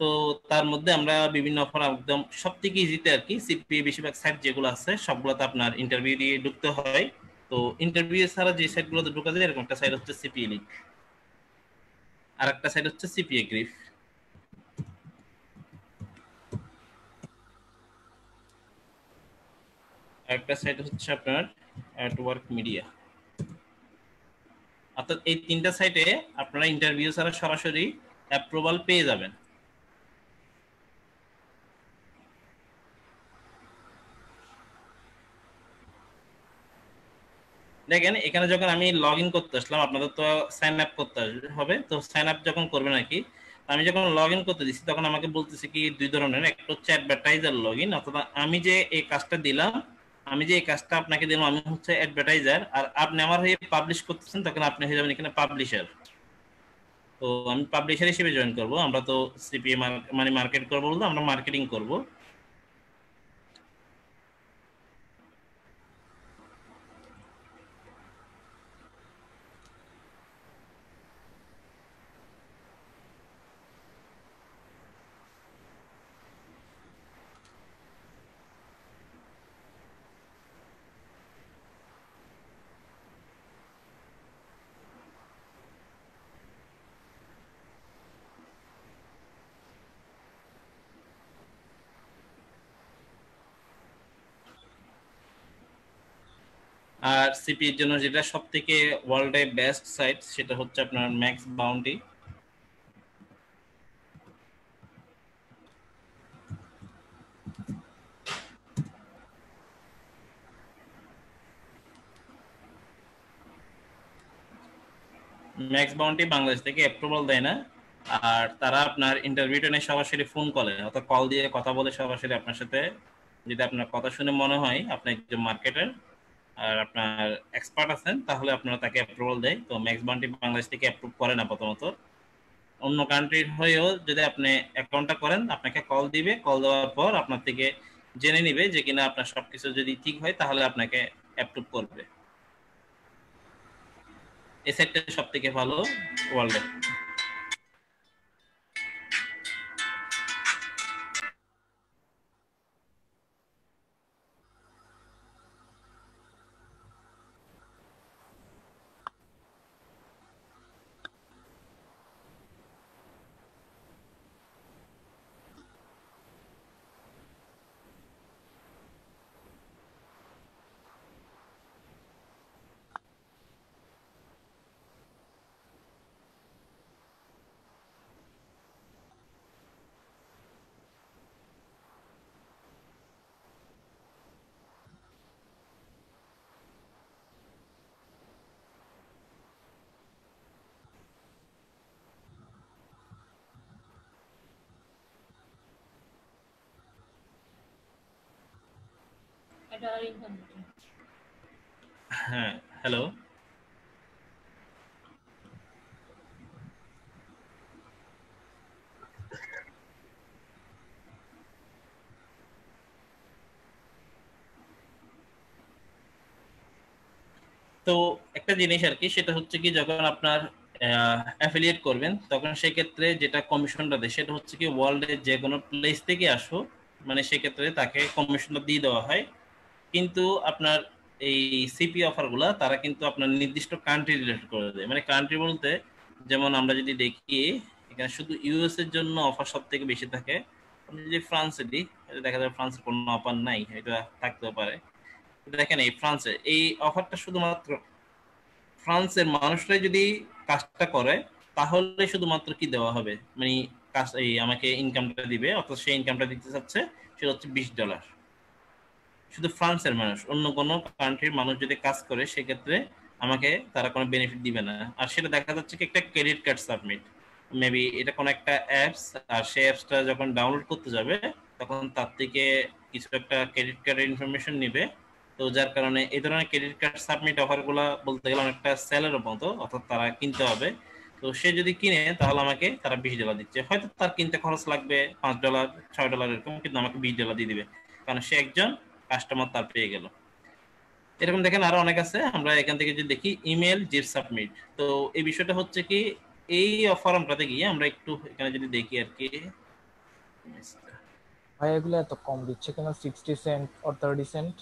তো তার মধ্যে আমরা বিভিন্ন অফার একদম সব থেকে ইজিতে আর কি সিপিএ বেশিরভাগ সাইট যেগুলো আছে, সবগুলোতে আপনার ইন্টারভিউ দিয়ে ঢুকতে হয়। তো ইন্টারভিউ ছাড়া যে সাইটগুলোতে ঢুকা যায়, এরকম একটা সাইট হচ্ছে সিপিএ লিঙ্ক আর একটা সাইট হচ্ছে সিপিএ গ্রিফ একটা সাইট হচ্ছে আপনার অ্যাটওয়ার্ক মিডিয়া অর্থাৎ এই তিনটা সাইটে আপনারা ইন্টারভিউ ছাড়া সরাসরি অ্যাপ্রুভাল পেয়ে যাবেন। দেখেন, এখানে যখন আমি লগ ইন করতে আসলাম, আপনাদের তো সাইন আপ করতে হবে? তো সাইন আপ যখন করবেন নাকি আমি যখন লগ ইন করতে দিচ্ছি তখন আমাকে বলতেছে কি, দুই ধরনের, একটা হচ্ছে অ্যাডভার্টাইজার লগ ইন অথবা আমি যে এই কাজটা দিলাম আমি যে এই কাজটা আপনাকে দিলাম, আমি হচ্ছে অ্যাডভার্টাইজার আর আপনি আমার হয়ে পাবলিশ করতেছেন, তখন আপনি হয়ে যাবেন এখানে পাবলিশার তো আমি পাবলিশার হিসেবে জয়েন করব, আমরা তো সিপিএ মানে মার্কেট করব বলতে আমরা মার্কেটিং করব। আর সিপি এর জন্য যেটা সব থেকে ওয়ার্ল্ডে বেস্ট সাইট সেটা হচ্ছে আপনার max bounty max bounty Bangladesh থেকে অ্যাপ্রুভাল দেয় না। আর তারা আপনার ইন্টারভিউটা নিয়ে সরাসরি ফোন কলে অর্থাৎ কল দিয়ে কথা বলে সরাসরি আপনার সাথে। যদি আপনার কথা শুনে মনে হয় আপনি একজন মার্কেটার আর আপনার এক্সপার্ট আছেন, তাহলে আপনারা তাকে অ্যাপ্রুভাল দেয়। তো ম্যাক্স বাউন্ডি বাংলাদেশ থেকে অ্যাপ্রুভ করে না প্রথমত অন্য কান্ট্রির হয়েও যদি আপনি অ্যাকাউন্টটা করেন, আপনাকে কল দিবে। কল দেওয়ার পর আপনার থেকে জেনে নিবে যে কিনা আপনার সবকিছু যদি ঠিক হয়, তাহলে আপনাকে অ্যাপ্রুভ করবে। এই সাইটটা সব থেকে ভালো ওয়ার্ল্ডে হ্যাঁ হ্যালো তো একটা জিনিস আর কি, সেটা হচ্ছে কি যখন আপনার অ্যাফিলিয়েট করবেন, তখন সেক্ষেত্রে যেটা কমিশনটা দেয়, সেটা হচ্ছে কি ওয়ার্ল্ডের যে কোনো প্লেস থেকে আসো মানে সেক্ষেত্রে তাকে কমিশনটা দিয়ে দেওয়া হয়। কিন্তু আপনার এই সিপি অফারগুলো তারা কিন্তু আপনার নির্দিষ্ট কান্ট্রি রিলেটেড করে দেয়। মানে কান্ট্রি বলতে, যেমন আমরা যদি দেখি, এখানে শুধু ইউএস এর জন্য অফার সব থেকে বেশি থাকে। যদি ফ্রান্সে দিই দেখা যায় ফ্রান্সের কোনো অফার নাই, এটা থাকতেও পারে। দেখেন এই ফ্রান্সে এই অফারটা শুধুমাত্র ফ্রান্সের মানুষরাই যদি কাজটা করে, তাহলে শুধুমাত্র কি দেওয়া হবে? মানে কাজ, এই আমাকে ইনকামটা দিবে, অর্থাৎ সেই ইনকামটা দিতে চাচ্ছে, সেটা হচ্ছে বিশ ডলার শুধু ফ্রান্সের মানুষ, অন্য কোনো কান্ট্রির মানুষ যদি কাজ করে, সেক্ষেত্রে আমাকে তারা কোনো বেনিফিট দিবে না। আর সেটা দেখা যাচ্ছে কি একটা ক্রেডিট কার্ড সাবমিট মেবি এটা কোনো একটা অ্যাপস আর সেই অ্যাপসটা যখন ডাউনলোড করতে যাবে, তখন তার থেকে কিছু একটা ক্রেডিট কার্ডের ইনফরমেশন নিবে। তো যার কারণে এই ধরনের ক্রেডিট কার্ড সাবমিট অফারগুলো বলতে গেলে অনেকটা সেলের মতো, অর্থাৎ তারা কিনতে হবে। তো সে যদি কিনে, তাহলে আমাকে তারা বিশ ডলার দিচ্ছে। হয়তো তার কিনতে খরচ লাগবে পাঁচ ডলার ছয় ডলার এরকম, কিন্তু আমাকে বিশ ডলার দিয়ে দিবে। কারণ সে একজন কাস্টমার তার পেয়ে গেল। এরকম দেখেন আরও অনেক আছে। আমরা এখান থেকে যদি দেখি ইমেল জিপ সাবমিট। তো এই বিষয়টা হচ্ছে কি এই ফর্মটাতে গিয়ে আমরা একটু এখানে যদি দেখি আর কি। ভাই এগুলো এত কম দিচ্ছে কেন? Sixty cent or thirty cent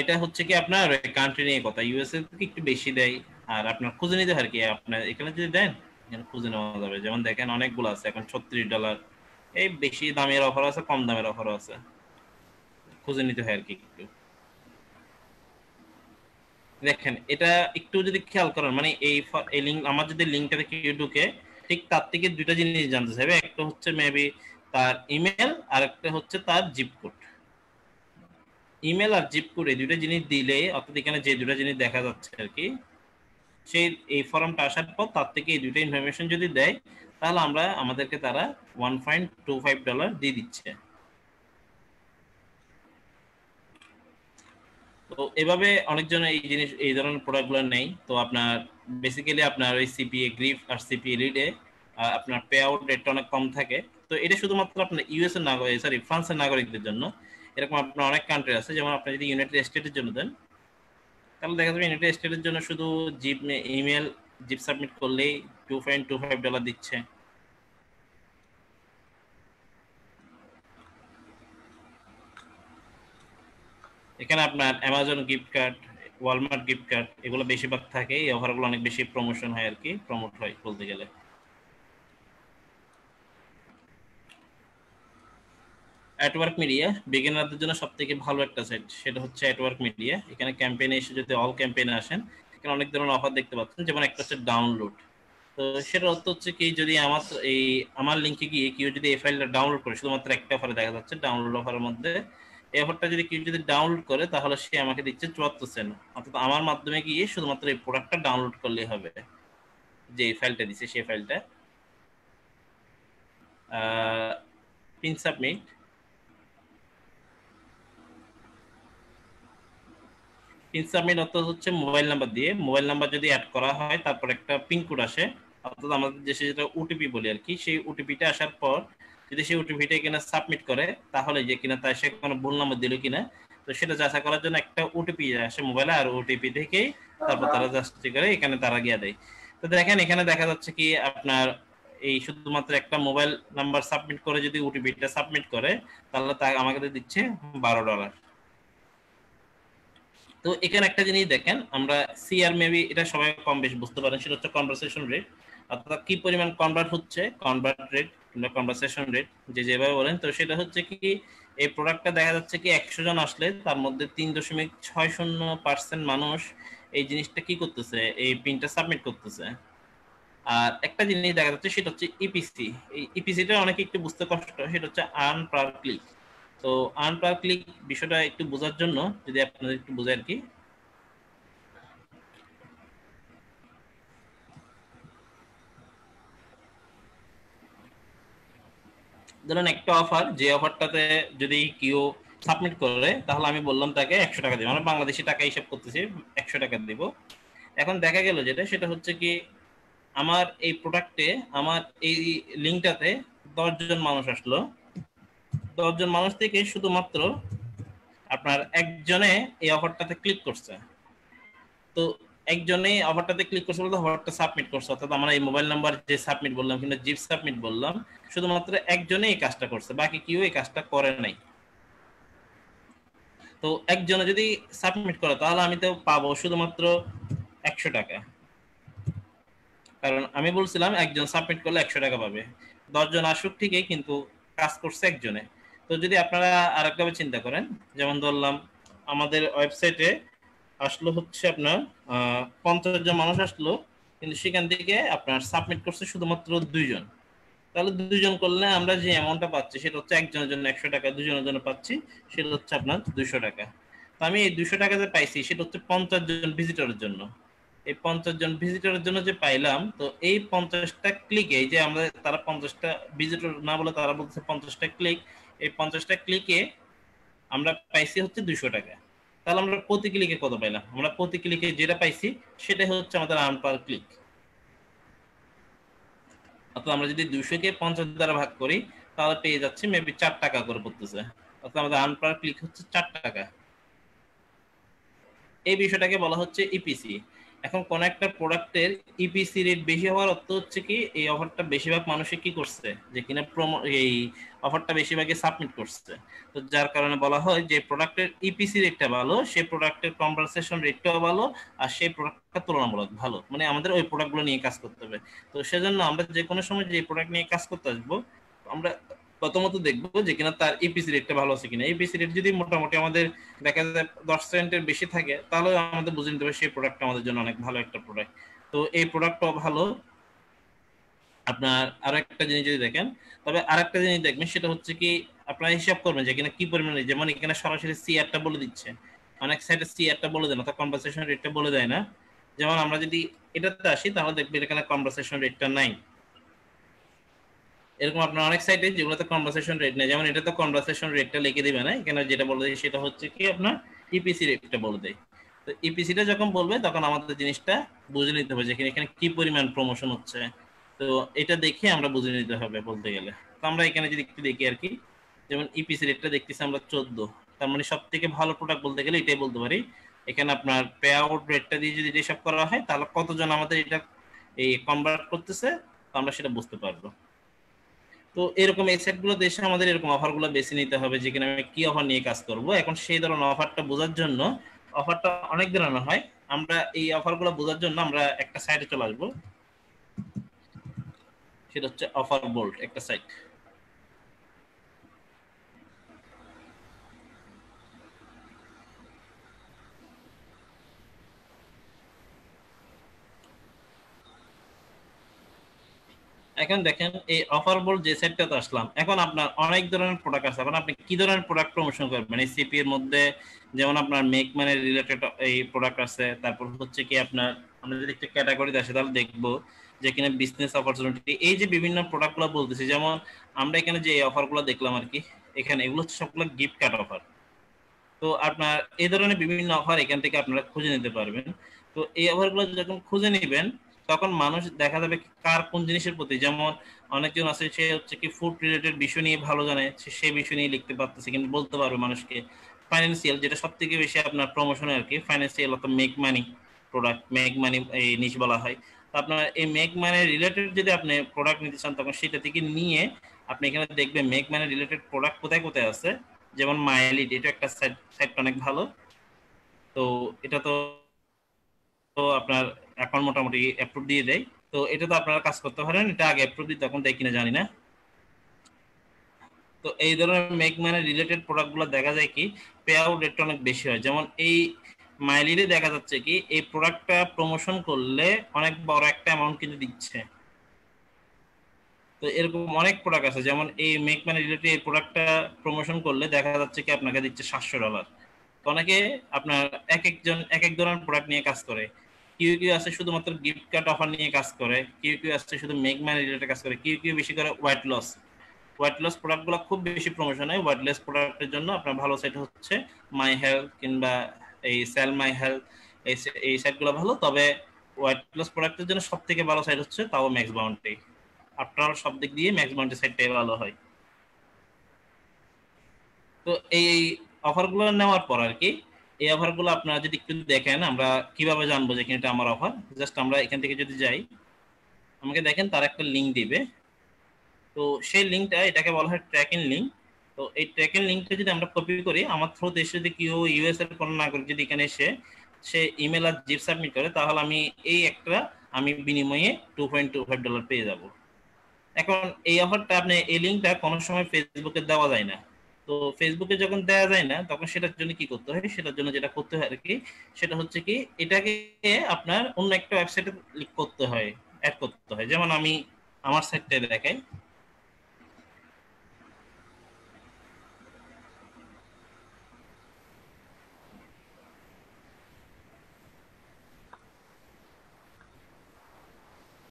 এটা হচ্ছে কি আপনার কান্ট্রি নিয়ে কথা। ইউএসএ থেকে একটু বেশি দেয়? আর আপনার খুঁজে নিতে হয় আর কি। আপনার এখানে যদি দেন এখানে খুঁজে নেওয়া যাবে। যেমন দেখেন অনেকগুলো আছে। এখন ছত্রিশ ডলার এই বেশি দামের অফার আছে কম দামের অফারও আছে। খুঁজে নিতে হয় আর কি একটু। দেখেন, এটা একটু যদি খেয়াল করেন মানে এই এই লিঙ্ক আমার যদি লিঙ্কটাতে কেউ ঢুকে, ঠিক তার থেকে দুইটা জিনিস জানতে চাইবে। একটা হচ্ছে মেবি তার ইমেল আর একটা হচ্ছে তার জিপ কোড ইমেল আর জিপ কোড এই দুইটা জিনিস দিলে, অর্থাৎ এখানে যে দুইটা জিনিস দেখা যাচ্ছে আর কি, সেই, এই ফর্মটা আসার পর তার থেকে এই দুইটা ইনফরমেশন যদি দেয়, তাহলে আমরা আমাদেরকে তারা one point two five dollar দিয়ে দিচ্ছে। তো এভাবে অনেকজন এই জিনিস, এই ধরনের প্রোডাক্টগুলো নেই। তো আপনার বেসিক্যালি আপনার ওই সিপিএ গ্রিফ আর সিপিএ লিডে আপনার পে আউট রেটটা অনেক কম থাকে। তো এটা শুধুমাত্র আপনার ইউএস এর নাগরিক সরি ফ্রান্সের নাগরিকদের জন্য। এরকম আপনার অনেক কান্ট্রি আছে, যেমন আপনি যদি ইউনাইটেড স্টেটের জন্য দেন, তাহলে দেখা যাবে ইউনাইটেড স্টেটের জন্য শুধু জিপ ইমেল জিপ সাবমিট করলেই two point two five dollar দিচ্ছে। এখানে আপনার Amazon gift card Walmart gift card এগুলো বেশিরভাগ থাকে। এই অফারগুলো অনেক বেশি প্রমোশন হয় আর কি প্রমোট হয় বলতে গেলে। অ্যাটওয়ার্ক মিডিয়া বিগিনারদের জন্য সব থেকে ভালো একটা সাইট সেটা হচ্ছে অ্যাটওয়ার্ক মিডিয়া এখানে ক্যাম্পেইনে এসে যদি অল ক্যাম্পেইনে আসেন, এখানে অনেক ধরনের অফার দেখতে পাচ্ছেন। যেমন একটা হচ্ছে ডাউনলোড তো সেটা অর্থ হচ্ছে কি, যদি আমার এই, আমার লিঙ্কে গিয়ে কেউ যদি এই ফাইলটা ডাউনলোড করে, শুধুমাত্র একটা অফারে দেখা যাচ্ছে ডাউনলোড অফারের মধ্যে এই যদি কেউ যদি ডাউনলোড করে, তাহলে সে আমাকে দিচ্ছে চুয়াত্তর সেন্ট অর্থাৎ আমার মাধ্যমে গিয়ে শুধুমাত্র এই প্রোডাক্টটা ডাউনলোড করলেই হবে। যে ফাইলটা দিছে, সেই ফাইলটা পিন সাবমিট পিন সাবমিট অর্থাৎ হচ্ছে মোবাইল নাম্বার দিয়ে। মোবাইল নাম্বার যদি অ্যাড করা হয়, তারপর একটা পিন কোড আসে। অর্থাৎ আমাদের দেশে যেটা ওটিপি বলি আর কি, সেই ওটিপিটা আসার পর যদি সেই ওটিপিটা কিনা সাবমিট করে তাহলে যে কিনা তার সে কোনো ভুল নাম্বার দিল কিনা তো সেটা যাচাই করার জন্য একটা ওটিপি আসে মোবাইলে আর ওটিপি থেকেই তারপর তারা জাস্টি করে এখানে তারা গিয়ে দেয়। তো দেখেন এখানে দেখা যাচ্ছে কি আপনার এই শুধুমাত্র একটা মোবাইল নাম্বার সাবমিট করে যদি ওটিপিটা সাবমিট করে তাহলে তা আমাকে দিচ্ছে বারো ডলার তো এখানে একটা জিনিস দেখেন আমরা সিআর মেবি এটা সবাই কম বেশি বুঝতে পারেন সেটা হচ্ছে কনভারসেশন রেট অর্থাৎ কি পরিমাণ কনভার্ট হচ্ছে কনভার্ট রেট কিংবা কনভারসেশন রেট যে যেভাবে বলেন, তো সেটা হচ্ছে কি, এই প্রোডাক্টটা দেখা যাচ্ছে কি একশো জন আসলে, তার মধ্যে তিন দশমিক ছয় শূন্য পার্সেন্ট মানুষ এই জিনিসটা কি করতেছে, এই পিনটা সাবমিট করতেছে। আর একটা জিনিস দেখা যাচ্ছে, সেটা হচ্ছে ইপিসি এই ইপিসিটা অনেকে একটু বুঝতে কষ্ট, সেটা হচ্ছে আর্ন পার ক্লিক তো আর্ন পার ক্লিক বিষয়টা একটু বোঝার জন্য, যদি আপনাদের একটু বোঝায় আর কি ধরুন একটা অফার যে অফারটাতে যদি কেউ সাবমিট করে, তাহলে আমি বললাম তাকে একশো টাকা দিব। আমরা বাংলাদেশি টাকা হিসাব করতেছি, একশো টাকা দিব। এখন দেখা গেল যেটা, সেটা হচ্ছে কি, আমার এই প্রোডাক্টে আমার এই লিঙ্কটাতে দশজন মানুষ আসলো। দশজন মানুষ থেকে শুধুমাত্র আপনার একজনে এই অফারটাতে ক্লিক করছে। তো একজনে অফারটাতে ক্লিক করছে বলতে অফারটা সাবমিট করছে, অর্থাৎ আমরা এই মোবাইল নাম্বার যে সাবমিট বললাম, কিংবা জিপ সাবমিট বললাম, শুধুমাত্র একজনে এই কাজটা করছে, বাকি কেউ এই কাজটা করে নাই। তো একজনে যদি সাবমিট করে, তাহলে আমি তো পাবো শুধুমাত্র একশো টাকা। কারণ আমি বলছিলাম, একজন সাবমিট করলে একশো টাকা পাবে। দশজন আসুক ঠিকই, কিন্তু কাজ করছে একজনে। তো যদি আপনারা আরেকভাবে চিন্তা করেন, যেমন ধরলাম, আমাদের ওয়েবসাইটে আসলো হচ্ছে আপনার পঞ্চাশ জন মানুষ আসলো, কিন্তু সেখান থেকে আপনার সাবমিট করছে শুধুমাত্র দুইজন। তাহলে দুইজন করলে আমরা যে অ্যামাউন্টটা পাচ্ছি, সেটা হচ্ছে একজনের জন্য একশো টাকা দুজনের জন্য পাচ্ছি, সেটা হচ্ছে আপনার দুশো টাকা। তো আমি এই দুশো টাকা যে পাইছি, সেটা হচ্ছে পঞ্চাশ জন ভিজিটরের জন্য। এই পঞ্চাশ জন ভিজিটরের জন্য যে পাইলাম, তো এই পঞ্চাশটা ক্লিকে যে আমরা তারা পঞ্চাশটা ভিজিটর না বলে তারা বলছে পঞ্চাশটা ক্লিক এই পঞ্চাশটা ক্লিকে আমরা পাইছি হচ্ছে দুশো টাকা। তাহলে আমরা প্রতি ক্লিকে কত পাইলাম? আমরা প্রতি ক্লিকে যেটা পাইছি, সেটাই হচ্ছে আমাদের আর্ন পার ক্লিক অর্থাৎ আমরা যদি দুশোকে পঞ্চাশ দ্বারা ভাগ করি, তাহলে পেয়ে যাচ্ছি মেবি চার টাকা করে পড়তেছে। অর্থাৎ আমাদের আর্ন পার ক্লিক হচ্ছে চার টাকা। এই বিষয়টাকে বলা হচ্ছে ইপিসি এখন কোন একটা প্রোডাক্টের ইপিসি রেট বেশি হওয়ার অর্থ হচ্ছে কি, এই অফারটা বেশিরভাগ মানুষে কি করছে? যে কিনা প্রোমো এই অফারটা বেশিরভাগই সাবমিট করছে। তো যার কারণে বলা হয় যে প্রোডাক্টের ইপিসি রেটটা ভালো, সেই প্রোডাক্টের কম্পানসেশন রেটটাও ভালো, আর সেই প্রোডাক্টটা তুলনামূলক ভালো। মানে আমাদের ওই প্রোডাক্টগুলো নিয়ে কাজ করতে হবে। তো সেজন্য আমরা যে কোনো সময় যে প্রোডাক্ট নিয়ে কাজ করতে আসব, আমরা প্রথমত দেখব যে কিনা তার ইপিসি রেটটা ভালো আছে কিনা। ইপিসি রেট যদি মোটামুটি আমাদের দেখা যায় দশ সেন্টের বেশি থাকে তাহলে আমাদের বুঝে নিতে হবে সেই প্রোডাক্টটা আমাদের জন্য অনেক ভালো একটা প্রোডাক্ট তো এই প্রোডাক্টটাও ভালো। আপনার আরও একটা জিনিস যদি দেখেন, তবে আরেকটা জিনিস দেখবেন, সেটা হচ্ছে কি আপনারা হিসাব করবেন যে কিনা কি পরিমাণে যেমন এখানে সরাসরি সি আরটা বলে দিচ্ছে। অনেক সাইডে সি আরটা বলে দেয় না, তো কম্পানসেশন রেটটা বলে দেয় না। যেমন আমরা যদি এটাতে আসি, তাহলে দেখবেন এখানে কম্পানসেশন রেটটা নাই। এরকম আপনার অনেক সাইটে যেগুলোতে কনভারসেশন রেট নেই যেমন এটা তো কনভারসেশন রেটটা লিখে দিবে না, এখানে যেটা বলে দেয় সেটা হচ্ছে কি আপনার ইপিসি রেটটা বলে দেয়। তো ইপিসিটা যখন বলবে, তখন আমাদের জিনিসটা বুঝে নিতে হবে যে এখানে কি পরিমাণ প্রমোশন হচ্ছে। তো এটা দেখে আমরা বুঝে নিতে হবে বলতে গেলে। তো আমরা এখানে যদি একটু দেখি আর কি, যেমন ইপিসি রেটটা দেখতেছি আমরা চোদ্দ। তার মানে সব থেকে ভালো প্রোডাক্ট বলতে গেলে এটাই বলতে পারি। এখানে আপনার পে আউট রেটটা দিয়ে যদি হিসাব করা হয়, তাহলে কতজন আমাদের এটা এই কনভার্ট করতেছে, তো আমরা সেটা বুঝতে পারব। তো এরকম এই সেটগুলো দেশে আমাদের এরকম অফারগুলো বেছে নিতে হবে যেখানে আমি কি অফার নিয়ে কাজ করব। এখন সেই ধরনের অফারটা বোঝার জন্য অফারটা অনেক ধরনের হয়। আমরা এই অফারগুলো বোঝার জন্য আমরা একটা সাইটে চলে আসব। সেটা হচ্ছে অফার বোল্ট একটা সাইট এখন দেখেন এই অফার বল যে সেটটাতে আসলাম, এখন আপনার অনেক ধরনের প্রোডাক্ট আছে। এখন আপনি কি ধরনের প্রোডাক্ট প্রমোশন করবেন? এই সিপি এর মধ্যে যেমন আপনার মেক মানে রিলেটেড এই প্রোডাক্ট আছে, তারপর হচ্ছে কি আপনার, আমরা যদি একটা ক্যাটাগরি আসে, তাহলে দেখব যে কিনা বিজনেস অপরচুনিটি এই যে বিভিন্ন প্রোডাক্টগুলো বলতেছি, যেমন আমরা এখানে যে অফারগুলো দেখলাম আর কি, এখানে এগুলো হচ্ছে সবগুলো গিফট কার্ড অফার তো আপনার এই ধরনের বিভিন্ন অফার এখান থেকে আপনারা খুঁজে নিতে পারবেন। তো এই অফারগুলো যখন খুঁজে নেবেন তখন মানুষ দেখা যাবে কার কোন জিনিসের প্রতি। যেমন অনেকজন আছে, সে হচ্ছে কি ফুড রিলেটেড বিষয় নিয়ে ভালো জানে, সে বিষয় নিয়ে লিখতে পারতেছে কিন্তু বলতে পারবে মানুষকে। ফাইন্যান্সিয়াল যেটা সব থেকে বেশি আপনার প্রমোশন আর কি ফাইন্যান্সিয়াল অর্থাৎ make money product make money এই নিচ বলা হয়। আপনার এই মেক মানি রিলেটেড যদি আপনি প্রোডাক্ট নিতে চান, তখন সেটা থেকে নিয়ে আপনি এখানে দেখবেন মেক মানি রিলেটেড প্রোডাক্ট কোথায় কোথায় আছে। যেমন মাইলিড এটা একটা সাইট সাইট অনেক ভালো। তো এটা তো তো আপনার এখন মোটামুটি অ্যাপ্রুভ দিয়ে দেয়। তো এটা তো আপনারা কাজ করতে পারেন, এটা আগে অ্যাপ্রুভ দিতে তখন দেয় কিনা জানি না। তো এই ধরনের মেক মানে রিলেটেড প্রোডাক্টগুলো দেখা যায় কি পে আউট রেটটা অনেক বেশি হয়। যেমন এই মাইলিডে দেখা যাচ্ছে কি, এই প্রোডাক্টটা প্রমোশন করলে অনেক বড় একটা অ্যামাউন্ট কিন্তু দিচ্ছে। তো এরকম অনেক প্রোডাক্ট আছে, যেমন এই মেক মানে রিলেটেড এই প্রোডাক্টটা প্রমোশন করলে দেখা যাচ্ছে কি আপনাকে দিচ্ছে সাতশো ডলার অনেকে আপনার এক একজন, এক এক ধরনের প্রোডাক্ট নিয়ে কাজ করে। কেউ কেউ আছে শুধুমাত্র গিফট কার্ড অফার নিয়ে কাজ করে কেউ কেউ আছে শুধু মেক রিলেটেড কাজ করে কেউ কেউ বেশি করে হোয়াইট লস হোয়াইট লস প্রোডাক্টগুলো খুব বেশি প্রমোশন হয় হোয়াইট লস প্রোডাক্টের জন্য আপনার ভালো সাইট হচ্ছে মাই হেলথ কিংবা এই সেল মাই হেলথ এই এই সাইটগুলো ভালো, তবে হোয়াইট লস প্রোডাক্টের জন্য সব থেকে ভালো সাইট হচ্ছে তাও ম্যাক্স বাউন্ডারি আপনার সব দিক দিয়ে ম্যাক্স বাউন্ডারি সাইটটাই ভালো হয়। তো এই অফারগুলো নেওয়ার পর আর কি এই অফারগুলো আপনারা যদি একটু দেখেন, আমরা কীভাবে জানব যে এটা আমার অফার জাস্ট আমরা এখান থেকে যদি যাই, আমাকে দেখেন তার একটা লিঙ্ক দিবে। তো সেই লিঙ্কটা এটাকে বলা হয় ট্র্যাকিং লিঙ্ক তো এই ট্র্যাকিং লিঙ্কটা যদি আমরা কপি করি, আমার থ্রুতে এসে যদি কেউ ইউএস এর কোনো নাগরিক যদি এখানে এসে সে ইমেল আর জিপ সাবমিট করে, তাহলে আমি এই একটা, আমি বিনিময়ে two point two five dollar পেয়ে যাব। এখন এই অফারটা আপনি, এই লিঙ্কটা কোনো সময় ফেসবুকে দেওয়া যায় না। তো ফেসবুকে যখন দেওয়া যায় না, তখন সেটার জন্য কি করতে হয়? সেটার জন্য যেটা করতে হয় আর কি সেটা হচ্ছে কি, এটাকে আপনার অন্য একটা ওয়েবসাইটে করতে হয় অ্যাড করতে হয়। যেমন আমি আমার সাইটটা দেখাই।